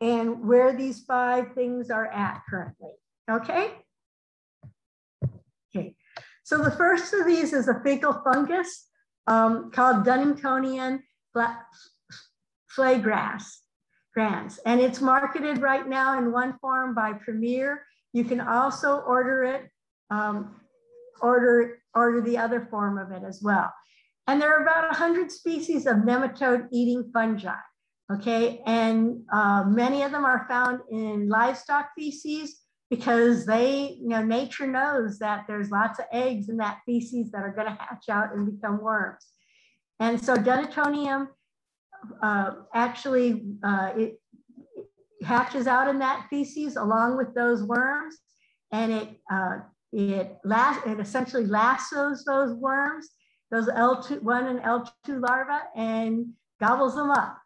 and where these five things are at currently. Okay? Okay. So the first of these is a fecal fungus um, called Duddingtonia flagrans. Grants. And it's marketed right now in one form by Premier. You can also order it, um, order, order the other form of it as well. And there are about 100 species of nematode eating fungi. Okay, and uh, many of them are found in livestock feces because they, you know, nature knows that there's lots of eggs in that feces that are going to hatch out and become worms. And so Duddingtonia uh, actually uh, it hatches out in that feces along with those worms, and it uh, it, last, it essentially lassos those worms those L2, and L2 larvae and gobbles them up.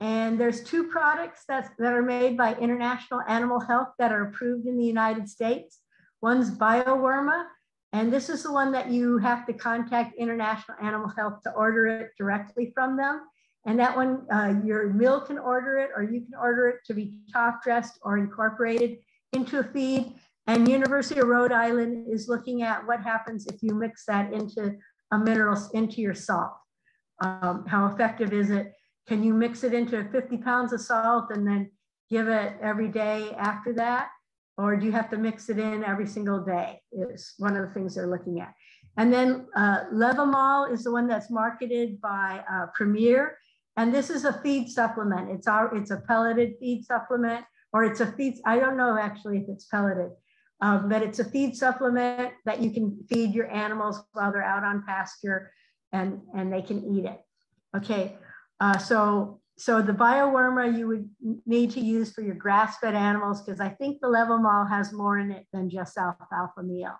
And there's two products that are made by International Animal Health that are approved in the United States. One's BioWorma, and this is the one that you have to contact International Animal Health to order it directly from them. And that one, uh, your mill can order it, or you can order it to be top dressed or incorporated into a feed. And University of Rhode Island is looking at what happens if you mix that into a minerals into your salt. Um, how effective is it? Can you mix it into 50 pounds of salt and then give it every day after that? Or do you have to mix it in every single day is one of the things they're looking at. And then uh, Livamol is the one that's marketed by uh, Premier. And this is a feed supplement. It's, our, it's a pelleted feed supplement, or it's a feed, I don't know actually if it's pelleted, um, but it's a feed supplement that you can feed your animals while they're out on pasture and, and they can eat it. Okay, uh, so, so the bioworma you would need to use for your grass-fed animals because I think the Livamol has more in it than just alfalfa meal.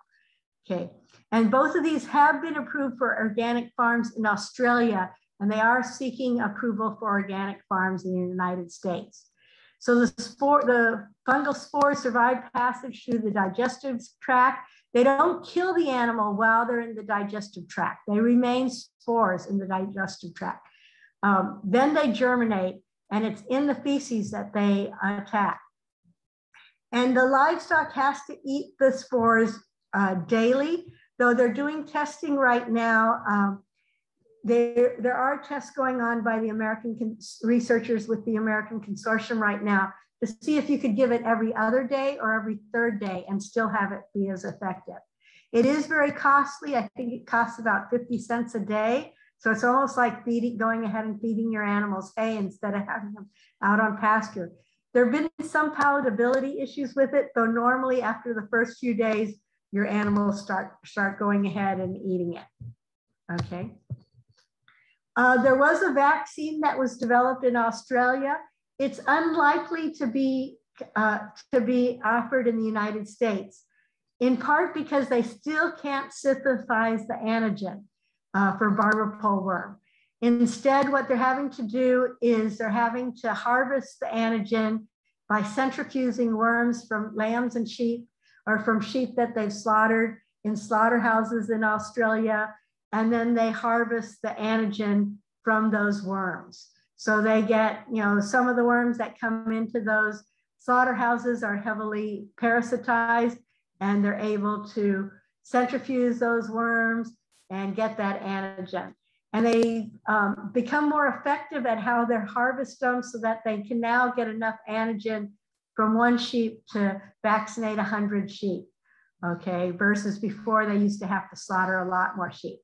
Okay, and both of these have been approved for organic farms in Australia and they are seeking approval for organic farms in the United States. So the spore, the fungal spores survive passage through the digestive tract. They don't kill the animal while they're in the digestive tract. They remain spores in the digestive tract. Um, then they germinate, and it's in the feces that they attack. And the livestock has to eat the spores uh, daily, though they're doing testing right now. Um, there, there are tests going on by the American researchers with the American Consortium right now to see if you could give it every other day or every third day and still have it be as effective. It is very costly. I think it costs about 50 cents a day. So it's almost like feeding, going ahead and feeding your animals hay instead of having them out on pasture. There have been some palatability issues with it, though normally after the first few days, your animals start, start going ahead and eating it. Okay. Uh, there was a vaccine that was developed in Australia. It's unlikely to be, uh, to be offered in the United States, in part because they still can't synthesize the antigen uh, for barber pole worm. Instead, what they're having to do is they're having to harvest the antigen by centrifuging worms from lambs and sheep or from sheep that they've slaughtered in slaughterhouses in Australia and then they harvest the antigen from those worms. So they get, you know, some of the worms that come into those slaughterhouses are heavily parasitized and they're able to centrifuge those worms and get that antigen. And they um, become more effective at how they harvest them so that they can now get enough antigen from one sheep to vaccinate 100 sheep, okay, versus before they used to have to slaughter a lot more sheep.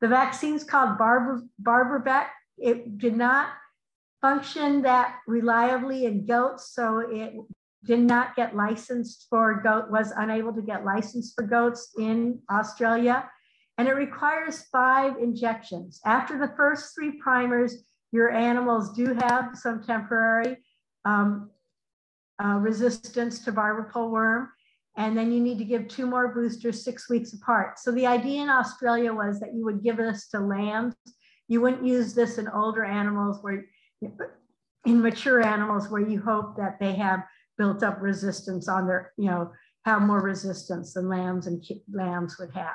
The vaccine's called Barber, Barbervax. It did not function that reliably in goats, so it did not get licensed for goat, was unable to get licensed for goats in Australia. And it requires five injections. After the first three primers, your animals do have some temporary um, uh, resistance to barber pole worm and then you need to give two more boosters six weeks apart. So the idea in Australia was that you would give this to lambs. You wouldn't use this in older animals where, in mature animals where you hope that they have built up resistance on their, you know, have more resistance than lambs and lambs would have.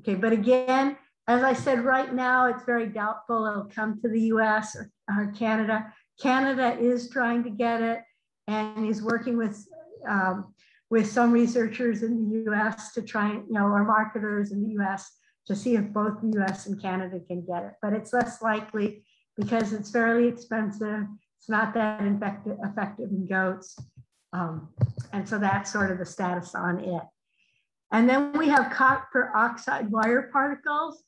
Okay, but again, as I said, right now it's very doubtful it'll come to the US or, or Canada. Canada is trying to get it and is working with um, with some researchers in the US to try, you know, or marketers in the US to see if both the US and Canada can get it. But it's less likely because it's fairly expensive. It's not that effective, effective in goats. Um, and so that's sort of the status on it. And then we have copper oxide wire particles.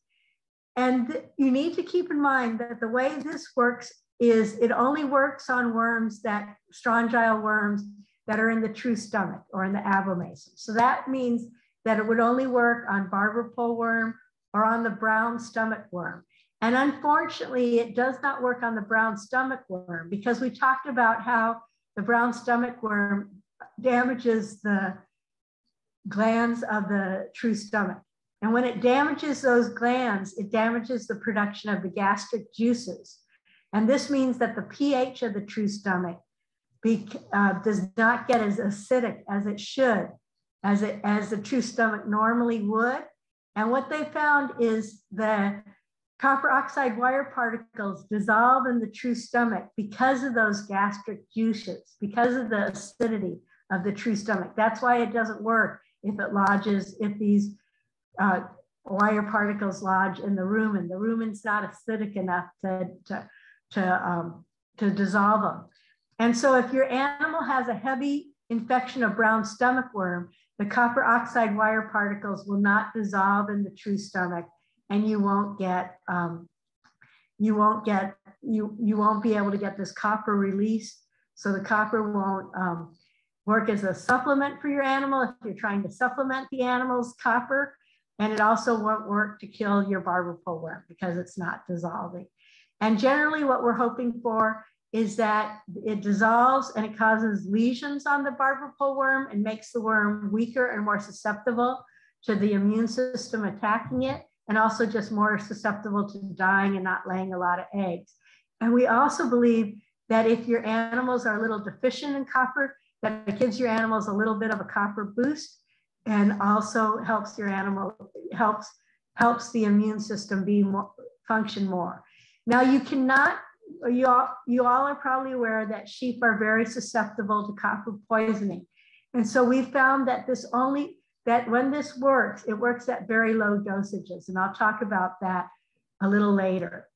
And you need to keep in mind that the way this works is it only works on worms that strongyle worms that are in the true stomach or in the abomasum. So that means that it would only work on barber pole worm or on the brown stomach worm. And unfortunately, it does not work on the brown stomach worm because we talked about how the brown stomach worm damages the glands of the true stomach. And when it damages those glands, it damages the production of the gastric juices. And this means that the pH of the true stomach be, uh, does not get as acidic as it should, as it as the true stomach normally would. And what they found is the copper oxide wire particles dissolve in the true stomach because of those gastric juices, because of the acidity of the true stomach. That's why it doesn't work if it lodges, if these uh, wire particles lodge in the rumen. The rumen's not acidic enough to, to, to, um, to dissolve them. And so if your animal has a heavy infection of brown stomach worm, the copper oxide wire particles will not dissolve in the true stomach and you won't get, um, you won't get, you, you won't be able to get this copper released. So the copper won't um, work as a supplement for your animal if you're trying to supplement the animal's copper. And it also won't work to kill your barber pole worm because it's not dissolving. And generally what we're hoping for is that it dissolves and it causes lesions on the barber pole worm and makes the worm weaker and more susceptible to the immune system attacking it, and also just more susceptible to dying and not laying a lot of eggs. And we also believe that if your animals are a little deficient in copper, that it gives your animals a little bit of a copper boost and also helps your animal, helps, helps the immune system be more, function more. Now you cannot, you all, you all are probably aware that sheep are very susceptible to copper poisoning. And so we found that this only, that when this works, it works at very low dosages. And I'll talk about that a little later.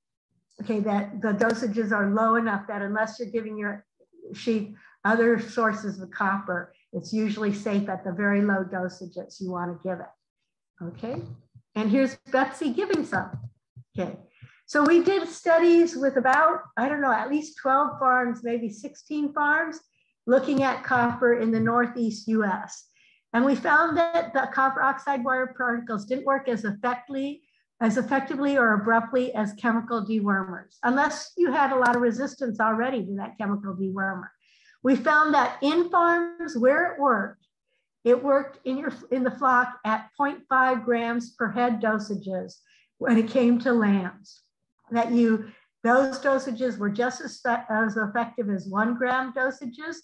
Okay, that the dosages are low enough that unless you're giving your sheep other sources of copper, it's usually safe at the very low dosages you want to give it. Okay, and here's Betsy giving some. Okay, so we did studies with about, I don't know, at least 12 farms, maybe 16 farms, looking at copper in the Northeast US. And we found that the copper oxide wire particles didn't work as effectively, as effectively or abruptly as chemical dewormers, unless you had a lot of resistance already to that chemical dewormer. We found that in farms where it worked, it worked in, your, in the flock at 0.5 grams per head dosages when it came to lambs. That you, those dosages were just as, as effective as one gram dosages,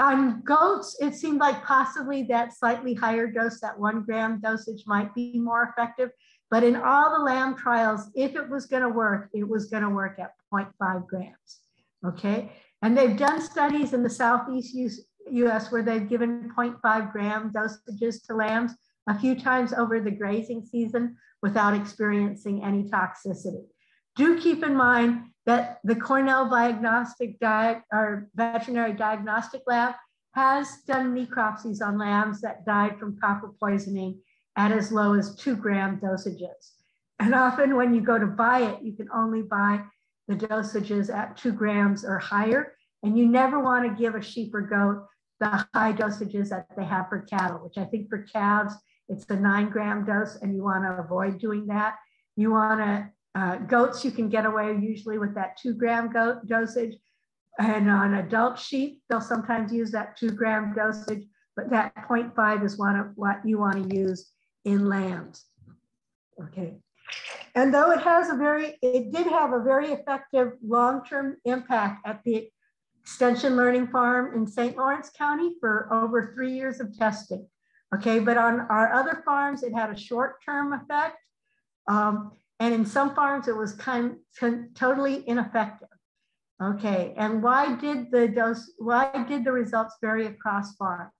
on goats, it seemed like possibly that slightly higher dose, that one gram dosage might be more effective. But in all the lamb trials, if it was going to work, it was going to work at 0.5 grams. Okay. And they've done studies in the Southeast US where they've given 0.5 gram dosages to lambs a few times over the grazing season without experiencing any toxicity. Do keep in mind that the Cornell Diagnostic Di or Veterinary Diagnostic Lab has done necropsies on lambs that died from copper poisoning at as low as two gram dosages. And often when you go to buy it, you can only buy the dosages at two grams or higher. And you never want to give a sheep or goat the high dosages that they have for cattle, which I think for calves, it's the nine gram dose, and you want to avoid doing that. You want to uh, goats, you can get away usually with that two gram goat dosage. And on adult sheep, they'll sometimes use that two gram dosage, but that 0.5 is one of what you want to use in lambs. Okay. And though it has a very, it did have a very effective long-term impact at the Extension Learning Farm in St. Lawrence County for over three years of testing. Okay, but on our other farms, it had a short-term effect. Um, and in some farms, it was kind totally ineffective. Okay, and why did the dose, why did the results vary across farms?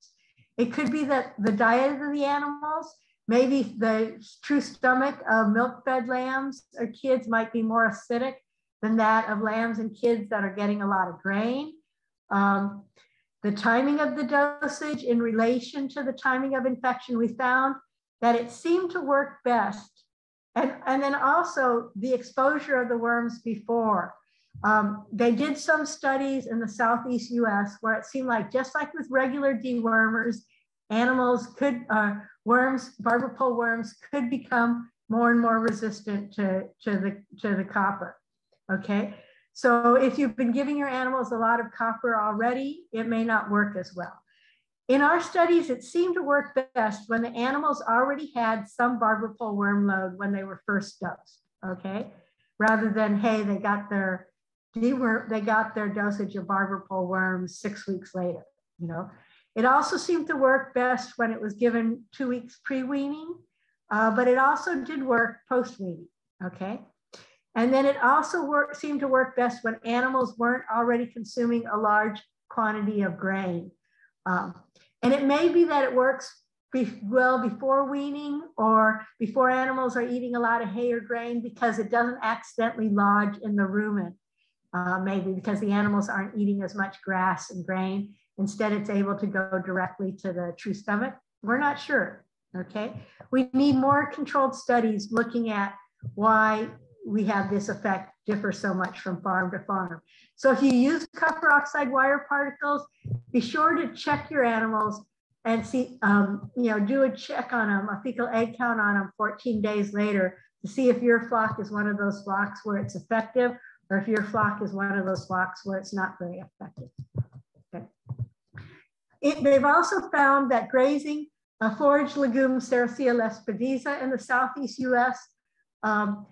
It could be that the diet of the animals, maybe the true stomach of milk-fed lambs or kids might be more acidic than that of lambs and kids that are getting a lot of grain. Um, the timing of the dosage in relation to the timing of infection, we found that it seemed to work best and, and then also the exposure of the worms before. Um, they did some studies in the Southeast US where it seemed like just like with regular dewormers, animals could, uh, worms, barber pole worms could become more and more resistant to, to, the, to the copper, okay? So if you've been giving your animals a lot of copper already, it may not work as well. In our studies, it seemed to work best when the animals already had some barber pole worm load when they were first dosed, okay? Rather than, hey, they got their they got their dosage of barber pole worms six weeks later, you know? It also seemed to work best when it was given two weeks pre-weaning, uh, but it also did work post-weaning, okay? And then it also worked, seemed to work best when animals weren't already consuming a large quantity of grain. Um, and it may be that it works be, well before weaning or before animals are eating a lot of hay or grain because it doesn't accidentally lodge in the rumen. Uh, maybe because the animals aren't eating as much grass and grain. Instead, it's able to go directly to the true stomach. We're not sure. Okay. We need more controlled studies looking at why we have this effect differ so much from farm to farm. So if you use copper oxide wire particles, be sure to check your animals and see, um, you know, do a check on them, a fecal egg count on them 14 days later to see if your flock is one of those flocks where it's effective or if your flock is one of those flocks where it's not very effective. Okay. It, they've also found that grazing a forage legume Sericea lespedeza in the Southeast US um,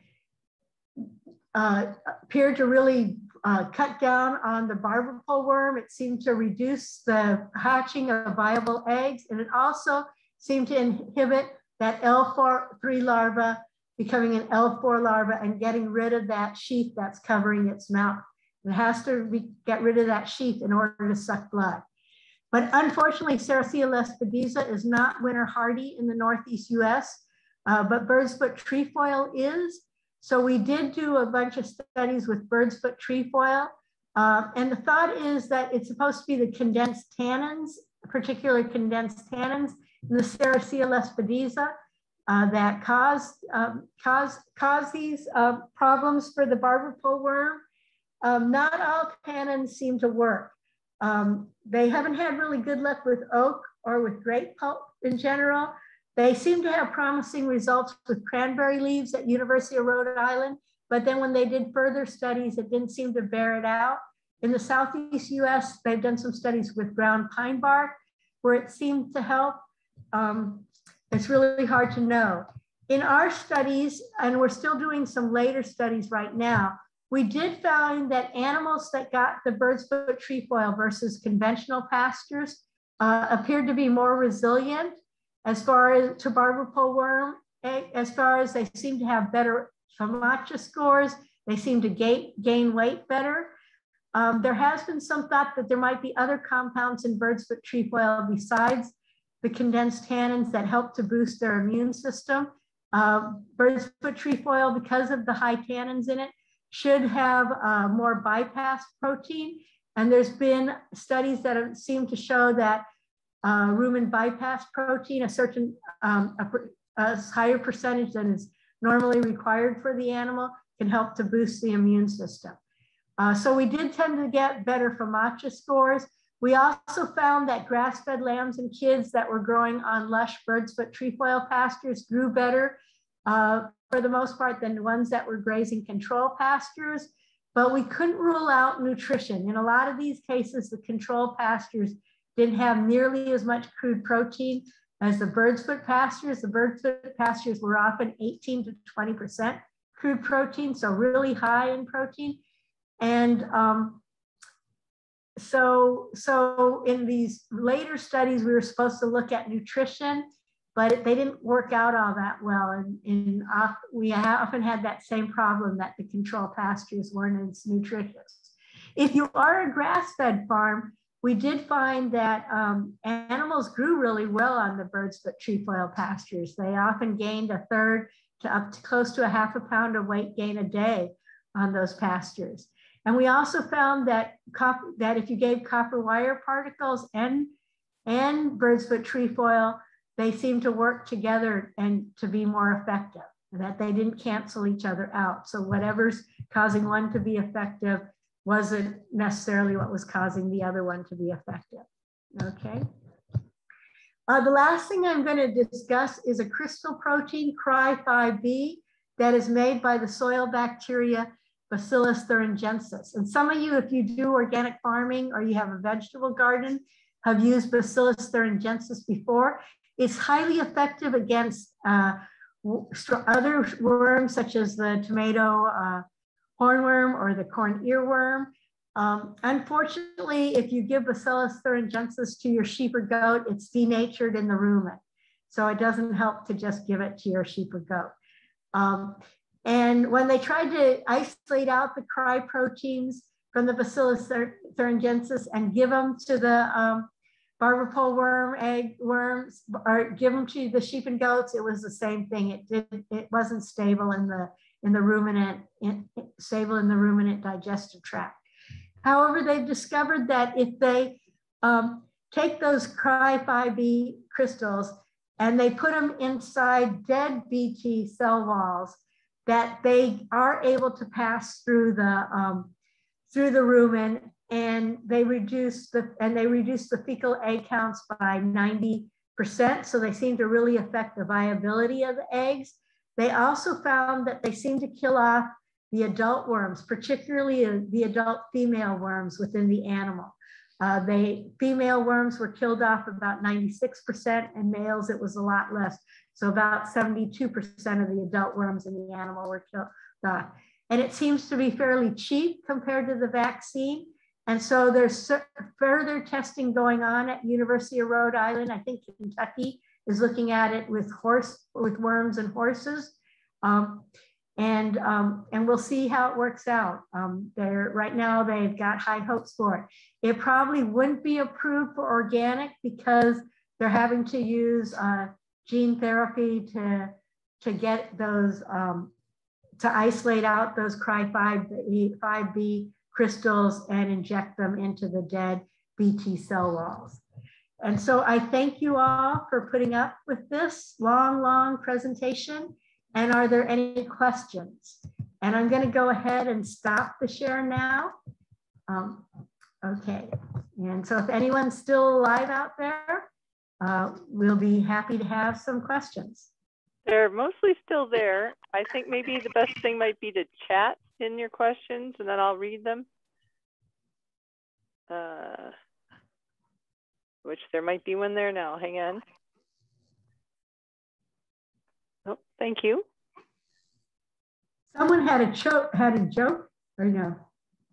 appeared to really uh, cut down on the barber pole worm. It seemed to reduce the hatching of viable eggs, and it also seemed to inhibit that L4-3 larva becoming an L4 larva and getting rid of that sheath that's covering its mouth. It has to get rid of that sheath in order to suck blood. But unfortunately, Sericea lespedeza is not winter hardy in the Northeast US, uh, but bird's foot trefoil is. So we did do a bunch of studies with bird's foot trefoil. Uh, and the thought is that it's supposed to be the condensed tannins, particularly condensed tannins in the Sericea lespedeza uh, that cause, um, cause, cause these uh, problems for the barber pole worm. Um, not all tannins seem to work. Um, they haven't had really good luck with oak or with grape pulp in general. They seem to have promising results with cranberry leaves at University of Rhode Island, but then when they did further studies, it didn't seem to bear it out. In the Southeast US, they've done some studies with ground pine bark where it seemed to help. Um, it's really hard to know. In our studies, and we're still doing some later studies right now, we did find that animals that got the bird's foot trefoil versus conventional pastures uh, appeared to be more resilient as far as to barber pole worm, as far as they seem to have better FAMACHA scores, they seem to gain, gain weight better. Um, there has been some thought that there might be other compounds in bird's foot trefoil besides the condensed tannins that help to boost their immune system. Uh, bird's foot trefoil, because of the high tannins in it, should have uh, more bypass protein. And there's been studies that have seemed to show that uh, rumen bypass protein, a certain um, a, a, higher percentage than is normally required for the animal, can help to boost the immune system. Uh, so we did tend to get better FAMACHA scores. We also found that grass-fed lambs and kids that were growing on lush bird's foot trefoil pastures grew better uh, for the most part than the ones that were grazing control pastures. But we couldn't rule out nutrition. In a lot of these cases, the control pastures didn't have nearly as much crude protein as the bird's foot pastures. The bird's foot pastures were often 18 to 20% crude protein, so really high in protein. And um, so, so in these later studies, we were supposed to look at nutrition, but they didn't work out all that well. And, and uh, we often had that same problem that the control pastures weren't as nutritious. If you are a grass-fed farm, we did find that um, animals grew really well on the bird's foot trefoil pastures. They often gained a third to up to close to a half a pound of weight gain a day on those pastures. And we also found that, that if you gave copper wire particles and, and bird's foot trefoil, they seemed to work together and to be more effective, that they didn't cancel each other out. So whatever's causing one to be effective wasn't necessarily what was causing the other one to be effective. Okay. Uh, the last thing I'm going to discuss is a crystal protein, Cry5B, that is made by the soil bacteria Bacillus thuringiensis. And some of you, if you do organic farming or you have a vegetable garden, have used Bacillus thuringiensis before. It's highly effective against uh, other worms such as the tomato uh, hornworm or the corn earworm. Um, unfortunately, if you give Bacillus thuringiensis to your sheep or goat, it's denatured in the rumen. So it doesn't help to just give it to your sheep or goat. Um, and when they tried to isolate out the cry proteins from the Bacillus thuringiensis and give them to the um, barber pole worm, egg worms, or give them to the sheep and goats, it was the same thing. It did, it wasn't stable in the in the ruminant, in, stable in the ruminant digestive tract. However, they've discovered that if they um, take those Cry5B crystals and they put them inside dead BT cell walls, that they are able to pass through the um, through the rumen and they reduce the and they reduce the fecal egg counts by 90%. So they seem to really affect the viability of the eggs. They also found that they seem to kill off the adult worms, particularly the adult female worms within the animal. Uh, they female worms were killed off about 96%, and males it was a lot less. So about 72% of the adult worms in the animal were killed off. and it seems to be fairly cheap compared to the vaccine. And so there's further testing going on at University of Rhode Island. I think Kentucky is looking at it with horse with worms and horses. Um, and um, and we'll see how it works out. Um, they're right now they've got high hopes for it. It probably wouldn't be approved for organic because they're having to use uh, gene therapy to to get those um, to isolate out those Cry5B 5B crystals and inject them into the dead BT cell walls. And so I thank you all for putting up with this long, long presentation. And are there any questions? And I'm going to go ahead and stop the share now. Um, okay. And so if anyone's still alive out there, uh, we'll be happy to have some questions. They're mostly still there. I think maybe the best thing might be to chat in your questions and then I'll read them. Uh, which there might be one there now. Hang on. Oh, thank you. Someone had a choke, had a joke, or no?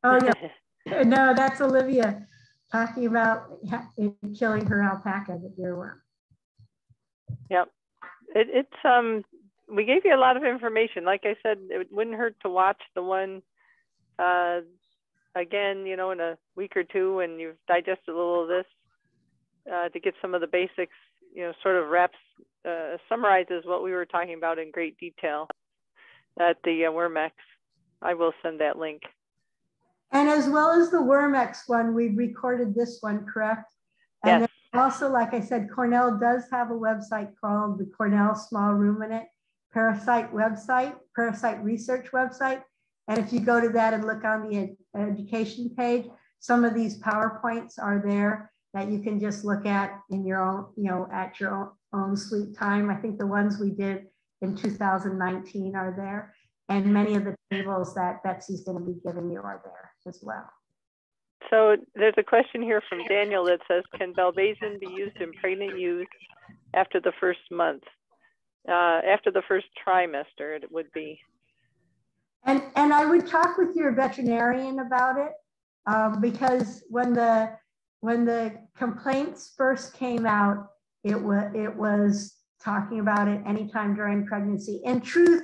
Oh yeah, no, that's Olivia talking about killing her alpaca, the earworm. Yep, it, it's um. We gave you a lot of information. Like I said, it wouldn't hurt to watch the one uh, again. You know, in a week or two, when you've digested a little of this, uh, to get some of the basics. You know, sort of wraps uh, summarizes what we were talking about in great detail at the uh, Wormx. I will send that link. And as well as the Wormx one, we recorded this one, correct? And yes. also, like I said, Cornell does have a website called the Cornell Small Ruminant Parasite website, parasite research website. And if you go to that and look on the ed education page, some of these PowerPoints are there that you can just look at in your own, you know, at your own, own sweet time. I think the ones we did in 2019 are there. And many of the tables that Betsy's going to be giving you are there as well. So there's a question here from Daniel that says, can valbazen be used in pregnant ewes after the first month? Uh, after the first trimester, it would be. And, and I would talk with your veterinarian about it um, because when the when the complaints first came out, it was it was talking about it anytime during pregnancy. In truth,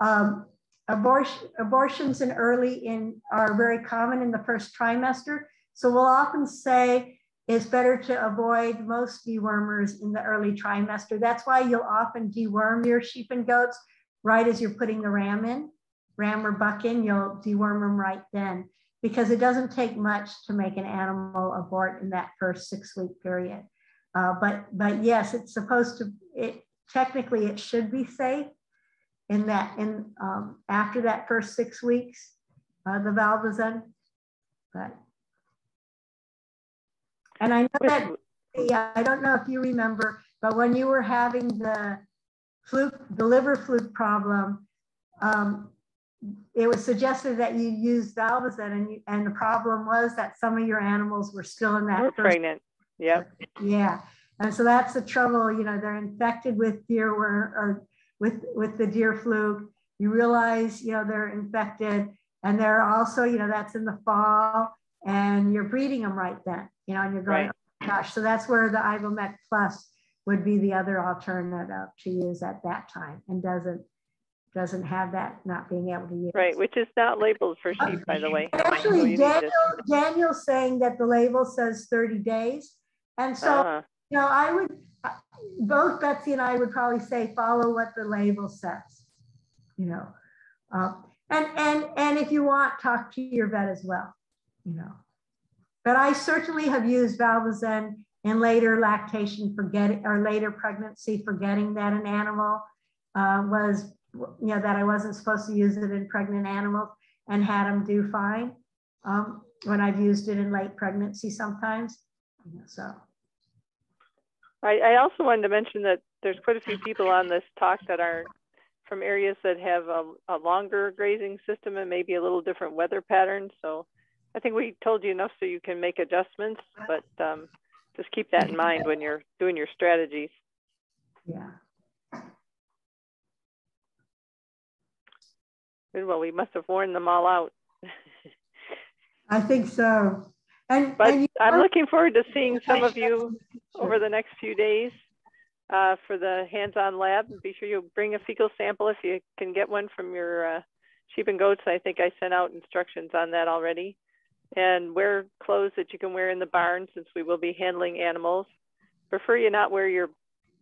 um, abortion, abortions in early in are very common in the first trimester. So we'll often say it's better to avoid most dewormers in the early trimester. That's why you'll often deworm your sheep and goats right as you're putting the ram in, ram or buck in, you'll deworm them right then because it doesn't take much to make an animal abort in that first six week period. Uh, but but yes, it's supposed to. It technically it should be safe in that in um, after that first six weeks, uh, the valbazen. But and I know that yeah, I don't know if you remember, but when you were having the fluke, the liver fluke problem, um, it was suggested that you use valbazen, and you, and the problem was that some of your animals were still in that. We're pregnant. Yep. Yeah. And so that's the trouble, you know, they're infected with deerworm or with, with the deer fluke. You realize, you know, they're infected and they're also, you know, that's in the fall and you're breeding them right then, you know, and you're going, right. oh gosh, so that's where the Ivomec Plus would be the other alternative to use at that time and doesn't doesn't have that not being able to use. Right, which is not labeled for sheep, by the way. Actually, Daniel, Daniel's saying that the label says 30 days. And so uh -huh you know, I would, both Betsy and I would probably say follow what the label says, you know. Uh, and, and, and if you want, talk to your vet as well, you know. But I certainly have used Valbazen in later lactation, forgetting, or later pregnancy, forgetting that an animal uh, was, you know, that I wasn't supposed to use it in pregnant animals and had them do fine um, when I've used it in late pregnancy sometimes. So. I, I also wanted to mention that there's quite a few people on this talk that are from areas that have a, a longer grazing system and maybe a little different weather pattern. So I think we told you enough so you can make adjustments, but um, just keep that in mind when you're doing your strategies. Yeah. Well, we must have worn them all out. I think so. And, but and I'm looking forward to seeing some of you over the next few days uh, for the hands-on lab. Be sure you bring a fecal sample if you can get one from your uh, sheep and goats. I think I sent out instructions on that already. And wear clothes that you can wear in the barn since we will be handling animals. Prefer you not wear your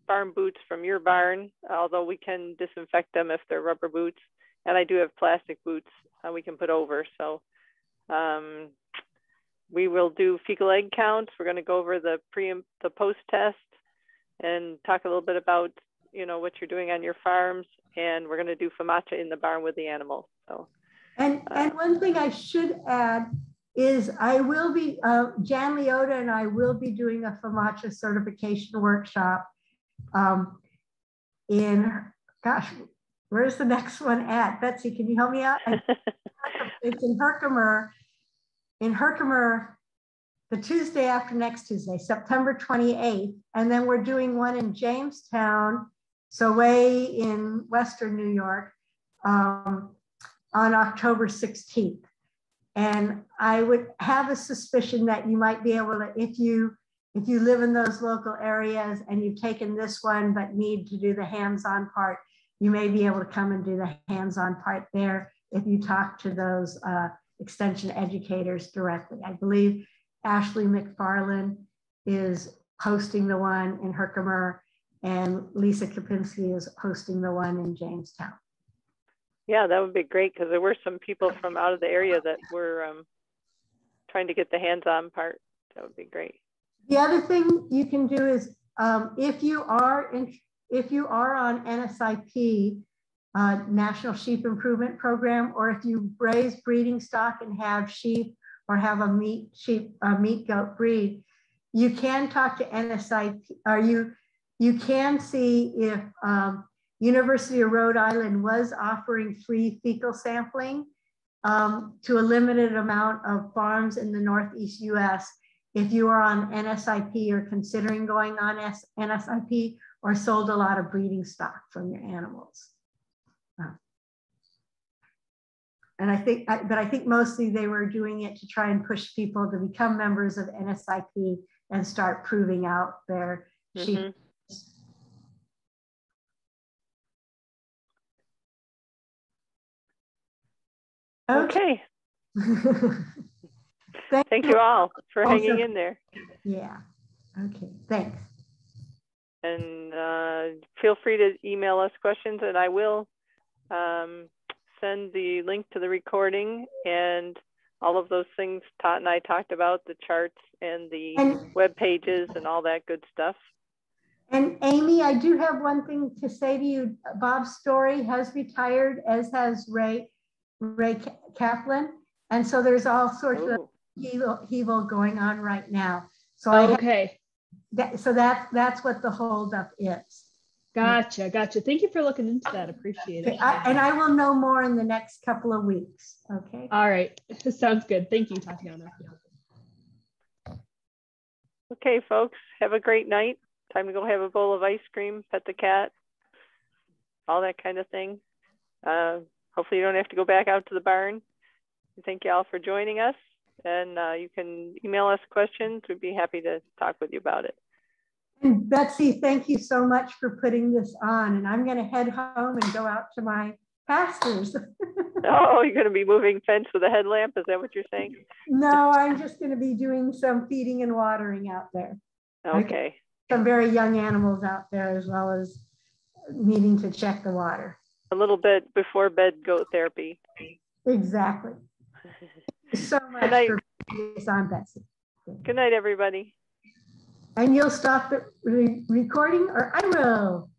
barn boots from your barn, although we can disinfect them if they're rubber boots. And I do have plastic boots uh, we can put over. So um, we will do fecal egg counts. We're going to go over the pre and the post test and talk a little bit about you know what you're doing on your farms. And we're going to do FAMACHA in the barn with the animals. So. And uh, and one thing I should add is I will be uh, Jan Leota and I will be doing a FAMACHA certification workshop um, in gosh where's the next one at Betsy can you help me out it's in Herkimer in Herkimer the Tuesday after next Tuesday, September 28th. And then we're doing one in Jamestown, so way in Western New York, um, on October 16th. And I would have a suspicion that you might be able to, if you if you live in those local areas and you've taken this one but need to do the hands-on part, you may be able to come and do the hands-on part there if you talk to those uh, extension educators directly. I believe Ashley McFarland is hosting the one in Herkimer and Lisa Kapinski is hosting the one in Jamestown. Yeah, that would be great because there were some people from out of the area that were um, trying to get the hands-on part. That would be great. The other thing you can do is um, if you are in, if you are on NSIP, uh, National Sheep Improvement Program, or if you raise breeding stock and have sheep or have a meat sheep, a meat goat breed, you can talk to NSIP, or you, you can see if um, University of Rhode Island was offering free fecal sampling um, to a limited amount of farms in the Northeast US. If you are on NSIP or considering going on NSIP or sold a lot of breeding stock from your animals. And I think, but I think mostly they were doing it to try and push people to become members of NSIP and start proving out their mm -hmm. sheep. Okay. Thank, Thank you all for also, hanging in there. Yeah. Okay. Thanks. And uh, feel free to email us questions, and I will um, send the link to the recording and all of those things Todd and I talked about, the charts and the and, web pages and all that good stuff. And Amy, I do have one thing to say to you. Bob Storey has retired, as has Ray Ray Kaplan. And so there's all sorts of evil, evil going on right now. So oh, okay. That, so that that's what the holdup is. Gotcha, gotcha. Thank you for looking into that. Appreciate it. I, and I will know more in the next couple of weeks. Okay. All right. Sounds good. Thank you, Tatiana. Okay, folks. Have a great night. Time to go have a bowl of ice cream, pet the cat, all that kind of thing. Uh, hopefully, you don't have to go back out to the barn. Thank you all for joining us. And uh, you can email us questions. We'd be happy to talk with you about it. And Betsy, thank you so much for putting this on. And I'm going to head home and go out to my pastures. oh, you're going to be moving fence with a headlamp? Is that what you're saying? no, I'm just going to be doing some feeding and watering out there. Okay. Some very young animals out there, as well as needing to check the water. A little bit before bed goat therapy. Exactly. so much for this on, Betsy. Good night, everybody. And you'll stop the re recording or I will.